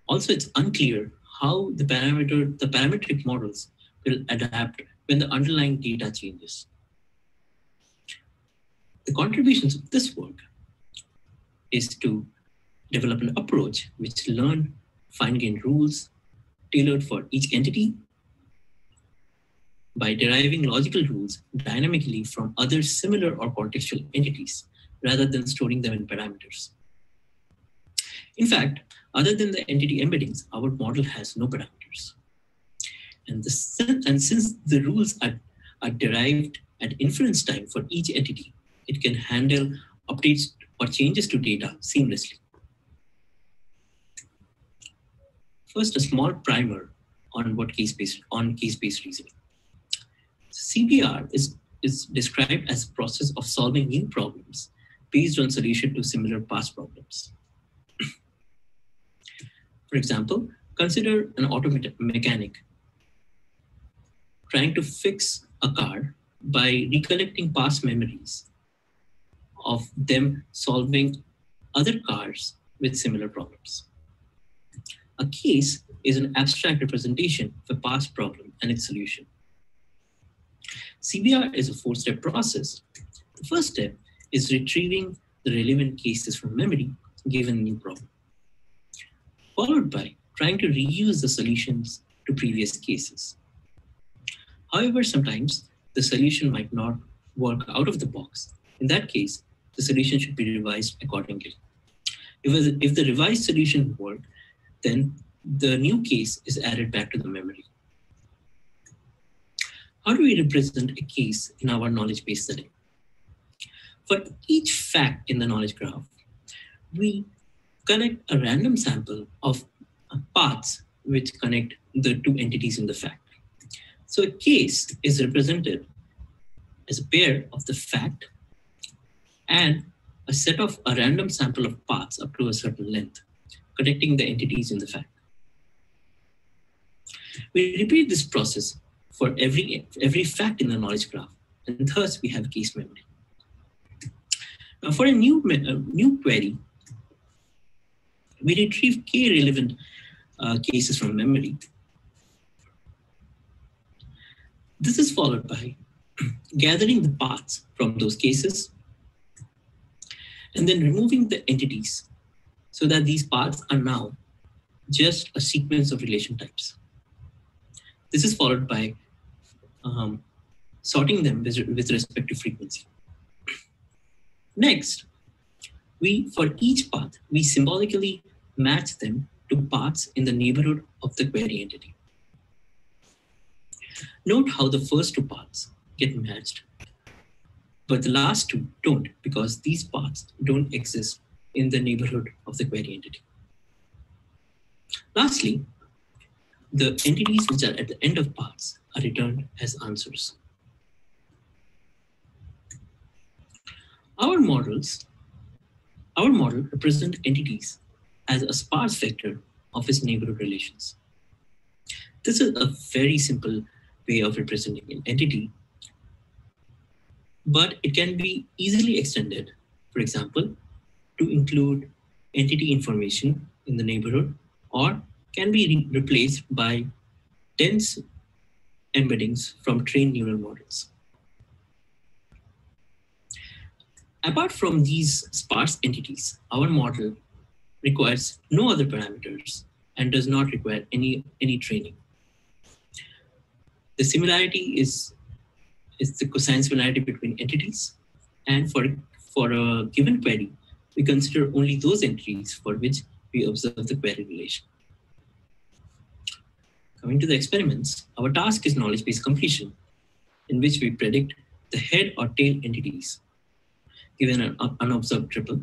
S11: Also, it's unclear how the parameter, the parametric models will adapt when the underlying data changes. The contributions of this work is to develop an approach which learn fine-grained rules tailored for each entity by deriving logical rules dynamically from other similar or contextual entities rather than storing them in parameters. In fact, other than the entity embeddings, our model has no parameters. And, the, and since the rules are, are derived at inference time for each entity, it can handle updates or changes to data seamlessly. First, a small primer on what case-based on case-based reasoning. CBR is, is described as a process of solving new problems based on solution to similar past problems. For example, consider an automated mechanic trying to fix a car by recollecting past memories of them solving other cars with similar problems. A case is an abstract representation of a past problem and its solution. CBR is a four-step process. The first step is retrieving the relevant cases from memory given a new problem, followed by trying to reuse the solutions to previous cases. However, sometimes the solution might not work out of the box. In that case, the solution should be revised accordingly. If, if the revised solution worked, then the new case is added back to the memory. How do we represent a case in our knowledge base setting? For each fact in the knowledge graph, we connect a random sample of paths which connect the two entities in the fact. So a case is represented as a pair of the fact and a set of a random sample of paths up to a certain length, connecting the entities in the fact. We repeat this process for every, every fact in the knowledge graph, and thus we have case memory. Now for a new, a new query, we retrieve k relevant uh, cases from memory. This is followed by gathering the paths from those cases and then removing the entities so that these paths are now just a sequence of relation types. This is followed by um, sorting them with, with respect to frequency. Next, we, for each path, we symbolically match them to paths in the neighborhood of the query entity. Note how the first two paths get matched, but the last two don't because these paths don't exist in the neighborhood of the query entity. Lastly, the entities which are at the end of paths are returned as answers. Our models, our model represent entities as a sparse vector of its neighborhood relations. This is a very simple way of representing an entity, but it can be easily extended, for example, to include entity information in the neighborhood or can be re replaced by dense embeddings from trained neural models. Apart from these sparse entities, our model requires no other parameters and does not require any, any training. The similarity is, is the cosine similarity between entities. And for, for a given query, we consider only those entries for which we observe the query relation. Coming to the experiments, our task is knowledge base completion, in which we predict the head or tail entities given an unobserved triple.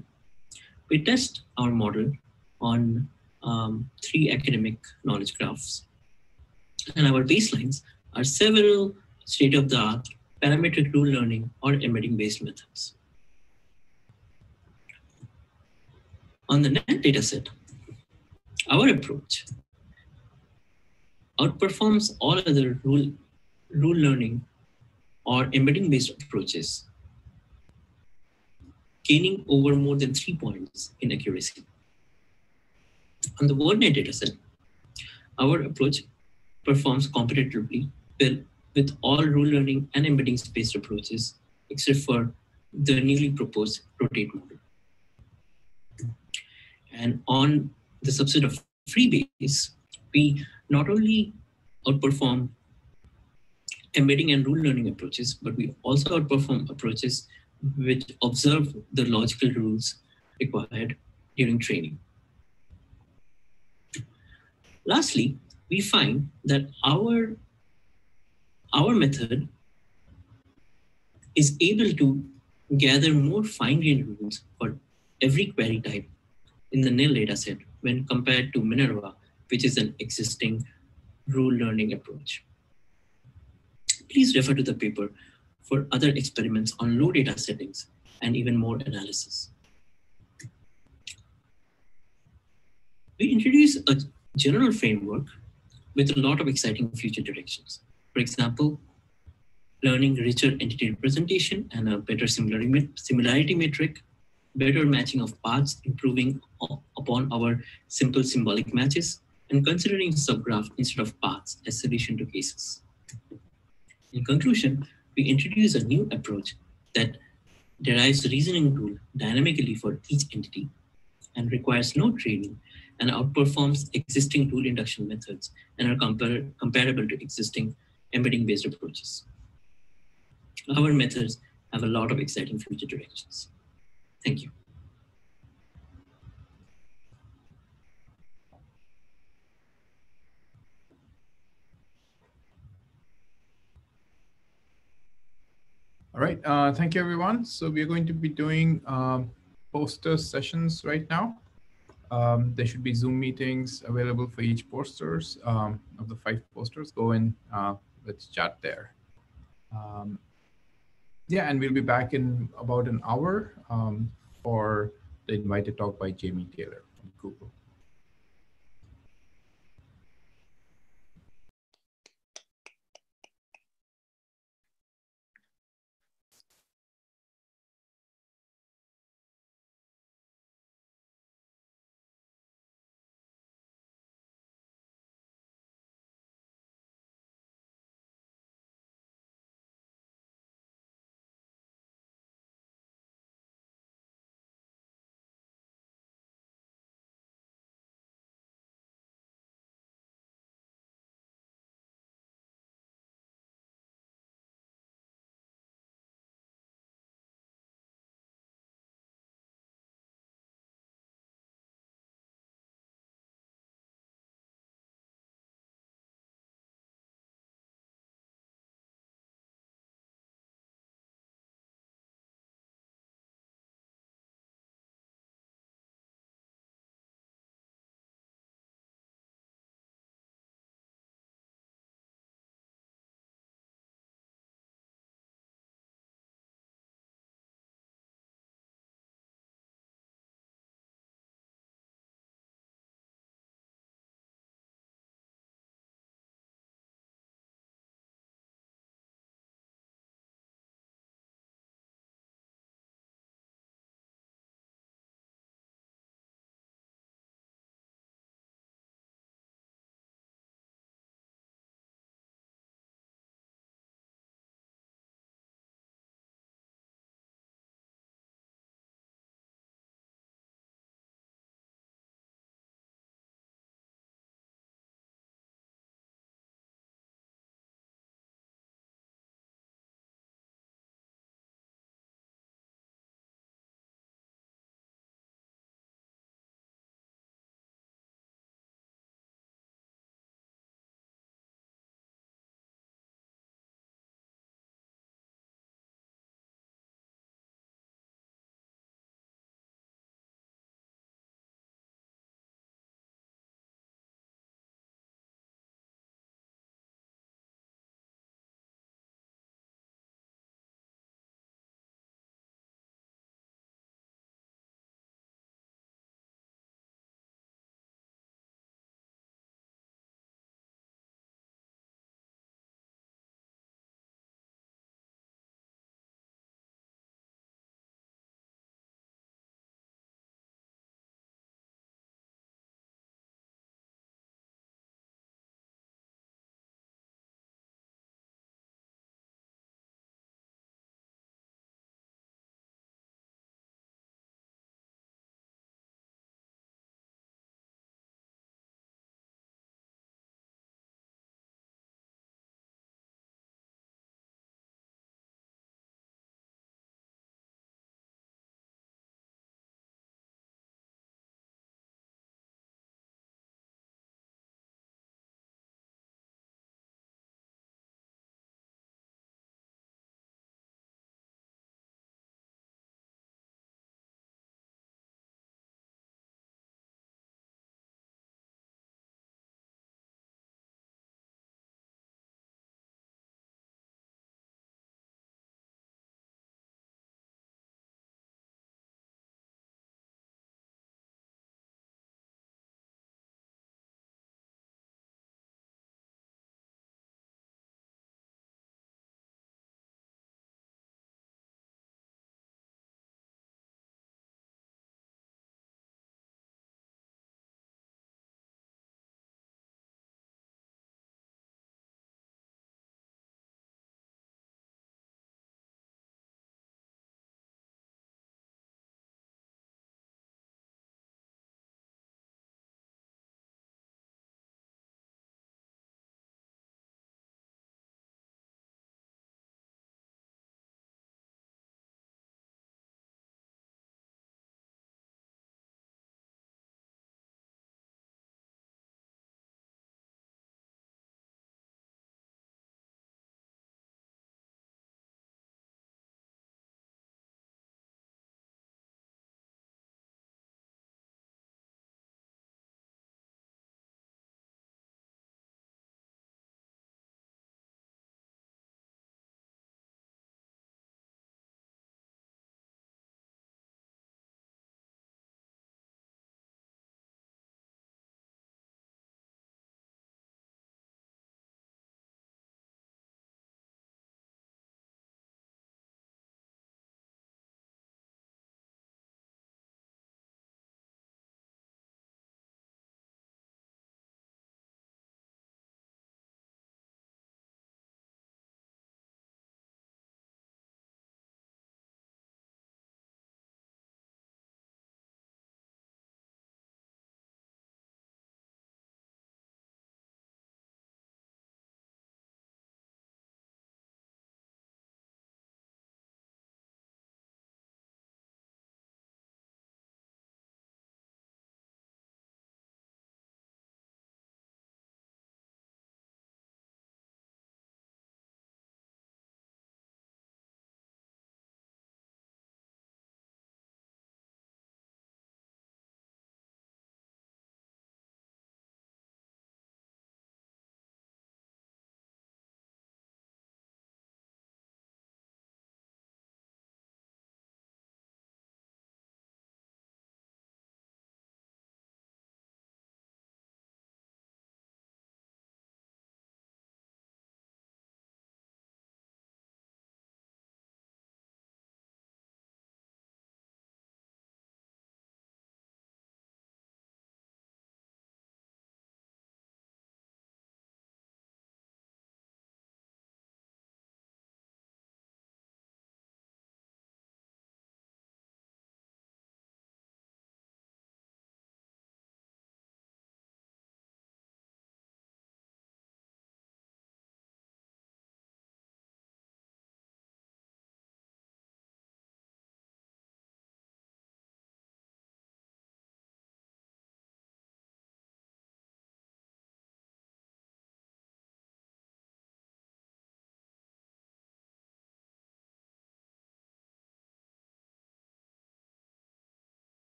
S11: We test our model on um, three academic knowledge graphs. And our baselines are several state-of-the-art parametric rule learning or embedding-based methods. On the NELL dataset, our approach outperforms all other rule, rule learning or embedding-based approaches, gaining over more than three points in accuracy. On the WordNet dataset, our approach performs competitively with all rule learning and embedding-based approaches, except for the newly proposed RotatE model. And on the subset of freebase, we not only outperform embedding and rule learning approaches, but we also outperform approaches which observe the logical rules required during training. Lastly, we find that our, our method is able to gather more fine-grained rules for every query type in the NELL dataset when compared to Minerva, which is an existing rule learning approach. Please refer to the paper for other experiments on low data settings and even more analysis. We introduce a general framework with a lot of exciting future directions. For example, learning richer entity representation and a better similarity metric, better matching of paths, improving upon our simple symbolic matches, and considering subgraph instead of paths as solution to cases. In conclusion, we introduce a new approach that derives reasoning rule dynamically for each entity and requires no training and outperforms existing rule induction methods and are compar comparable to existing embedding-based approaches. Our methods have a lot of exciting future directions. Thank you.
S3: All right, uh, thank you everyone. So we're going to be doing um, poster sessions right now. Um, there should be Zoom meetings available for each posters um, of the five posters. Go in, uh, let's chat there. Um, yeah, and we'll be back in about an hour um, for the invited talk by Jamie Taylor from Google.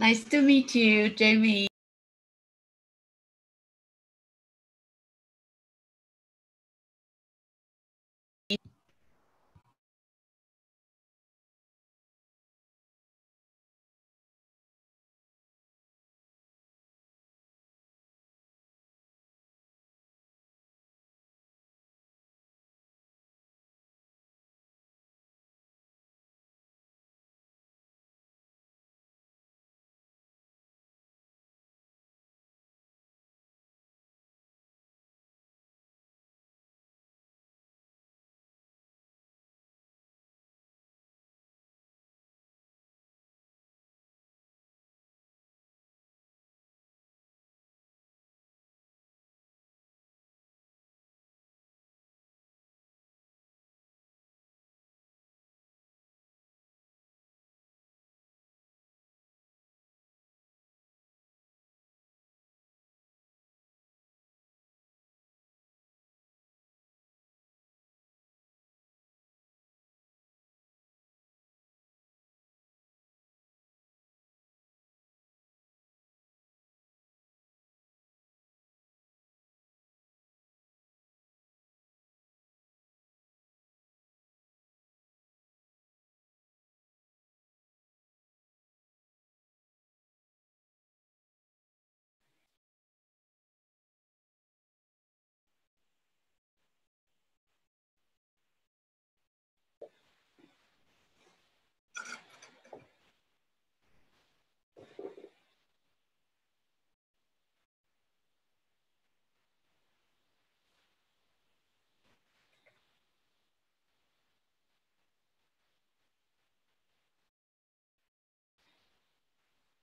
S12: Nice to meet you, Jamie.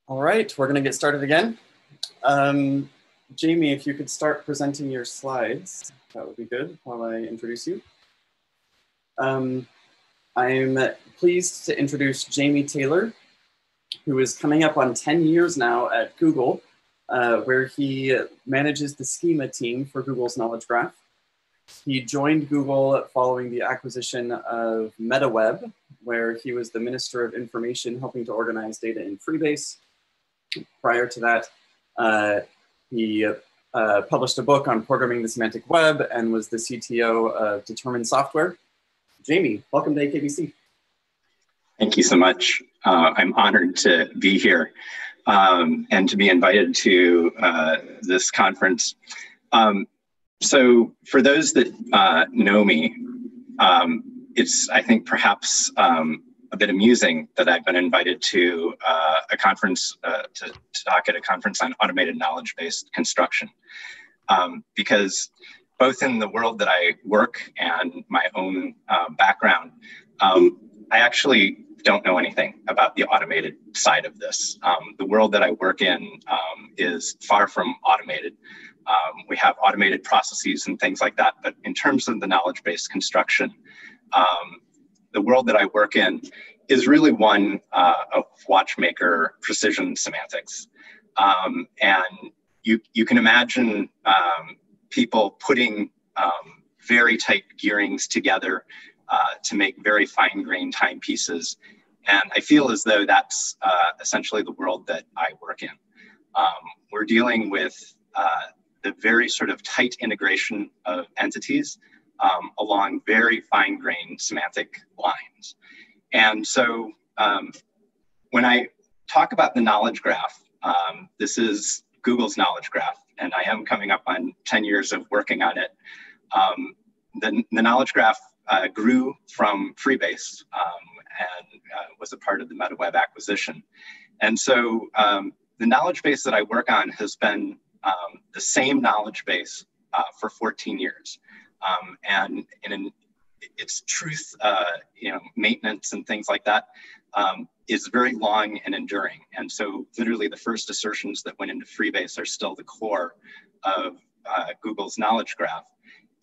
S13: All right, we're going to get started again. Um, Jamie, if you could start presenting your slides, that would be good while I introduce you. Um, I'm pleased to introduce Jamie Taylor, who is coming up on 10 years now at Google, uh, where he manages the schema team for Google's Knowledge Graph. He joined Google following the acquisition of MetaWeb, where he was the Minister of Information helping to organize data in Freebase Prior to that, uh, he uh, published a book on programming the semantic web and was the CTO of Determined Software. Jamie, welcome to AKBC.
S14: Thank you so much. Uh, I'm honored to be here um, and to be invited to uh, this conference. Um, so for those that uh, know me, um, it's, I think, perhaps um, a bit amusing that I've been invited to uh, a conference uh, to, to, talk at a conference on automated knowledge base construction, um, because both in the world that I work and my own uh, background, um, I actually don't know anything about the automated side of this. Um, the world that I work in um, is far from automated. Um, we have automated processes and things like that, but in terms of the knowledge base construction, um, the world that I work in is really one uh, of watchmaker precision semantics. Um, and you, you can imagine um, people putting um, very tight gearings together uh, to make very fine grained timepieces. And I feel as though that's uh, essentially the world that I work in. Um, we're dealing with uh, the very sort of tight integration of entities um, along very fine grained semantic lines. And so um, when I talk about the knowledge graph, um, this is Google's knowledge graph, and I am coming up on 10 years of working on it. Um, the, the knowledge graph uh, grew from Freebase um, and uh, was a part of the MetaWeb acquisition. And so um, the knowledge base that I work on has been um, the same knowledge base uh, for 14 years. Um, and its truth, uh, you know, maintenance and things like that um, is very long and enduring. And so, literally, the first assertions that went into Freebase are still the core of uh, Google's knowledge graph,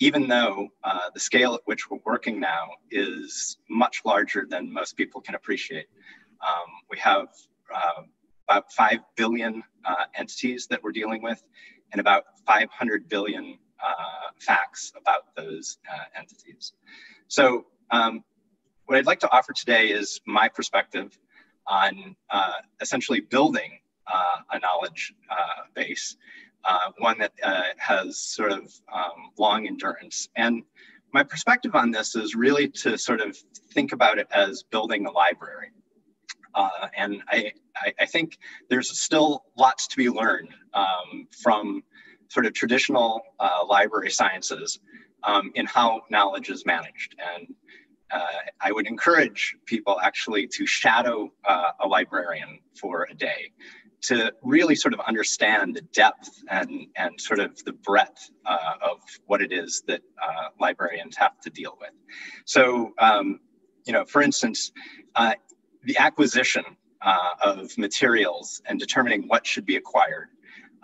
S14: even though uh, the scale at which we're working now is much larger than most people can appreciate. Um, we have uh, about 5 billion uh, entities that we're dealing with and about 500 billion uh, facts about those uh, entities. So um, what I'd like to offer today is my perspective on uh, essentially building uh, a knowledge uh, base, uh, one that has sort of um, long endurance. And my perspective on this is really to sort of think about it as building a library. Uh, and I, I, I, think there's still lots to be learned um, from sort of traditional uh, library sciences um, in how knowledge is managed. And uh, I would encourage people actually to shadow uh, a librarian for a day to really sort of understand the depth and, and sort of the breadth uh, of what it is that uh, librarians have to deal with. So, um, you know, for instance, uh, the acquisition of materials and determining what should be acquired,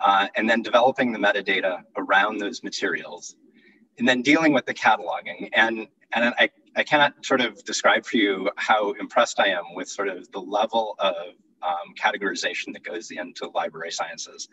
S14: uh, and then developing the metadata around those materials, and then dealing with the cataloging. And, and I, I cannot sort of describe for you how impressed I am with sort of the level of um, categorization that goes into library sciences.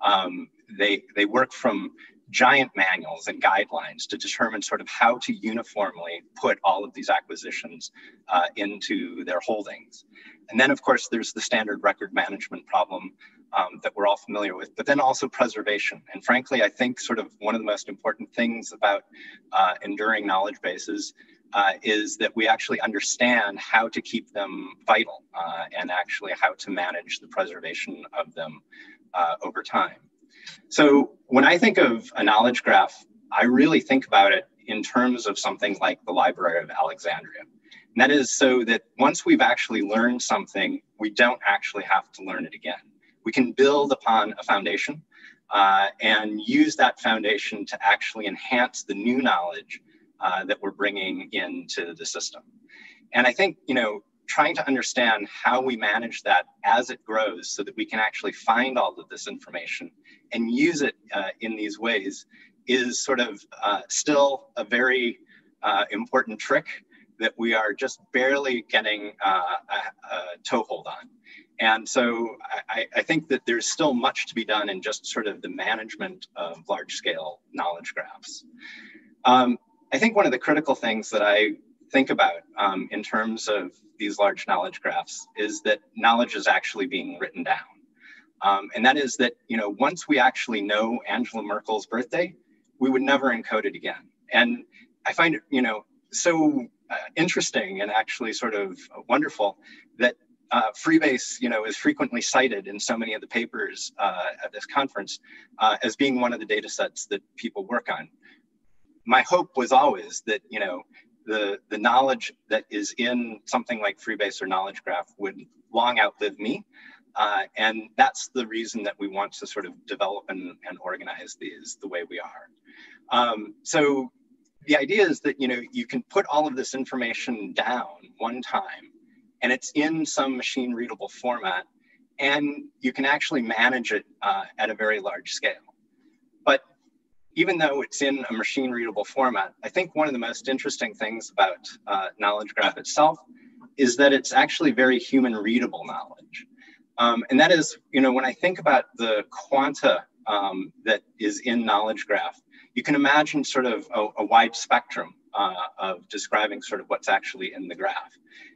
S14: Um, they, they work from giant manuals and guidelines to determine sort of how to uniformly put all of these acquisitions uh, into their holdings. And then, of course, there's the standard record management problem um, that we're all familiar with, but then also preservation. And frankly, I think sort of one of the most important things about uh, enduring knowledge bases uh, is that we actually understand how to keep them vital uh, and actually how to manage the preservation of them uh, over time. So when I think of a knowledge graph, I really think about it in terms of something like the Library of Alexandria. And that is so that once we've actually learned something, we don't actually have to learn it again. We can build upon a foundation uh, and use that foundation to actually enhance the new knowledge uh, that we're bringing into the system. And I think, you know, trying to understand how we manage that as it grows so that we can actually find all of this information and use it uh, in these ways is sort of uh, still a very uh, important trick that we are just barely getting uh, a, a toehold on. And so I, I, think that there's still much to be done in just sort of the management of large scale knowledge graphs. Um, I think one of the critical things that I think about um, in terms of these large knowledge graphs is that knowledge is actually being written down. Um, and that is that, you know, once we actually know Angela Merkel's birthday, we would never encode it again. And I find it, you know, so uh, interesting and actually sort of wonderful that uh, Freebase, you know, is frequently cited in so many of the papers uh, at this conference uh, as being one of the data sets that people work on my hope was always that you know the the knowledge that is in something like Freebase or Knowledge Graph would long outlive me, uh, and that's the reason that we want to sort of develop and, and organize these the way we are. Um, so the idea is that you know you can put all of this information down one time, and it's in some machine readable format, and you can actually manage it uh, at a very large scale. But even though it's in a machine readable format, I think one of the most interesting things about uh, Knowledge Graph itself is that it's actually very human readable knowledge. Um, and that is, you know, when I think about the quanta um, that is in Knowledge Graph, you can imagine sort of a, a wide spectrum uh, of describing sort of what's actually in the graph.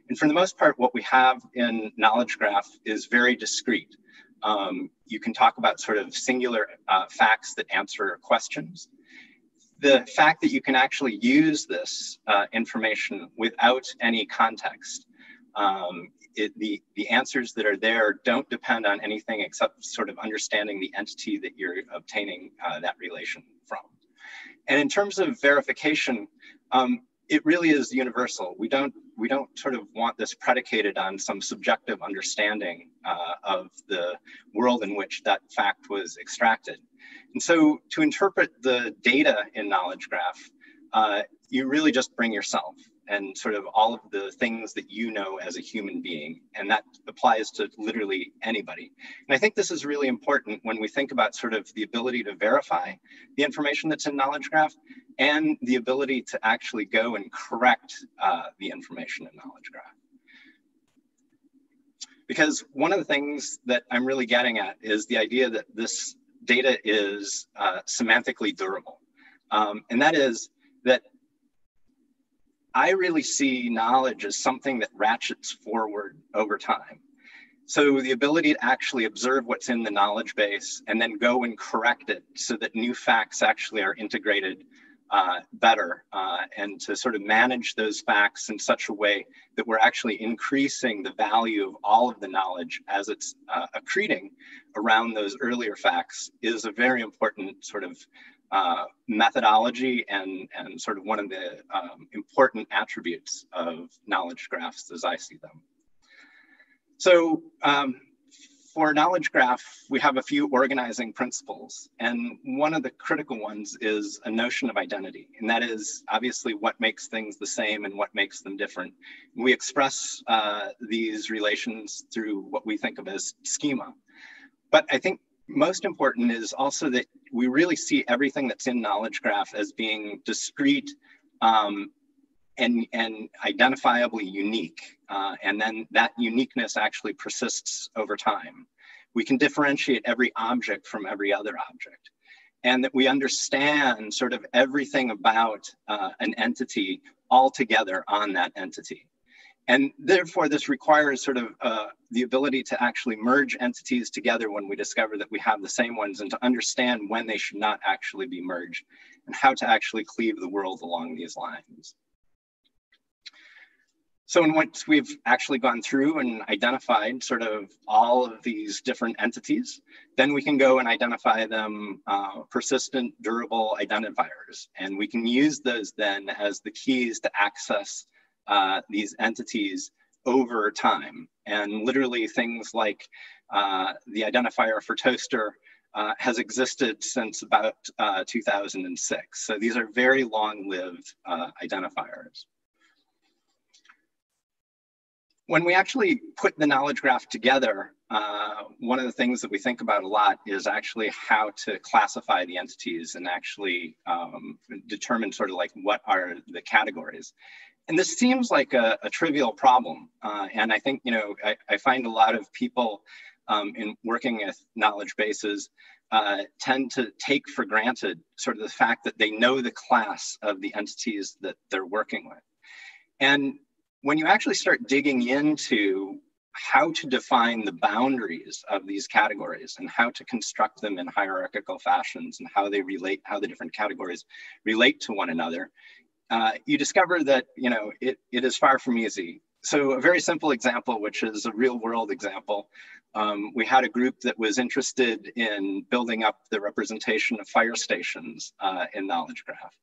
S14: And for the most part, what we have in Knowledge Graph is very discrete. Um, you can talk about sort of singular uh, facts that answer questions. The fact that you can actually use this uh, information without any context, um, it, the, the answers that are there don't depend on anything except sort of understanding the entity that you're obtaining uh, that relation from. And in terms of verification, um, it really is universal. We don't we don't sort of want this predicated on some subjective understanding uh, of the world in which that fact was extracted. And so to interpret the data in Knowledge Graph, uh, you really just bring yourself and sort of all of the things that you know as a human being. And that applies to literally anybody. And I think this is really important when we think about sort of the ability to verify the information that's in Knowledge Graph and the ability to actually go and correct uh, the information in Knowledge Graph. Because one of the things that I'm really getting at is the idea that this data is uh, semantically durable. Um, and that is that I really see knowledge as something that ratchets forward over time. So the ability to actually observe what's in the knowledge base and then go and correct it so that new facts actually are integrated uh, better uh, and to sort of manage those facts in such a way that we're actually increasing the value of all of the knowledge as it's uh, accreting around those earlier facts is a very important sort of uh, methodology and, and sort of one of the um, important attributes of knowledge graphs as I see them. So um, for knowledge graph, we have a few organizing principles. And one of the critical ones is a notion of identity. And that is obviously what makes things the same and what makes them different. We express uh, these relations through what we think of as schema. But I think most important is also that we really see everything that's in knowledge graph as being discrete um, and, and identifiably unique. Uh, and then that uniqueness actually persists over time. We can differentiate every object from every other object. And that we understand sort of everything about uh, an entity altogether on that entity. And therefore, this requires sort of uh, the ability to actually merge entities together when we discover that we have the same ones and to understand when they should not actually be merged and how to actually cleave the world along these lines. So once we've actually gone through and identified sort of all of these different entities, then we can go and identify them uh, persistent, durable identifiers. And we can use those then as the keys to access uh, these entities over time. And literally things like uh, the identifier for toaster uh, has existed since about uh, 2006. So these are very long-lived uh, identifiers when we actually put the knowledge graph together, uh, one of the things that we think about a lot is actually how to classify the entities and actually um, determine sort of like what are the categories. And this seems like a, a trivial problem. Uh, and I think, you know, I, I, find a lot of people um, in working with knowledge bases uh, tend to take for granted sort of the fact that they know the class of the entities that they're working with. And when you actually start digging into how to define the boundaries of these categories and how to construct them in hierarchical fashions and how they relate, how the different categories relate to one another, uh, you discover that you know it, it is far from easy. So a very simple example, which is a real world example, um, we had a group that was interested in building up the representation of fire stations uh, in Knowledge Graph.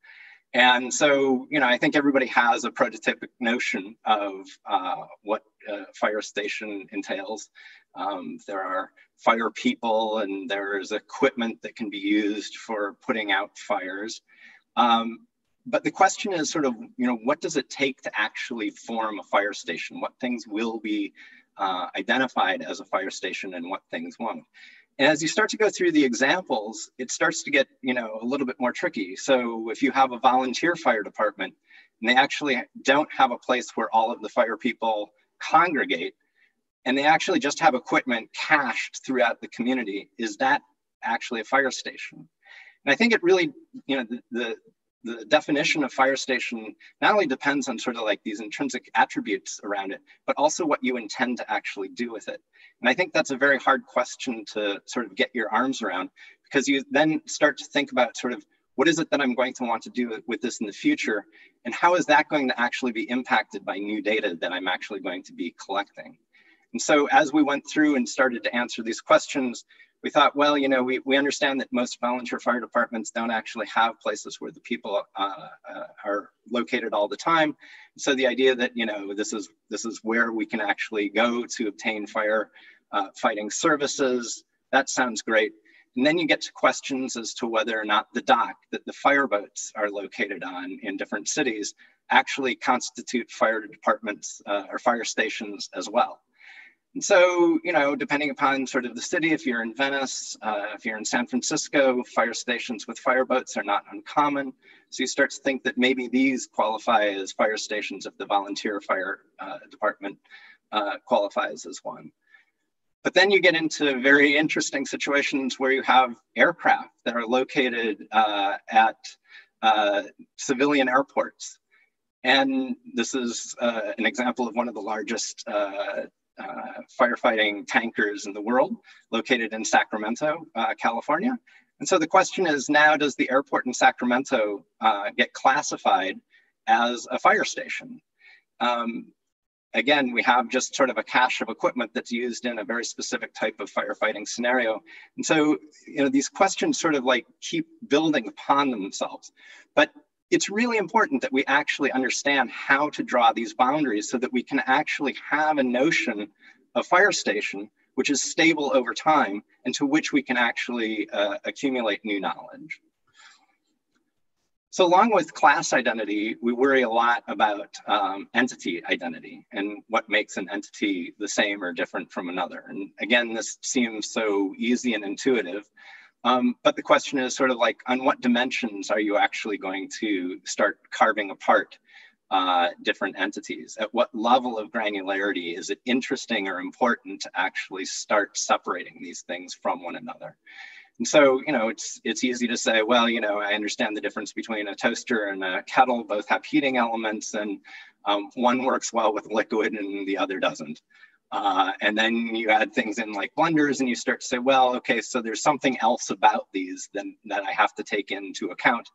S14: And so, you know, I think everybody has a prototypic notion of uh, what a fire station entails. Um, there are fire people and there's equipment that can be used for putting out fires. Um, but the question is sort of, you know, what does it take to actually form a fire station? What things will be uh, identified as a fire station and what things won't? And as you start to go through the examples, it starts to get, you know, a little bit more tricky. So if you have a volunteer fire department and they actually don't have a place where all of the fire people congregate, and they actually just have equipment cached throughout the community, is that actually a fire station? And I think it really, you know, the, the the definition of fire station not only depends on sort of like these intrinsic attributes around it, but also what you intend to actually do with it. And I think that's a very hard question to sort of get your arms around because you then start to think about sort of what is it that I'm going to want to do with this in the future? And how is that going to actually be impacted by new data that I'm actually going to be collecting? And so as we went through and started to answer these questions, we thought, well, you know, we, we understand that most volunteer fire departments don't actually have places where the people uh, uh, are located all the time. So the idea that, you know, this is, this is where we can actually go to obtain fire uh, fighting services, that sounds great. And then you get to questions as to whether or not the dock that the fireboats are located on in different cities actually constitute fire departments uh, or fire stations as well. And so, you know, depending upon sort of the city, if you're in Venice, uh, if you're in San Francisco, fire stations with fireboats are not uncommon. So you start to think that maybe these qualify as fire stations if the volunteer fire uh, department uh, qualifies as one. But then you get into very interesting situations where you have aircraft that are located uh, at uh, civilian airports. And this is uh, an example of one of the largest uh, firefighting tankers in the world, located in Sacramento, uh, California. And so the question is now, does the airport in Sacramento uh, get classified as a fire station? Um, again, we have just sort of a cache of equipment that's used in a very specific type of firefighting scenario. And so, you know, these questions sort of like keep building upon themselves. But it's really important that we actually understand how to draw these boundaries so that we can actually have a notion of fire station which is stable over time and to which we can actually uh, accumulate new knowledge. So along with class identity, we worry a lot about um, entity identity and what makes an entity the same or different from another. And again, this seems so easy and intuitive, um, but the question is sort of like, on what dimensions are you actually going to start carving apart uh, different entities? At what level of granularity is it interesting or important to actually start separating these things from one another? And so, you know, it's it's easy to say, well, you know, I understand the difference between a toaster and a kettle. Both have heating elements, and um, one works well with liquid and the other doesn't. Uh, and then you add things in like blenders, and you start to say, well, okay, so there's something else about these than that I have to take into account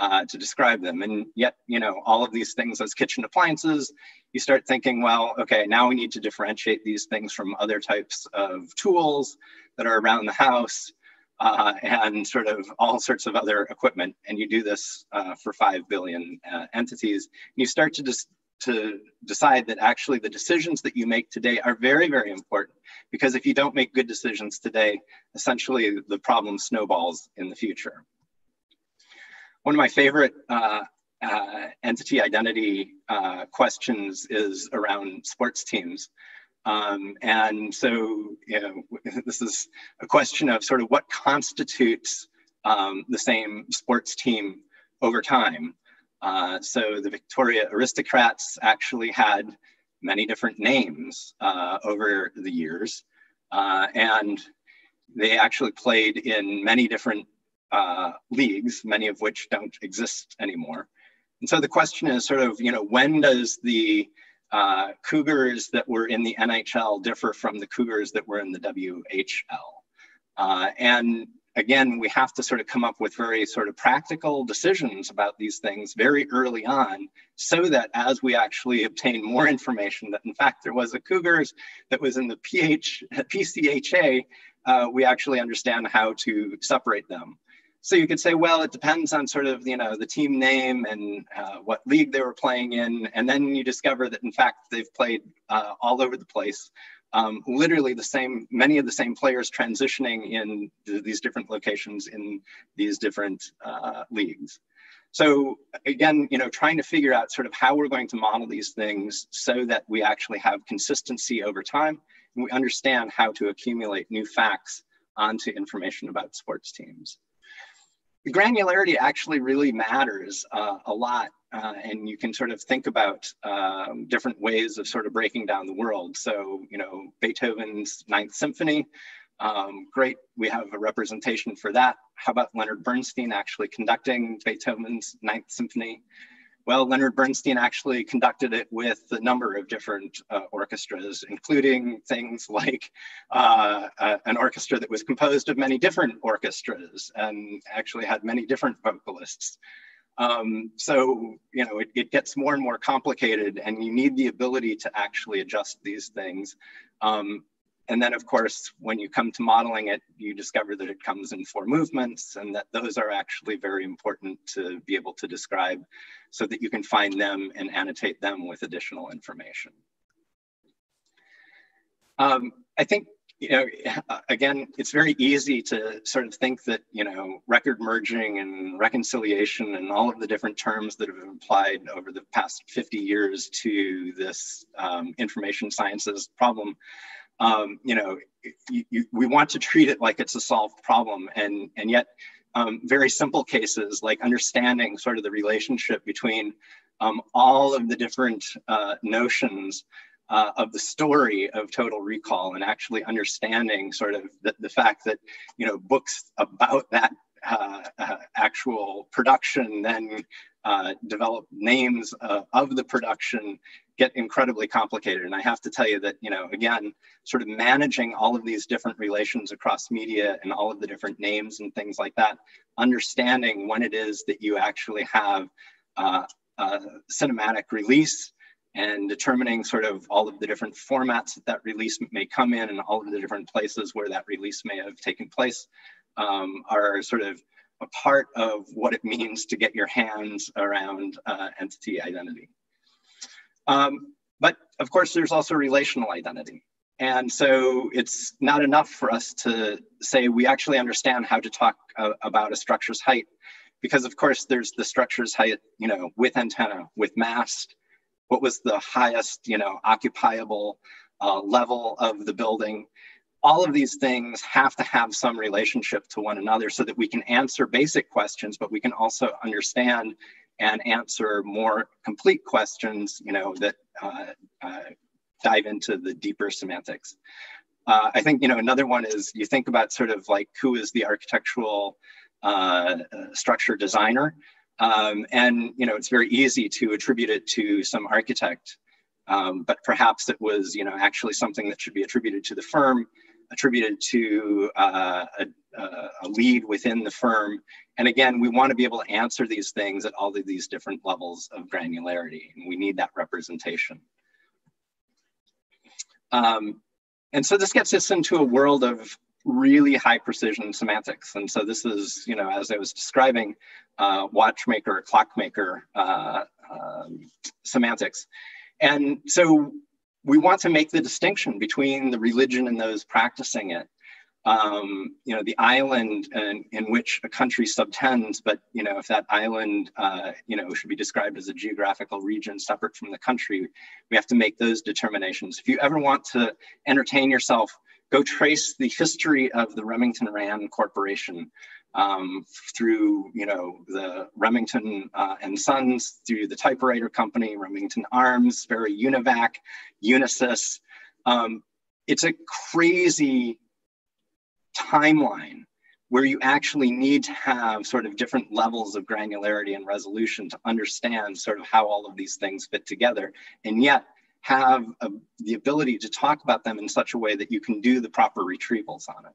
S14: uh, to describe them. And yet, you know, all of these things as kitchen appliances, you start thinking, well, okay, now we need to differentiate these things from other types of tools that are around the house uh, and sort of all sorts of other equipment. And you do this uh, for 5 billion uh, entities. And you start to just to decide that actually the decisions that you make today are very, very important because if you don't make good decisions today, essentially the problem snowballs in the future. One of my favorite uh, uh, entity identity uh, questions is around sports teams. Um, and so, you know, this is a question of sort of what constitutes um, the same sports team over time. Uh, so the Victoria aristocrats actually had many different names uh, over the years. Uh, and they actually played in many different uh, leagues, many of which don't exist anymore. And so the question is sort of, you know, when does the uh, cougars that were in the NHL differ from the cougars that were in the WHL. Uh, and again, we have to sort of come up with very sort of practical decisions about these things very early on so that as we actually obtain more information that in fact there was a cougars that was in the PH, PCHA, uh, we actually understand how to separate them. So you could say, well, it depends on sort of, you know, the team name and uh, what league they were playing in. And then you discover that in fact, they've played uh, all over the place. Um, literally the same, many of the same players transitioning in th these different locations in these different uh, leagues. So again, you know, trying to figure out sort of how we're going to model these things so that we actually have consistency over time and we understand how to accumulate new facts onto information about sports teams the granularity actually really matters uh, a lot. Uh, and you can sort of think about um, different ways of sort of breaking down the world. So, you know, Beethoven's Ninth Symphony, um, great, we have a representation for that. How about Leonard Bernstein actually conducting Beethoven's Ninth Symphony? Well, Leonard Bernstein actually conducted it with a number of different uh, orchestras, including things like uh, an orchestra that was composed of many different orchestras and actually had many different vocalists. Um, so, you know, it, it, gets more and more complicated and you need the ability to actually adjust these things. Um, and then, of course, when you come to modeling it, you discover that it comes in four movements and that those are actually very important to be able to describe so that you can find them and annotate them with additional information. Um, I think, you know, again, it's very easy to sort of think that, you know, record merging and reconciliation and all of the different terms that have been applied over the past 50 years to this um, information sciences problem um, you know, you, you, we want to treat it like it's a solved problem. And, and yet, um, very simple cases like understanding sort of the relationship between um, all of the different uh, notions uh, of the story of total recall and actually understanding sort of the, the fact that, you know, books about that uh, uh, actual production, then uh, develop names uh, of the production get incredibly complicated. And I have to tell you that, you know, again, sort of managing all of these different relations across media and all of the different names and things like that, understanding when it is that you actually have uh, a cinematic release and determining sort of all of the different formats that that release may come in and all of the different places where that release may have taken place um, are sort of a part of what it means to get your hands around uh, entity identity. Um, but of course, there's also relational identity. And so it's not enough for us to say we actually understand how to talk uh, about a structure's height, because of course there's the structure's height, you know, with antenna, with mast, what was the highest, you know, occupiable uh, level of the building. All of these things have to have some relationship to one another so that we can answer basic questions, but we can also understand and answer more complete questions, you know, that uh, uh, dive into the deeper semantics. Uh, I think, you know, another one is you think about sort of like who is the architectural uh, structure designer. Um, and, you know, it's very easy to attribute it to some architect, um, but perhaps it was, you know, actually something that should be attributed to the firm, attributed to uh, a, a lead within the firm, and again, we want to be able to answer these things at all of these different levels of granularity, and we need that representation. Um, and so this gets us into a world of really high precision semantics. And so this is, you know, as I was describing, uh, watchmaker, clockmaker uh, um, semantics. And so we want to make the distinction between the religion and those practicing it um, you know, the island in, in, which a country subtends, but, you know, if that island, uh, you know, should be described as a geographical region separate from the country, we have to make those determinations. If you ever want to entertain yourself, go trace the history of the Remington Rand Corporation um, through, you know, the Remington uh, and Sons, through the typewriter company, Remington Arms, Sperry Univac, Unisys. Um, it's a crazy timeline where you actually need to have sort of different levels of granularity and resolution to understand sort of how all of these things fit together and yet have a, the ability to talk about them in such a way that you can do the proper retrievals on it.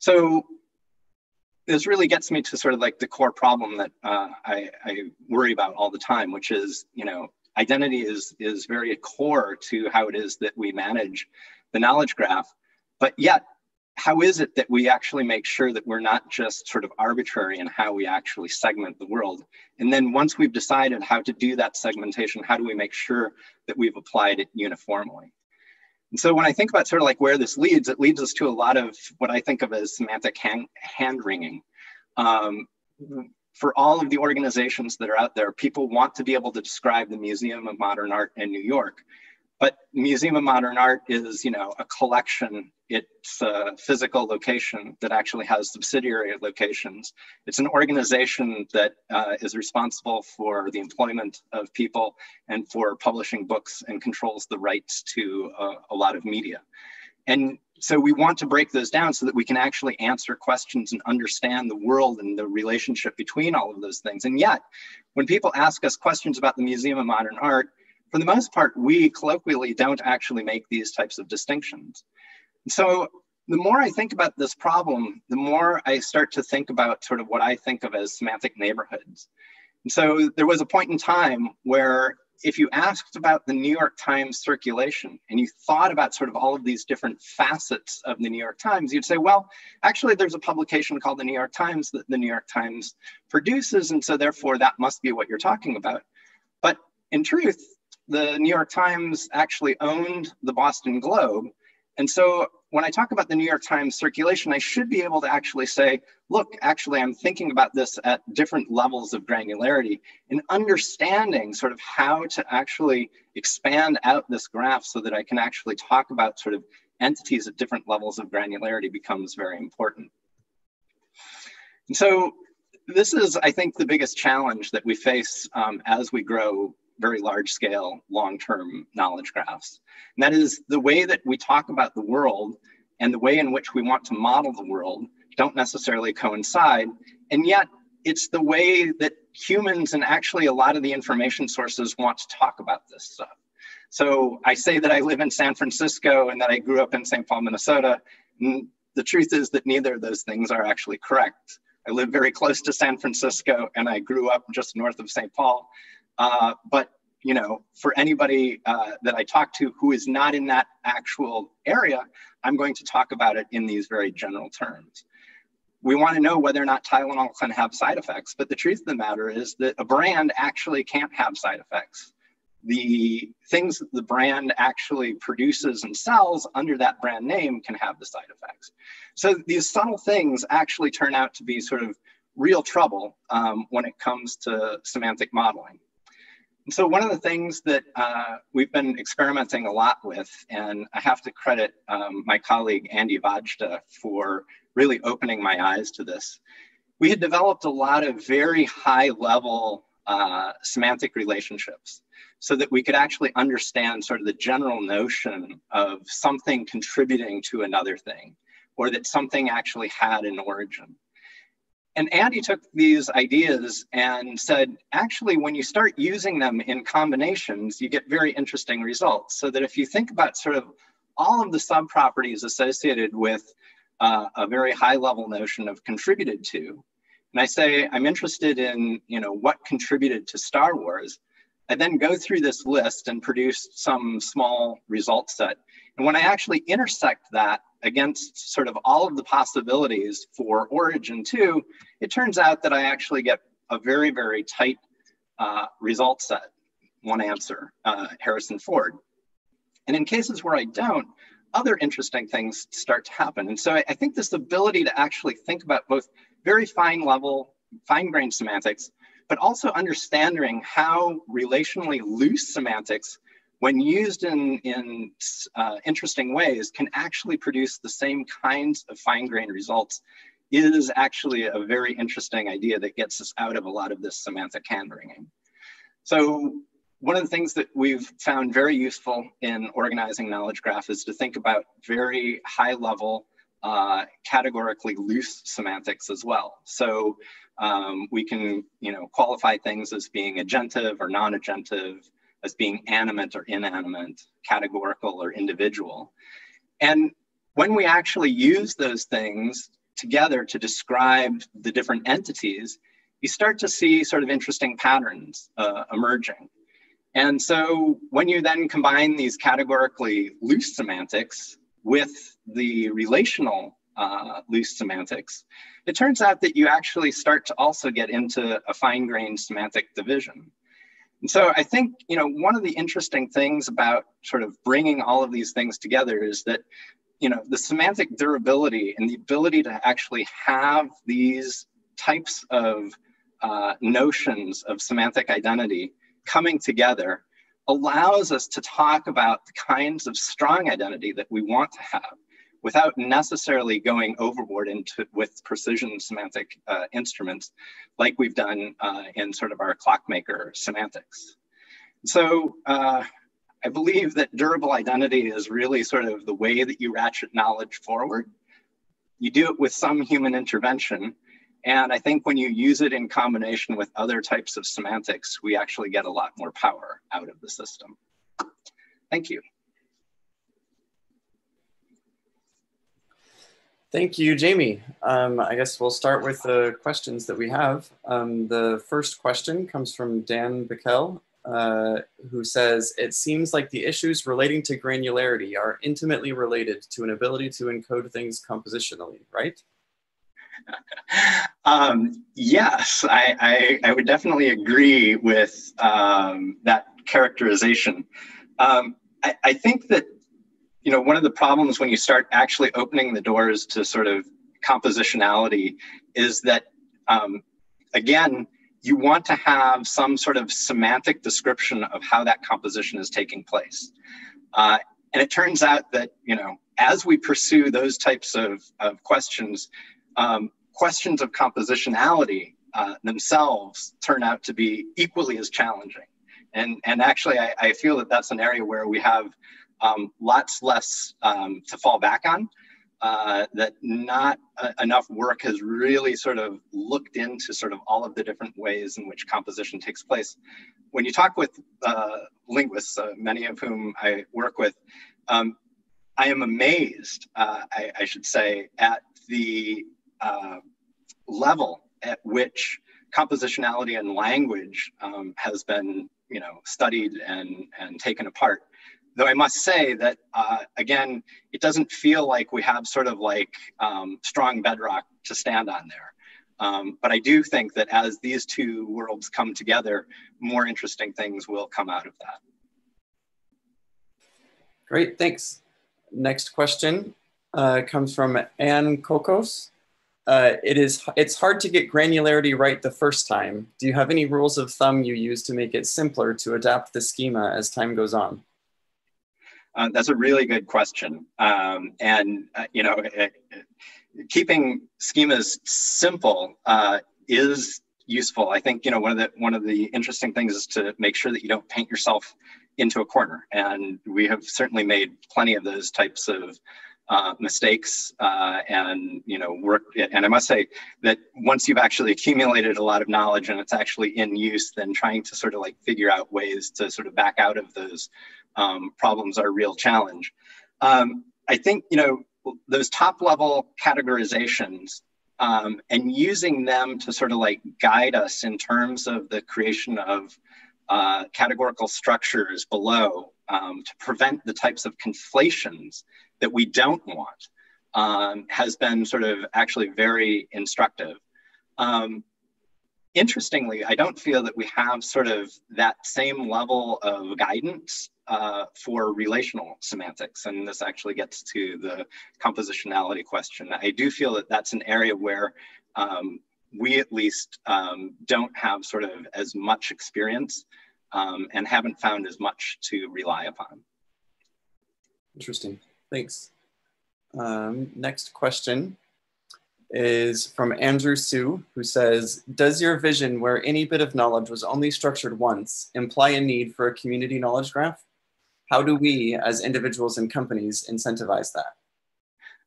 S14: So this really gets me to sort of like the core problem that uh, I, I worry about all the time, which is, you know, identity is, is very core to how it is that we manage the knowledge graph. But yet, how is it that we actually make sure that we're not just sort of arbitrary in how we actually segment the world? And then once we've decided how to do that segmentation, how do we make sure that we've applied it uniformly? And so when I think about sort of like where this leads, it leads us to a lot of what I think of as semantic hand, wringing. Um, for all of the organizations that are out there, people want to be able to describe the Museum of Modern Art in New York but Museum of Modern Art is, you know, a collection. It's a physical location that actually has subsidiary locations. It's an organization that uh, is responsible for the employment of people and for publishing books and controls the rights to uh, a lot of media. And so we want to break those down so that we can actually answer questions and understand the world and the relationship between all of those things. And yet, when people ask us questions about the Museum of Modern Art, for the most part, we colloquially don't actually make these types of distinctions. So the more I think about this problem, the more I start to think about sort of what I think of as semantic neighborhoods. And so there was a point in time where if you asked about the New York Times circulation and you thought about sort of all of these different facets of the New York Times, you'd say, well, actually, there's a publication called the New York Times that the New York Times produces. And so therefore, that must be what you're talking about. But in truth, the New York Times actually owned the Boston Globe. And so when I talk about the New York Times circulation, I should be able to actually say, look, actually, I'm thinking about this at different levels of granularity and understanding sort of how to actually expand out this graph so that I can actually talk about sort of entities at different levels of granularity becomes very important. And so this is, I think, the biggest challenge that we face um, as we grow very large scale, long term knowledge graphs. And that is the way that we talk about the world and the way in which we want to model the world don't necessarily coincide. And yet, it's the way that humans and actually a lot of the information sources want to talk about this stuff. So I say that I live in San Francisco and that I grew up in St. Paul, Minnesota. And the truth is that neither of those things are actually correct. I live very close to San Francisco and I grew up just north of St. Paul. Uh, but you know, for anybody uh, that I talk to who is not in that actual area, I'm going to talk about it in these very general terms. We want to know whether or not Tylenol can have side effects, but the truth of the matter is that a brand actually can't have side effects. The things that the brand actually produces and sells under that brand name can have the side effects. So these subtle things actually turn out to be sort of real trouble um, when it comes to semantic modeling. So one of the things that uh, we've been experimenting a lot with, and I have to credit um, my colleague Andy Vajda for really opening my eyes to this. We had developed a lot of very high level uh, semantic relationships so that we could actually understand sort of the general notion of something contributing to another thing or that something actually had an origin. And Andy took these ideas and said, actually, when you start using them in combinations, you get very interesting results. So that if you think about sort of all of the subproperties associated with uh, a very high level notion of contributed to, and I say, I'm interested in, you know, what contributed to Star Wars, I then go through this list and produce some small result set. And when I actually intersect that against sort of all of the possibilities for origin two, it turns out that I actually get a very, very tight uh, result set, one answer, uh, Harrison Ford. And in cases where I don't, other interesting things start to happen. And so I, I think this ability to actually think about both very fine level, fine grained semantics, but also understanding how relationally loose semantics when used in, in uh, interesting ways, can actually produce the same kinds of fine-grained results is actually a very interesting idea that gets us out of a lot of this semantic hand-wringing. So one of the things that we've found very useful in organizing knowledge graph is to think about very high level, uh, categorically loose semantics as well. So um, we can you know, qualify things as being agentive or non-agentive, as being animate or inanimate, categorical or individual. And when we actually use those things together to describe the different entities, you start to see sort of interesting patterns uh, emerging. And so when you then combine these categorically loose semantics with the relational uh, loose semantics, it turns out that you actually start to also get into a fine-grained semantic division. And so I think, you know, one of the interesting things about sort of bringing all of these things together is that, you know, the semantic durability and the ability to actually have these types of uh, notions of semantic identity coming together allows us to talk about the kinds of strong identity that we want to have without necessarily going overboard into with precision semantic uh, instruments like we've done uh, in sort of our clockmaker semantics. So uh, I believe that durable identity is really sort of the way that you ratchet knowledge forward. You do it with some human intervention. And I think when you use it in combination with other types of semantics, we actually get a lot more power out of the system. Thank you.
S13: Thank you, Jamie. Um, I guess we'll start with the questions that we have. Um, the first question comes from Dan Bikel, uh, who says, it seems like the issues relating to granularity are intimately related to an ability to encode things compositionally, right?
S14: Um, yes, I, I, I, would definitely agree with um, that characterization. Um, I, I think that you know, one of the problems when you start actually opening the doors to sort of compositionality is that, um, again, you want to have some sort of semantic description of how that composition is taking place. Uh, and it turns out that, you know, as we pursue those types of, of questions, um, questions of compositionality uh, themselves turn out to be equally as challenging. And, and actually, I, I feel that that's an area where we have um, lots less um, to fall back on. uh, that not uh, enough work has really sort of looked into sort of all of the different ways in which composition takes place. When you talk with uh, linguists, uh, many of whom I work with, um, I am amazed, uh, I, I, should say, at the uh, level at which compositionality and language um, has been, you know, studied and, and taken apart. Though I must say that, uh, again, it doesn't feel like we have sort of like um, strong bedrock to stand on there. Um, but I do think that as these two worlds come together, more interesting things will come out of that.
S13: Great, thanks. Next question uh, comes from Anne Kokos. Uh, it is it's hard to get granularity right the first time. Do you have any rules of thumb you use to make it simpler to adapt the schema as time goes on?
S14: Uh, that's a really good question. Um, and, uh, you know, it, it, keeping schemas simple uh, is useful. I think, you know, one of the, one of the interesting things is to make sure that you don't paint yourself into a corner. And we have certainly made plenty of those types of uh, mistakes uh, and you know work and i must say that once you've actually accumulated a lot of knowledge and it's actually in use then trying to sort of like figure out ways to sort of back out of those um, problems are a real challenge. Um, I think, you know, those top level categorizations um, and using them to sort of like guide us in terms of the creation of uh, categorical structures below um, to prevent the types of conflations that we don't want um, has been sort of actually very instructive. Um, interestingly, I don't feel that we have sort of that same level of guidance uh, for relational semantics. And this actually gets to the compositionality question. I do feel that that's an area where um, we at least um, don't have sort of as much experience um, and haven't found as much to rely upon.
S13: Interesting, thanks. Um, next question is from Andrew Su, who says, does your vision where any bit of knowledge was only structured once imply a need for a community knowledge graph? How do we as individuals and companies incentivize that?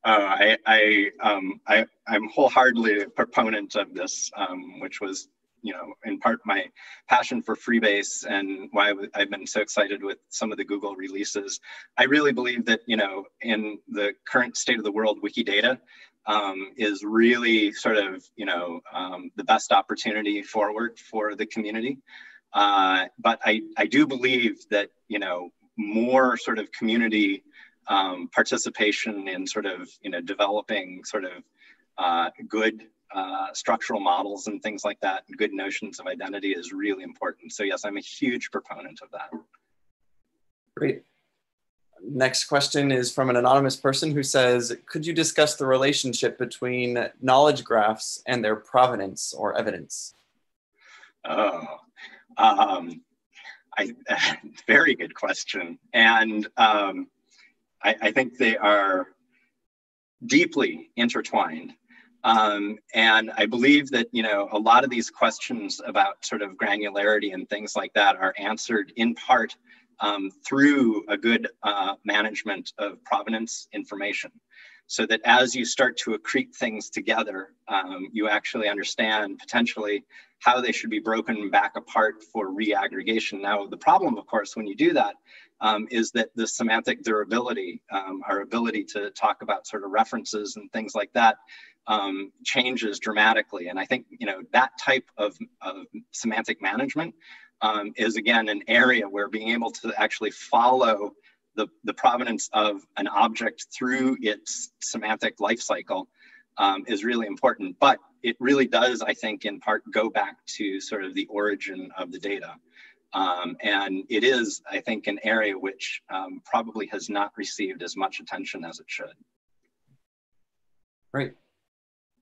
S14: Uh, I, I, um, I, am wholeheartedly a proponent of this, um, which was, you know, in part my passion for Freebase and why I've been so excited with some of the Google releases. I really believe that, you know, in the current state of the world, Wikidata um, is really sort of, you know, um, the best opportunity forward for the community. Uh, but I, I do believe that, you know, more sort of community um, participation in sort of you know developing sort of uh, good uh, structural models and things like that, and good notions of identity is really important. So yes, I'm a huge proponent of that.
S13: Great. Next question is from an anonymous person who says, could you discuss the relationship between knowledge graphs and their provenance or evidence?
S14: Oh, um, I, very good question. And um, I, I, think they are deeply intertwined. Um, and I believe that, you know, a lot of these questions about sort of granularity and things like that are answered in part um, through a good uh, management of provenance information so that as you start to accrete things together, um, you actually understand potentially how they should be broken back apart for reaggregation. Now, the problem, of course, when you do that, um, is that the semantic durability, um, our ability to talk about sort of references and things like that, um, changes dramatically. And I think you know that type of, of semantic management um, is again an area where being able to actually follow the, the provenance of an object through its semantic life cycle um, is really important. But it really does, I think, in part go back to sort of the origin of the data. Um, and it is, I think, an area which um, probably has not received as much attention as it should.
S13: Great.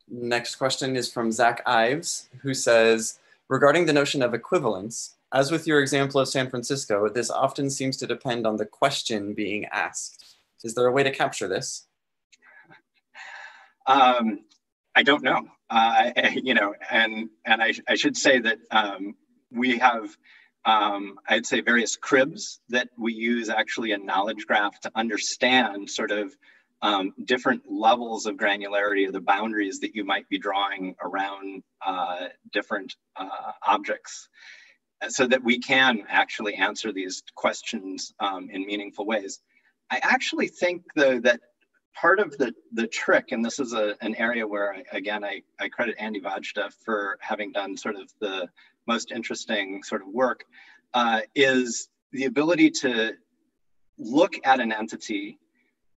S13: Next question is from Zach Ives, who says, regarding the notion of equivalence, as with your example of San Francisco, this often seems to depend on the question being asked. Is there a way to capture this?
S14: Um, I don't know. Uh, you know, and and I, I should say that um, we have, um, I'd say, various cribs that we use actually a knowledge graph to understand sort of um, different levels of granularity of the boundaries that you might be drawing around uh, different uh, objects so that we can actually answer these questions um, in meaningful ways. I actually think though that part of the, the trick, and this is a, an area where, I, again, I, I credit Andy Vajda for having done sort of the most interesting sort of work, uh, is the ability to look at an entity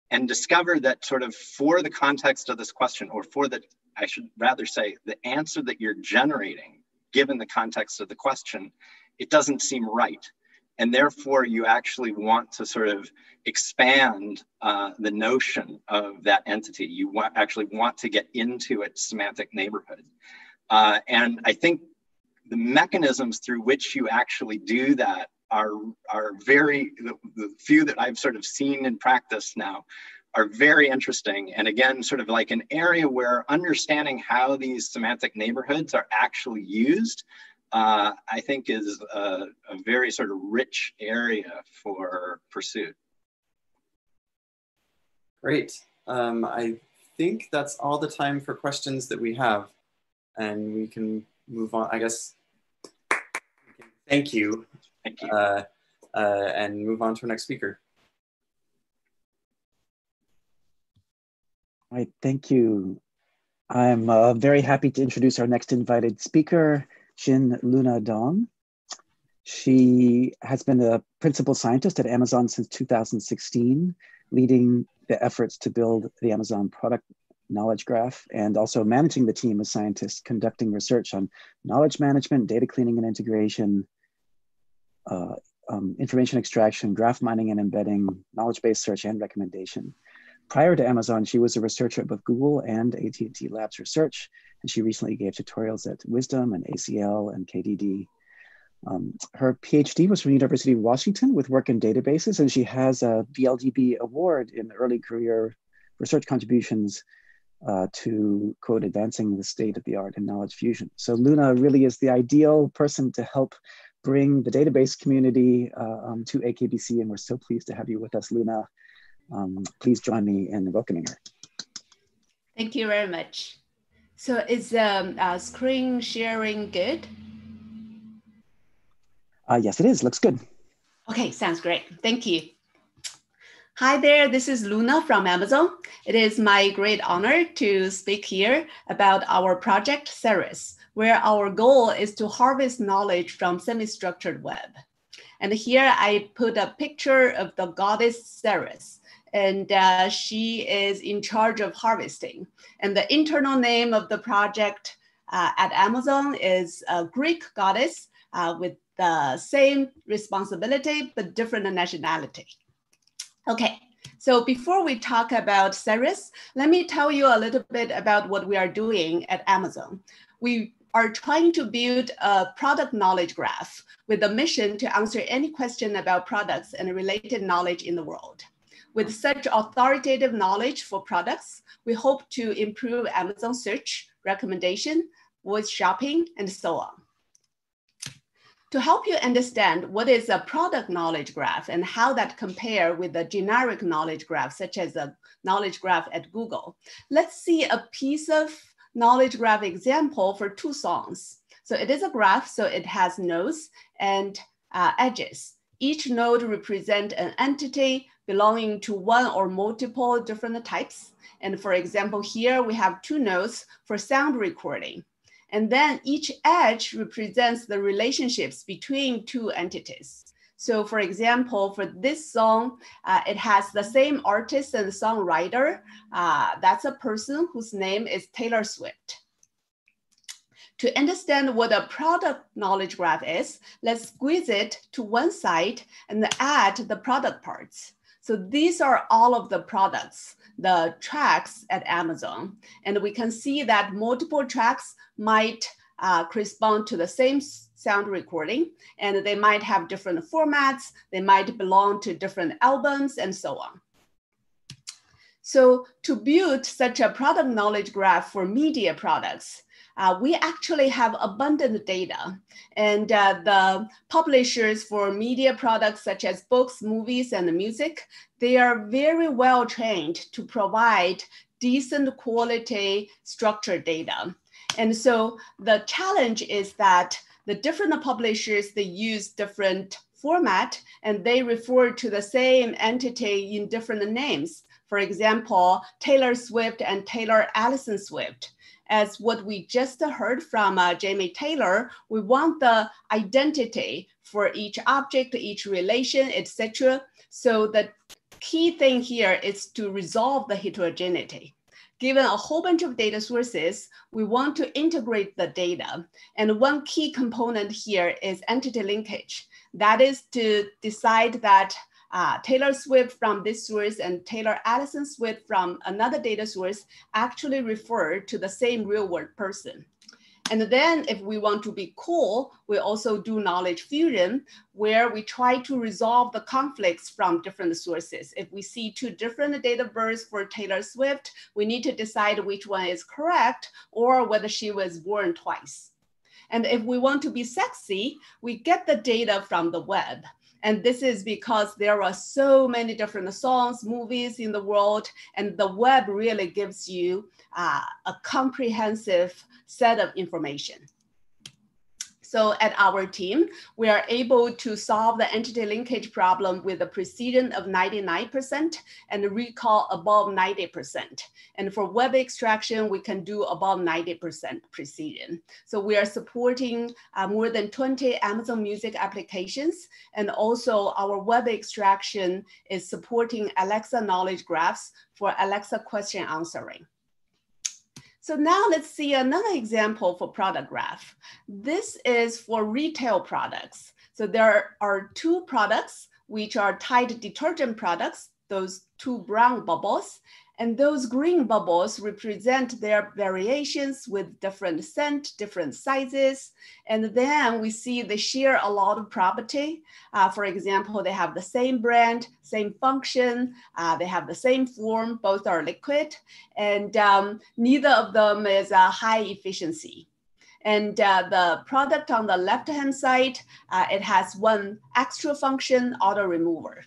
S14: and discover that sort of for the context of this question, or for the, I should rather say, the answer that you're generating, given the context of the question, it doesn't seem right. And therefore, you actually want to sort of expand uh, the notion of that entity. You actually want to get into its semantic neighborhood. Uh, and I think the mechanisms through which you actually do that are are very the, the few that I've sort of seen in practice now are very interesting and again sort of like an area where understanding how these semantic neighborhoods are actually used uh, I think is a, a, very sort of rich area for pursuit.
S13: Great. Um, I think that's all the time for questions that we have and we can move on. I guess, thank you
S14: Thank you.
S13: Uh, uh, and move on to our next speaker.
S1: All right, thank you. I'm uh, very happy to introduce our next invited speaker, Xin Luna Dong. She has been a principal scientist at Amazon since 2016, leading the efforts to build the Amazon product knowledge graph and also managing the team of scientists conducting research on knowledge management, data cleaning and integration, uh, um, information extraction, graph mining and embedding, knowledge-based search and recommendation. Prior to Amazon, she was a researcher at both Google and AT&T Labs Research, and she recently gave tutorials at WSDM and ACL and KDD. Um, her PhD was from University of Washington with work in databases, and she has a VLDB award in early career research contributions uh, to quote advancing the state of the art in knowledge fusion. So Luna really is the ideal person to help bring the database community uh, um, to AKBC, and we're so pleased to have you with us, Luna. Um, please join me in welcoming her.
S12: Thank you very much. So is um, uh, screen sharing good?
S1: Uh, yes, it is. Looks good.
S12: Okay, sounds great. Thank you. Hi there, this is Luna from Amazon. It is my great honor to speak here about our project Ceres, where our goal is to harvest knowledge from semi-structured web. And here I put a picture of the goddess Ceres, and uh, she is in charge of harvesting. And the internal name of the project uh, at Amazon is a Greek goddess uh, with the same responsibility, but different nationality. Okay, so before we talk about Ceres, let me tell you a little bit about what we are doing at Amazon. We are trying to build a product knowledge graph with a mission to answer any question about products and related knowledge in the world. With such authoritative knowledge for products, we hope to improve Amazon search, recommendation, voice shopping, and so on. To help you understand what is a product knowledge graph and how that compare with a generic knowledge graph, such as a knowledge graph at Google, let's see a piece of knowledge graph example for two songs. So it is a graph, so it has nodes and uh, edges. Each node represent an entity belonging to one or multiple different types. And for example, here we have two nodes for sound recording. And then each edge represents the relationships between two entities. So for example, for this song, uh, it has the same artist and songwriter. Uh, that's a person whose name is Taylor Swift. To understand what a product knowledge graph is, let's squeeze it to one side and add the product parts. So these are all of the products, the tracks at Amazon. And we can see that multiple tracks might uh, correspond to the same sound recording, and they might have different formats, they might belong to different albums, and so on. So to build such a product knowledge graph for media products, uh, we actually have abundant data. And uh, the publishers for media products such as books, movies, and music, they are very well trained to provide decent quality structured data. And so the challenge is that the different publishers, they use different format and they refer to the same entity in different names. For example, Taylor Swift and Taylor Allison Swift. As what we just heard from uh, Jamie Taylor, we want the identity for each object, each relation, etc. So the key thing here is to resolve the heterogeneity. Given a whole bunch of data sources, we want to integrate the data. And one key component here is entity linkage. That is to decide that uh, Taylor Swift from this source and Taylor Allison Swift from another data source actually refer to the same real world person. And then if we want to be cool, we also do knowledge fusion where we try to resolve the conflicts from different sources. If we see two different data births for Taylor Swift, we need to decide which one is correct or whether she was born twice. And if we want to be sexy, we get the data from the web. And this is because there are so many different songs, movies in the world, and the web really gives you uh, a comprehensive set of information. So at our team, we are able to solve the entity linkage problem with a precision of 99% and recall above 90%. And for web extraction, we can do above 90% precision. So we are supporting uh, more than 20 Amazon Music applications. And also our web extraction is supporting Alexa knowledge graphs for Alexa question answering. So now let's see another example for product graph. This is for retail products. So there are two products which are Tide detergent products, those two brown bubbles, and those green bubbles represent their variations with different scent, different sizes. And then we see they share a lot of property. Uh, for example, they have the same brand, same function, uh, they have the same form, both are liquid, and um, neither of them is a high efficiency. And uh, the product on the left-hand side, uh, it has one extra function, auto remover.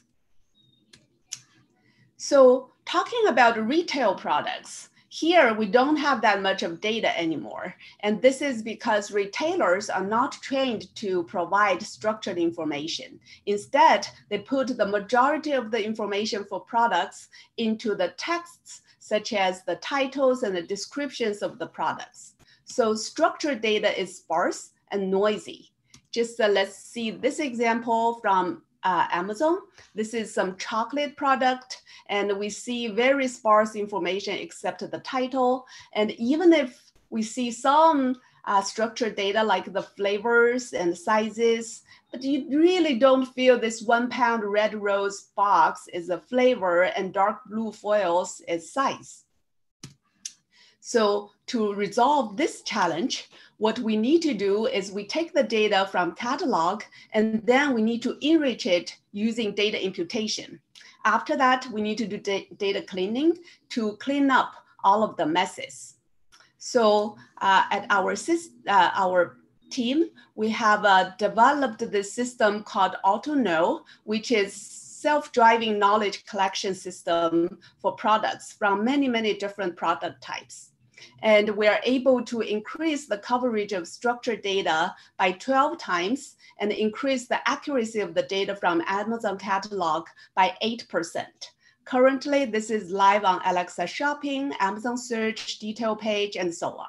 S12: So talking about retail products, here we don't have that much of data anymore. And this is because retailers are not trained to provide structured information. Instead, they put the majority of the information for products into the texts, such as the titles and the descriptions of the products. So structured data is sparse and noisy. Just uh, let's see this example from uh, Amazon. This is some chocolate product and we see very sparse information except the title. And even if we see some uh, structured data like the flavors and sizes, but you really don't feel this one pound red rose box is a flavor and dark blue foils is size. So to resolve this challenge, what we need to do is we take the data from catalog and then we need to enrich it using data imputation. After that, we need to do data cleaning to clean up all of the messes. So uh, at our, uh, our team, we have uh, developed this system called AutoKnow, which is self-driving knowledge collection system for products from many, many different product types. And we're able to increase the coverage of structured data by 12 times and increase the accuracy of the data from Amazon catalog by 8%. Currently, this is live on Alexa Shopping, Amazon Search, detail page, and so on.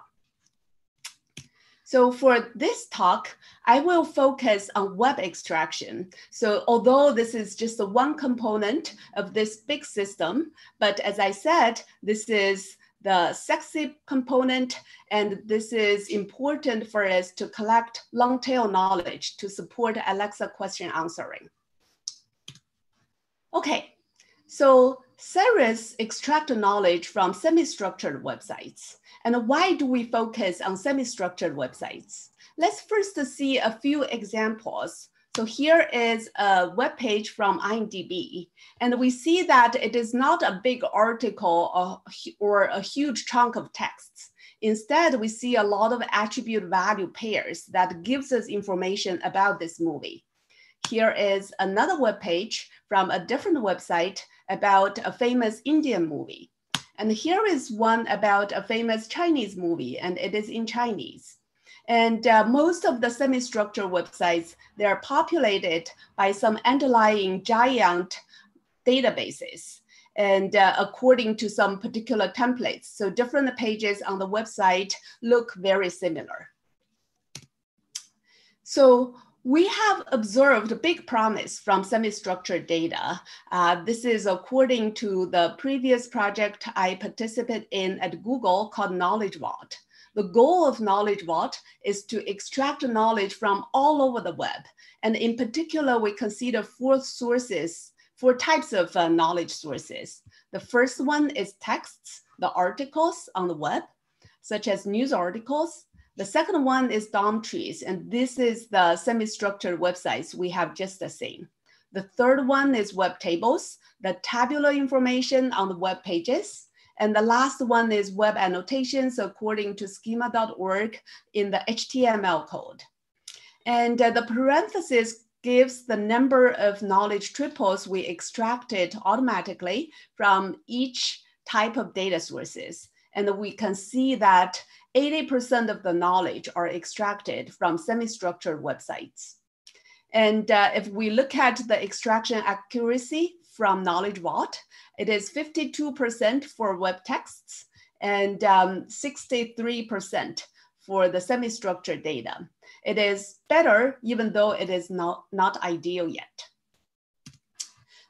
S12: So for this talk, I will focus on web extraction. So although this is just one component of this big system, but as I said, this is the sexy component, and this is important for us to collect long tail knowledge to support Alexa question answering. Okay, so Ceres extract knowledge from semi-structured websites. And why do we focus on semi-structured websites? Let's first see a few examples so here is a web page from IMDb, and we see that it is not a big article or, or a huge chunk of texts. Instead, we see a lot of attribute value pairs that gives us information about this movie. Here is another web page from a different website about a famous Indian movie. And here is one about a famous Chinese movie, and it is in Chinese. And uh, most of the semi-structured websites, they are populated by some underlying giant databases and uh, according to some particular templates. So different pages on the website look very similar. So we have observed a big promise from semi-structured data. Uh, this is according to the previous project I participated in at Google called Knowledge Vault. The goal of Knowledge Vault is to extract knowledge from all over the web. And in particular, we consider four sources, four types of uh, knowledge sources. The first one is texts, the articles on the web, such as news articles, the second one is DOM trees, and this is the semi-structured websites we have just seen. The third one is web tables, the tabular information on the web pages. And the last one is web annotations according to schema.org in the HTML code. And uh, the parenthesis gives the number of knowledge triples we extracted automatically from each type of data sources. And we can see that 80% of the knowledge are extracted from semi-structured websites. And uh, if we look at the extraction accuracy from Knowledge Vault, it is 52% for web texts and 63% um, for the semi-structured data. It is better, even though it is not, not ideal yet.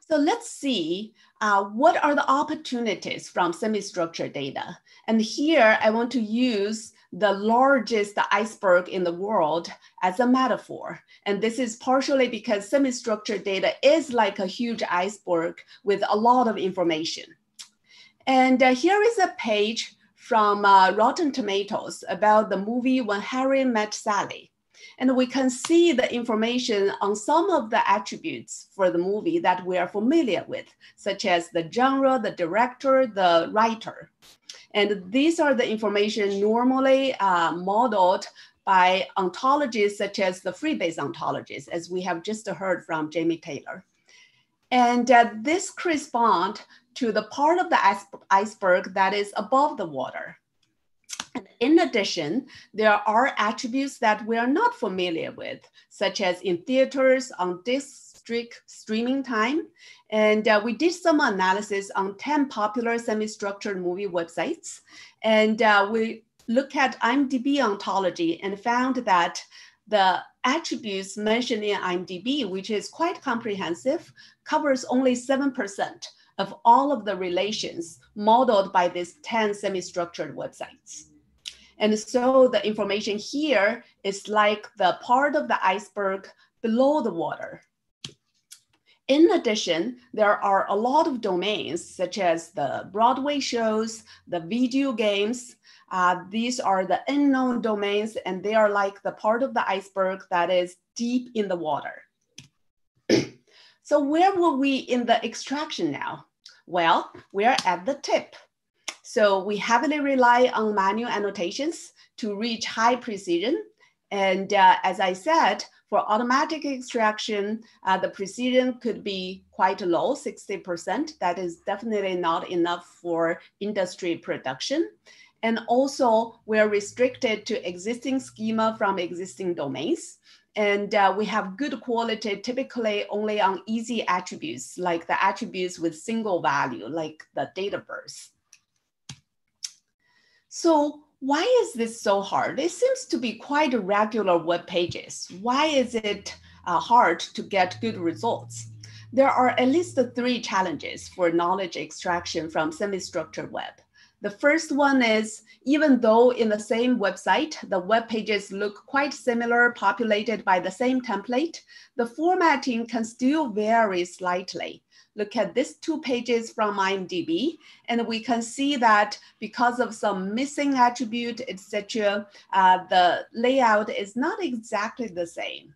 S12: So let's see uh, what are the opportunities from semi-structured data. And here I want to use the largest iceberg in the world as a metaphor. And this is partially because semi-structured data is like a huge iceberg with a lot of information. And uh, here is a page from uh, Rotten Tomatoes about the movie When Harry Met Sally. And we can see the information on some of the attributes for the movie that we are familiar with, such as the genre, the director, the writer. And these are the information normally uh, modeled by ontologies such as the Freebase ontologies, as we have just heard from Jamie Taylor. And uh, this correspond to the part of the iceberg that is above the water. And in addition, there are attributes that we are not familiar with, such as in theaters, on district streaming time. And uh, we did some analysis on 10 popular semi-structured movie websites. And uh, we look at IMDb ontology and found that the attributes mentioned in IMDb, which is quite comprehensive, covers only 7% of all of the relations modeled by these 10 semi-structured websites. And so the information here is like the part of the iceberg below the water. In addition, there are a lot of domains such as the Broadway shows, the video games. Uh, these are the unknown domains and they are like the part of the iceberg that is deep in the water. so where were we in the extraction now? Well, we're at the tip. So we heavily rely on manual annotations to reach high precision. And uh, as I said, for automatic extraction, uh, the precision could be quite low, 60%. That is definitely not enough for industry production. And also we're restricted to existing schema from existing domains. And uh, we have good quality typically only on easy attributes, like the attributes with single value, like the date of birth. So why is this so hard? It seems to be quite regular web pages. Why is it uh, hard to get good results? There are at least three challenges for knowledge extraction from semi-structured web. The first one is, even though in the same website, the web pages look quite similar, populated by the same template, the formatting can still vary slightly look at these two pages from IMDb, and we can see that because of some missing attribute, etc., uh, the layout is not exactly the same.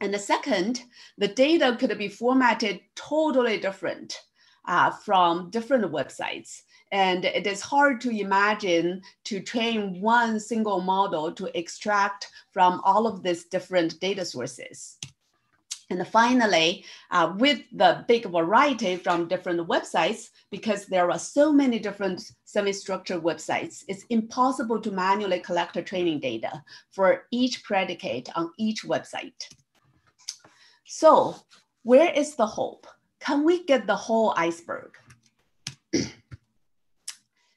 S12: And the second, the data could be formatted totally different uh, from different websites. And it is hard to imagine to train one single model to extract from all of these different data sources. And finally, uh, with the big variety from different websites, because there are so many different semi-structured websites, it's impossible to manually collect the training data for each predicate on each website. So where is the hope? Can we get the whole iceberg?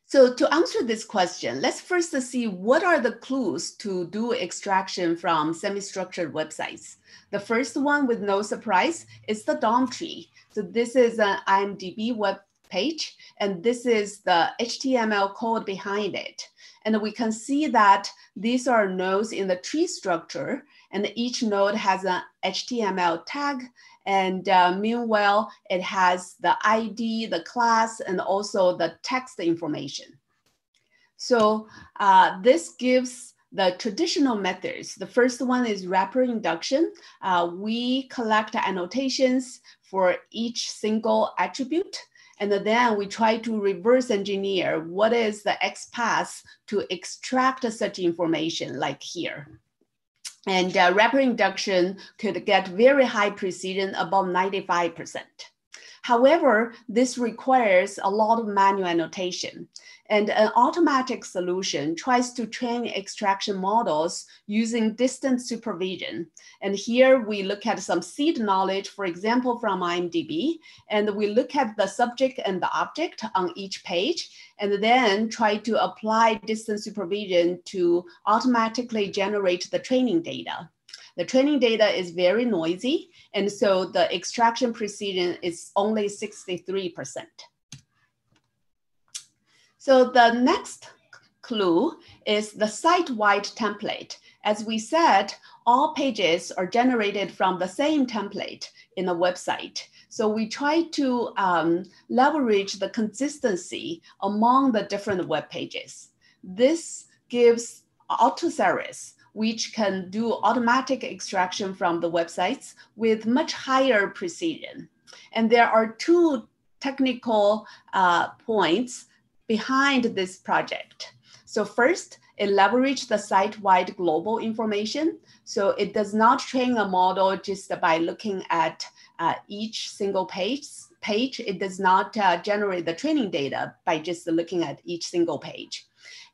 S12: So to answer this question, let's first see what are the clues to do extraction from semi-structured websites. The first one with no surprise is the DOM tree. So this is an IMDb web page, and this is the HTML code behind it. And we can see that these are nodes in the tree structure, and each node has an HTML tag and uh, meanwhile, it has the ID, the class, and also the text information. So uh, this gives the traditional methods. The first one is wrapper induction. Uh, we collect annotations for each single attribute. And then we try to reverse engineer what is the XPath to extract such information like here. And uh, wrapper induction could get very high precision, above 95%. However, this requires a lot of manual annotation. And an automatic solution tries to train extraction models using distance supervision. And here we look at some seed knowledge, for example, from IMDb, and we look at the subject and the object on each page, and then try to apply distance supervision to automatically generate the training data. The training data is very noisy, and so the extraction precision is only 63%. So the next clue is the site-wide template. As we said, all pages are generated from the same template in the website. So we try to um, leverage the consistency among the different web pages. This gives Autoceres, which can do automatic extraction from the websites with much higher precision. And there are two technical uh, points behind this project. So first, it leverages the site-wide global information. So it does not train a model just by looking at uh, each single page. Page, it does not uh, generate the training data by just looking at each single page.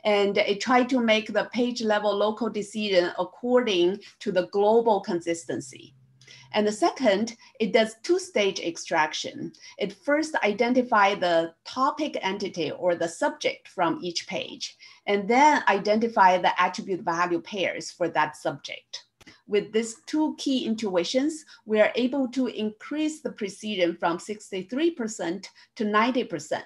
S12: And it tried to make the page level local decision according to the global consistency. And the second, it does two-stage extraction. It first identify the topic entity or the subject from each page, and then identify the attribute value pairs for that subject. With these two key intuitions, we are able to increase the precision from 63% to 90%.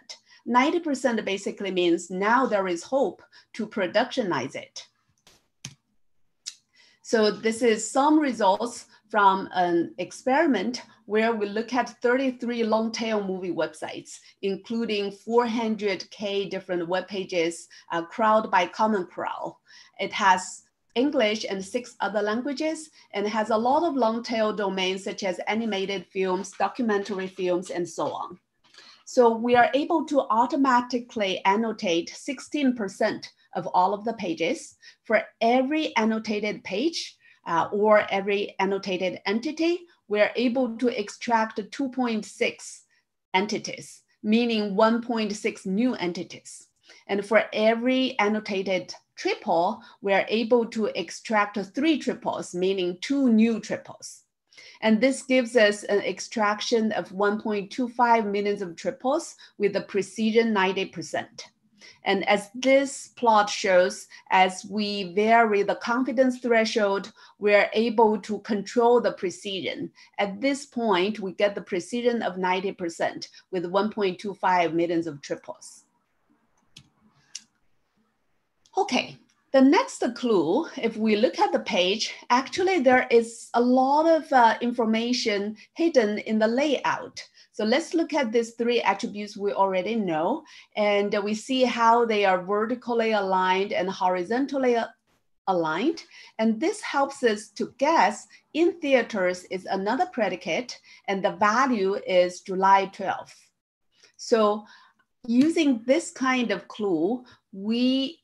S12: 90% basically means now there is hope to productionize it. So this is some results from an experiment where we look at 33 long tail movie websites, including 400K different web pages uh, crawled by Common Crawl. It has English and six other languages, and has a lot of long tail domains such as animated films, documentary films, and so on. So we are able to automatically annotate 16% of all of the pages. For every annotated page, uh, or every annotated entity, we're able to extract 2.6 entities, meaning 1.6 new entities. And for every annotated triple, we're able to extract three triples, meaning two new triples. And this gives us an extraction of 1.25 millions of triples with a precision 90%. And as this plot shows, as we vary the confidence threshold, we're able to control the precision. At this point, we get the precision of 90% with 1.25 millions of triples. Okay, the next clue, if we look at the page, actually there is a lot of uh, information hidden in the layout. So let's look at these three attributes we already know, and we see how they are vertically aligned and horizontally aligned. And this helps us to guess in theaters is another predicate, and the value is July 12th. So using this kind of clue, we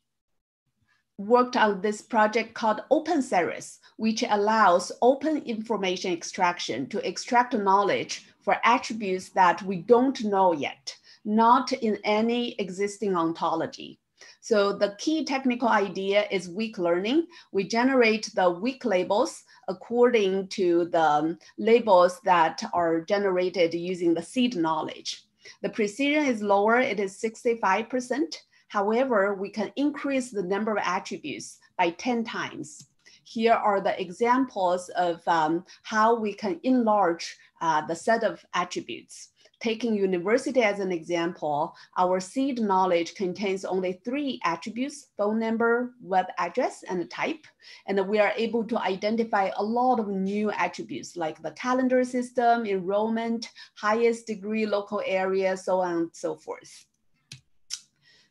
S12: worked on this project called OpenCeres, which allows open information extraction to extract knowledge for attributes that we don't know yet, not in any existing ontology. So the key technical idea is weak learning. We generate the weak labels according to the um, labels that are generated using the seed knowledge. The precision is lower, it is 65%. However, we can increase the number of attributes by 10 times. Here are the examples of um, how we can enlarge uh, the set of attributes. Taking university as an example, our seed knowledge contains only three attributes, phone number, web address, and type. And we are able to identify a lot of new attributes like the calendar system, enrollment, highest degree local area, so on and so forth.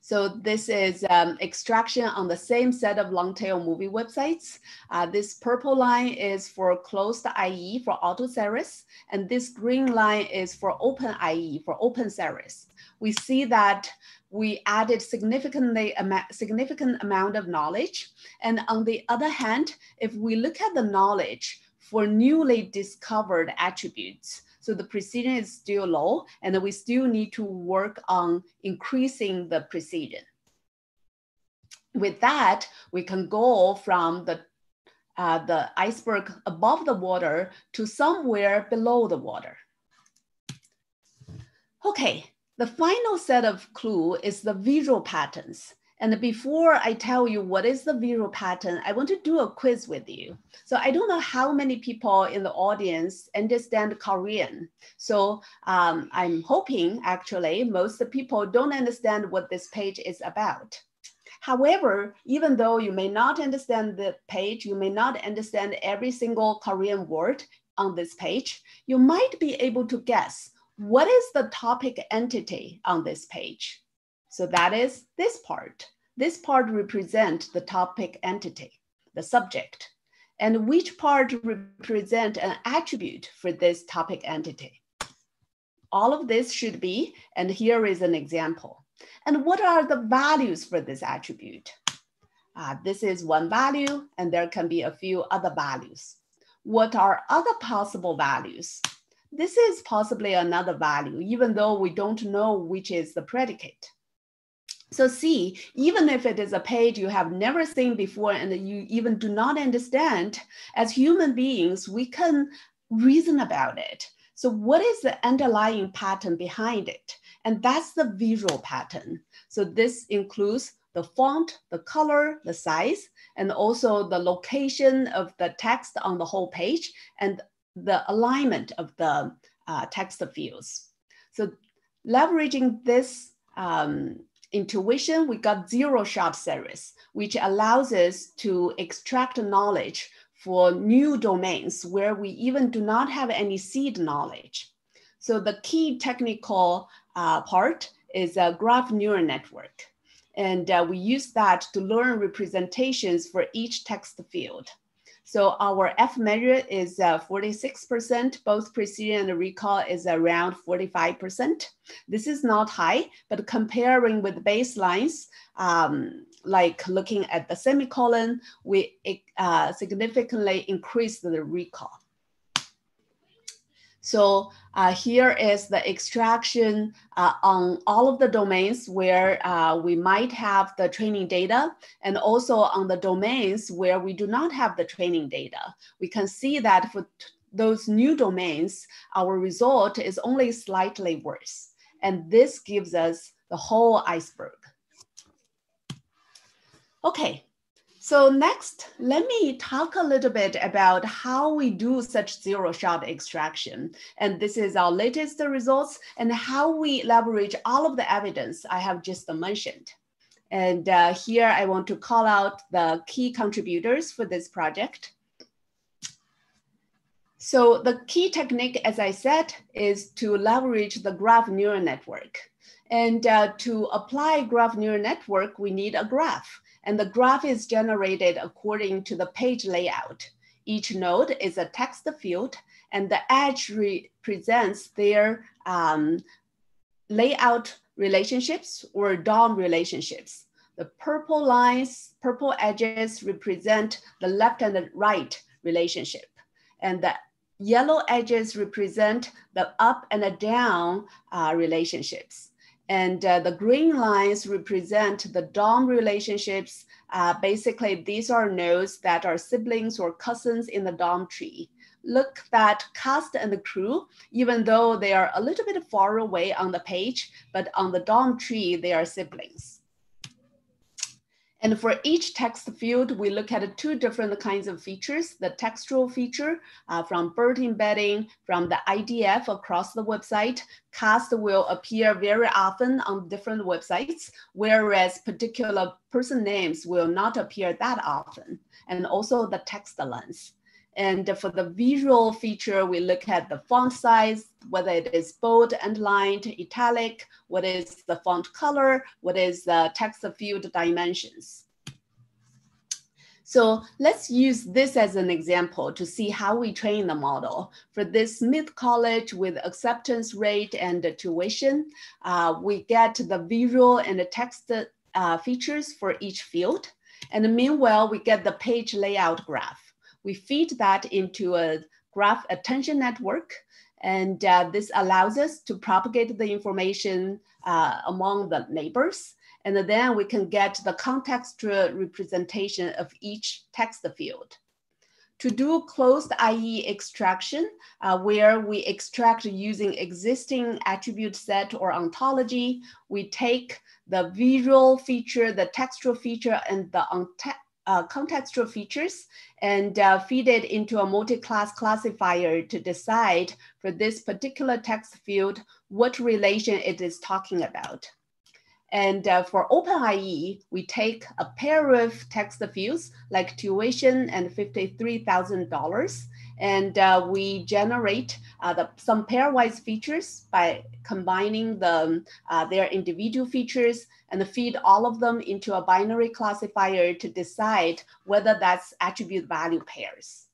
S12: So this is um, extraction on the same set of long tail movie websites. Uh, this purple line is for closed IE for AutoCeres, and this green line is for open IE for OpenCeres. We see that we added significantly a significant amount of knowledge. And on the other hand, if we look at the knowledge for newly discovered attributes, so the precision is still low and we still need to work on increasing the precision. With that, we can go from the, uh, the iceberg above the water to somewhere below the water. Okay, the final set of clue is the visual patterns. And before I tell you what is the visual pattern, I want to do a quiz with you. So I don't know how many people in the audience understand Korean. So um, I'm hoping actually most people don't understand what this page is about. However, even though you may not understand the page, you may not understand every single Korean word on this page, you might be able to guess what is the topic entity on this page. So that is this part. This part represent the topic entity, the subject, and which part represent an attribute for this topic entity. All of this should be, and here is an example. And what are the values for this attribute? Uh, this is one value, and there can be a few other values. What are other possible values? This is possibly another value, even though we don't know which is the predicate. So see, even if it is a page you have never seen before and you even do not understand, as human beings, we can reason about it. So what is the underlying pattern behind it? And that's the visual pattern. So this includes the font, the color, the size, and also the location of the text on the whole page and the alignment of the uh, text fields. So leveraging this um, intuition, we got ZeroShotCeres, which allows us to extract knowledge for new domains where we even do not have any seed knowledge. So the key technical uh, part is a graph neural network. And uh, we use that to learn representations for each text field. So our F measure is 46%, uh, both precision and recall is around 45%. This is not high, but comparing with baselines, um, like looking at the semicolon, we uh, significantly increase the recall. So uh, here is the extraction uh, on all of the domains where uh, we might have the training data and also on the domains where we do not have the training data. We can see that for those new domains, our result is only slightly worse. And this gives us the whole iceberg. Okay, so next, let me talk a little bit about how we do such zero shot extraction. And this is our latest results and how we leverage all of the evidence I have just mentioned. And uh, here I want to call out the key contributors for this project. So the key technique, as I said, is to leverage the graph neural network. And uh, to apply graph neural network, we need a graph. And the graph is generated according to the page layout. Each node is a text field and the edge represents their um, layout relationships or DOM relationships. The purple lines, purple edges represent the left and the right relationship. And the yellow edges represent the up and the down uh, relationships. And uh, the green lines represent the DOM relationships. Uh, basically, these are nodes that are siblings or cousins in the DOM tree. Look that cast and the crew, even though they are a little bit far away on the page, but on the DOM tree, they are siblings. And for each text field, we look at two different kinds of features, the textual feature uh, from BERT embedding, from the IDF across the website. Cast will appear very often on different websites, whereas particular person names will not appear that often. And also the text length. And for the visual feature, we look at the font size, whether it is bold, underlined, italic, what is the font color, what is the text field dimensions. So let's use this as an example to see how we train the model. For this Smith College with acceptance rate and tuition, uh, we get the visual and the text uh, features for each field. And meanwhile, we get the page layout graph we feed that into a graph attention network. And uh, this allows us to propagate the information uh, among the neighbors. And then we can get the contextual representation of each text field. To do closed IE extraction, uh, where we extract using existing attribute set or ontology, we take the visual feature, the textual feature, and the uh, contextual features and uh, feed it into a multi-class classifier to decide for this particular text field what relation it is talking about. And uh, for OpenIE, we take a pair of text fields like tuition and $53,000 and uh, we generate uh, the, some pairwise features by combining the, uh, their individual features and feed all of them into a binary classifier to decide whether that's attribute value pairs.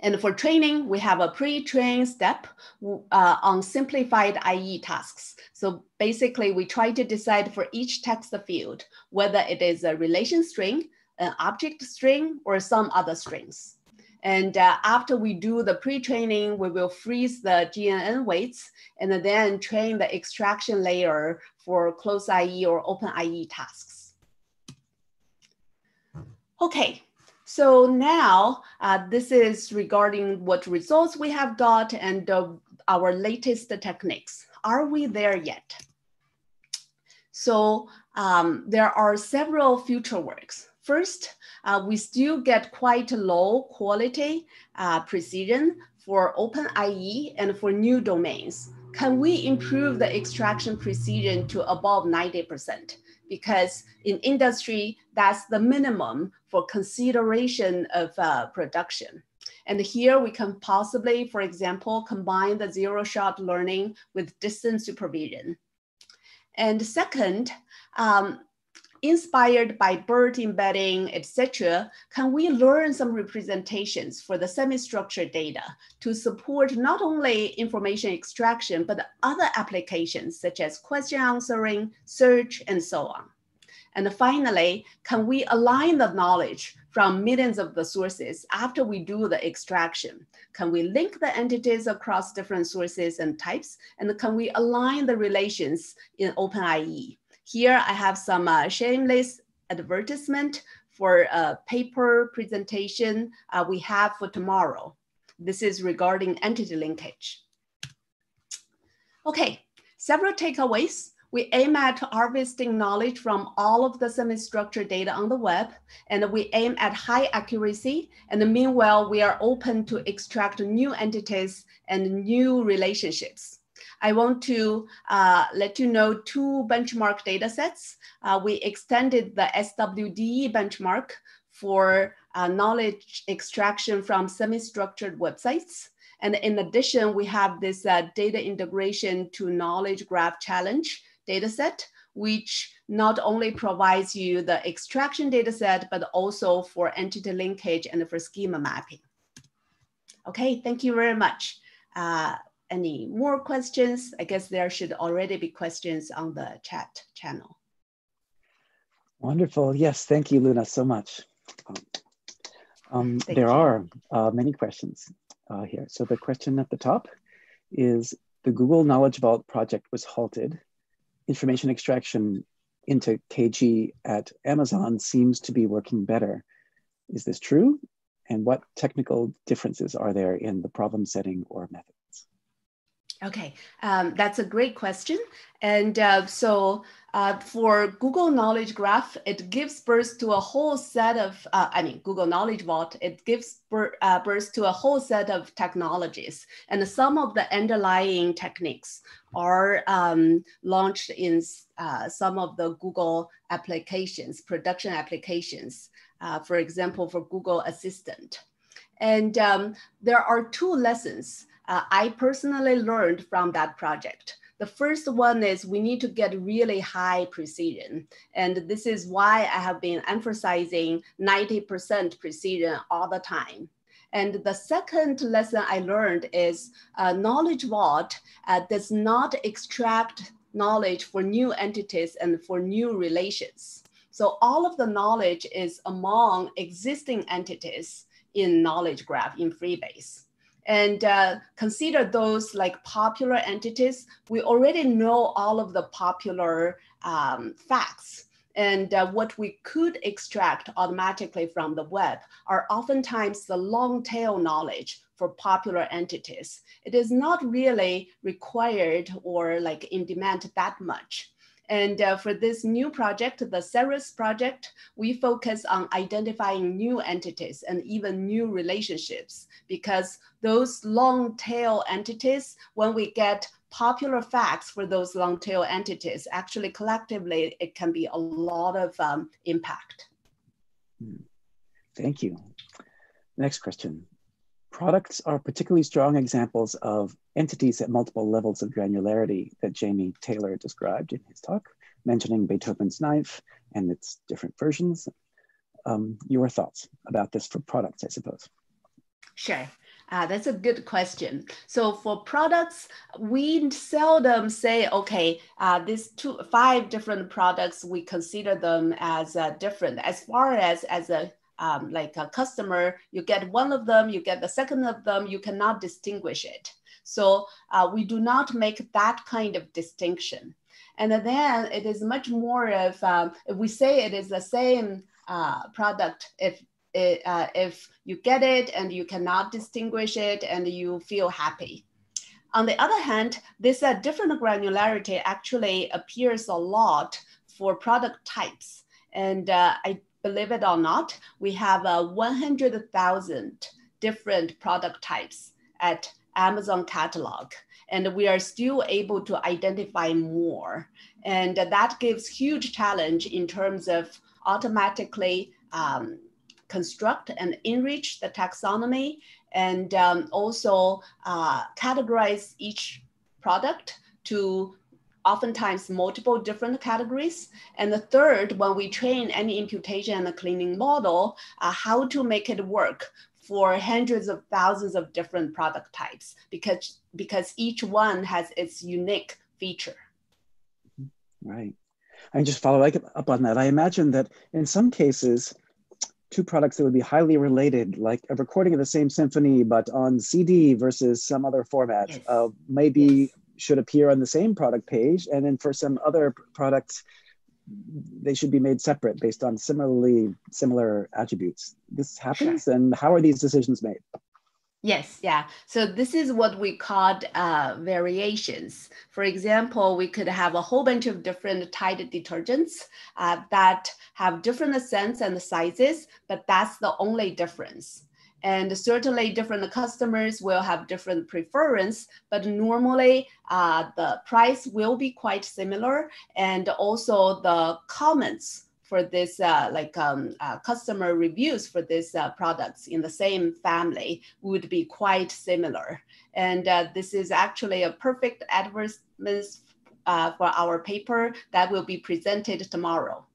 S12: And for training, we have a pre-train step uh, on simplified IE tasks. So basically, we try to decide for each text field, whether it is a relation string, an object string, or some other strings. And uh, after we do the pre-training, we will freeze the GNN weights and then train the extraction layer for closed IE or open IE tasks. Okay, so now uh, this is regarding what results we have got and uh, our latest techniques. Are we there yet? So um, there are several future works. First, uh, we still get quite a low quality uh, precision for open OpenIE and for new domains. Can we improve the extraction precision to above 90%? Because in industry, that's the minimum for consideration of uh, production. And here we can possibly, for example, combine the zero-shot learning with distance supervision. And second, um, inspired by BERT embedding, etc., can we learn some representations for the semi-structured data to support not only information extraction, but other applications such as question answering, search, and so on. And finally, can we align the knowledge from millions of the sources after we do the extraction? Can we link the entities across different sources and types? And can we align the relations in OpenIE? Here I have some uh, shameless advertisement for a paper presentation uh, we have for tomorrow. This is regarding entity linkage. Okay, several takeaways. We aim at harvesting knowledge from all of the semi-structured data on the web, and we aim at high accuracy. And meanwhile, we are open to extract new entities and new relationships. I want to uh, let you know two benchmark data sets. Uh, we extended the SWDE benchmark for uh, knowledge extraction from semi-structured websites. And in addition, we have this uh, data integration to knowledge graph challenge dataset, which not only provides you the extraction dataset, but also for entity linkage and for schema mapping. Okay, thank you very much. Uh, any more questions, I guess there should already be questions on the chat channel.
S1: Wonderful. Yes, thank you, Luna, so much. Um, there you. are uh, many questions uh, here. So the question at the top is the Google Knowledge Vault project was halted. Information extraction into KG at Amazon seems to be working better. Is this true? And what technical differences are there in the problem setting or methods?
S12: Okay, um, that's a great question. And uh, so uh, for Google Knowledge Graph, it gives birth to a whole set of, uh, I mean, Google Knowledge Vault, it gives uh, birth to a whole set of technologies. And some of the underlying techniques are um, launched in uh, some of the Google applications, production applications, uh, for example, for Google Assistant. And um, there are two lessons uh, I personally learned from that project. The first one is we need to get really high precision. And this is why I have been emphasizing 90% precision all the time. And the second lesson I learned is uh, Knowledge Vault uh, does not extract knowledge for new entities and for new relations. So all of the knowledge is among existing entities in knowledge graph in Freebase and uh, consider those like popular entities. We already know all of the popular um, facts. And uh, what we could extract automatically from the web are oftentimes the long tail knowledge for popular entities. It is not really required or like in demand that much. And uh, for this new project, the Ceres project, we focus on identifying new entities and even new relationships because those long tail entities, when we get popular facts for those long tail entities, actually collectively, it can be a lot of um, impact.
S1: Hmm. Thank you. Next question. Products are particularly strong examples of entities at multiple levels of granularity that Jamie Taylor described in his talk, mentioning Beethoven's Ninth and its different versions. Um, your thoughts about this for products, I suppose.
S12: Sure. Uh, that's a good question. So for products, we seldom say, okay, uh, these two, five different products, we consider them as uh, different. As far as as a um, like a customer, you get one of them, you get the second of them, you cannot distinguish it. So uh, we do not make that kind of distinction. And then it is much more of, um, if we say it is the same uh, product, if it, uh, if you get it and you cannot distinguish it and you feel happy. On the other hand, this uh, different granularity actually appears a lot for product types. And uh, I believe it or not, we have uh, 100,000 different product types at Amazon catalog. And we are still able to identify more. And that gives huge challenge in terms of automatically um, construct and enrich the taxonomy and um, also uh, categorize each product to oftentimes multiple different categories. And the third, when we train any imputation and cleaning model, uh, how to make it work for hundreds of thousands of different product types because, because each one has its unique feature.
S1: Right. I just follow up on that. I imagine that in some cases, two products that would be highly related, like a recording of the same symphony, but on CD versus some other format, yes. uh, maybe yes. Should appear on the same product page. And then for some other products, they should be made separate based on similarly similar attributes. This happens, sure. and how are these decisions made?
S12: Yes, yeah. So this is what we called uh, variations. For example, we could have a whole bunch of different Tide detergents uh, that have different scents and the sizes, but that's the only difference. And certainly different customers will have different preference, but normally uh, the price will be quite similar. And also the comments for this uh, like um, uh, customer reviews for these uh, products in the same family would be quite similar. And uh, this is actually a perfect advertisement uh, for our paper that will be presented tomorrow.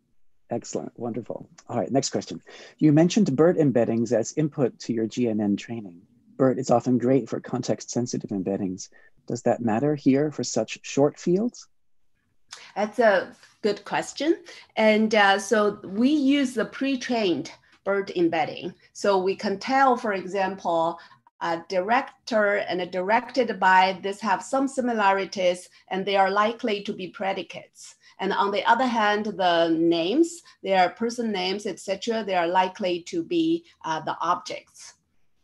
S1: Excellent, wonderful. All right, next question. You mentioned BERT embeddings as input to your GNN training. BERT is often great for context sensitive embeddings, Does that matter here for such short fields?
S12: That's a good question. And uh, so we use the pre-trained BERT embedding. So we can tell, for example, a director and a directed by this have some similarities and they are likely to be predicates. And on the other hand, the names, their person names, etc., they are likely to be uh, the objects.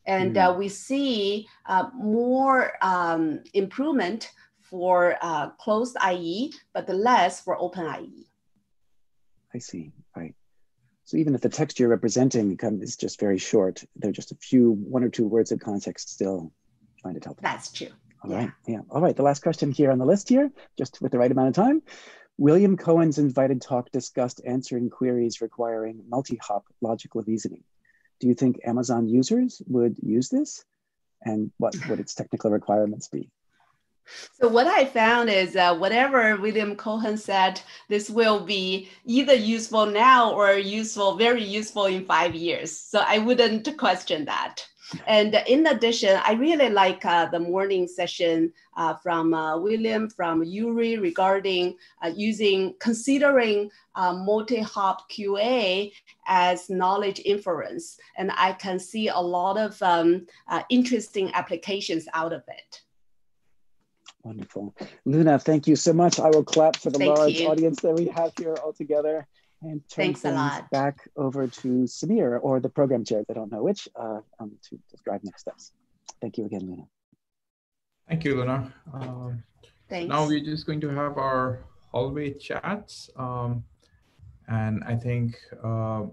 S12: And mm. uh, we see uh, more um, improvement for uh, closed IE, but the less for open IE.
S1: I see, right. So even if the text you're representing is just very short, there are just a few, one or two words of context still trying to tell. Them.
S12: That's true.
S1: All yeah. right, yeah. All right, the last question here on the list here, just with the right amount of time. William Cohen's invited talk discussed answering queries requiring multi-hop logical reasoning. Do you think Amazon users would use this? And what would its technical requirements be?
S12: So what I found is uh, whatever William Cohen said, this will be either useful now or useful, very useful in five years. So I wouldn't question that. And in addition, I really like uh, the morning session uh, from uh, William, from Jure regarding uh, using, considering uh, multi-hop QA as knowledge inference. And I can see a lot of um, uh, interesting applications out of it.
S1: Wonderful. Luna, thank you so much. I will clap for the thank large you. audience that we have here all together and turn Thanks things back over to Sameer or the program chair, I don't know which, uh, um, to describe next steps. Thank you again, Luna.
S3: Thank you, Luna. Um,
S12: Thanks.
S3: Now we're just going to have our hallway chats. Um, and I think uh,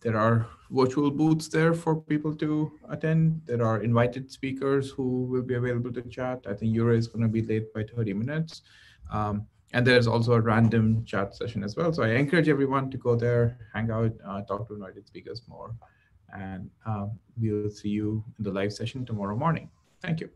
S3: there are virtual booths there for people to attend. There are invited speakers who will be available to chat. I think Jure is going to be late by 30 minutes. Um, and there's also a random chat session as well. So I encourage everyone to go there, hang out, uh, talk to invited speakers more. And um, we'll see you in the live session tomorrow morning. Thank you.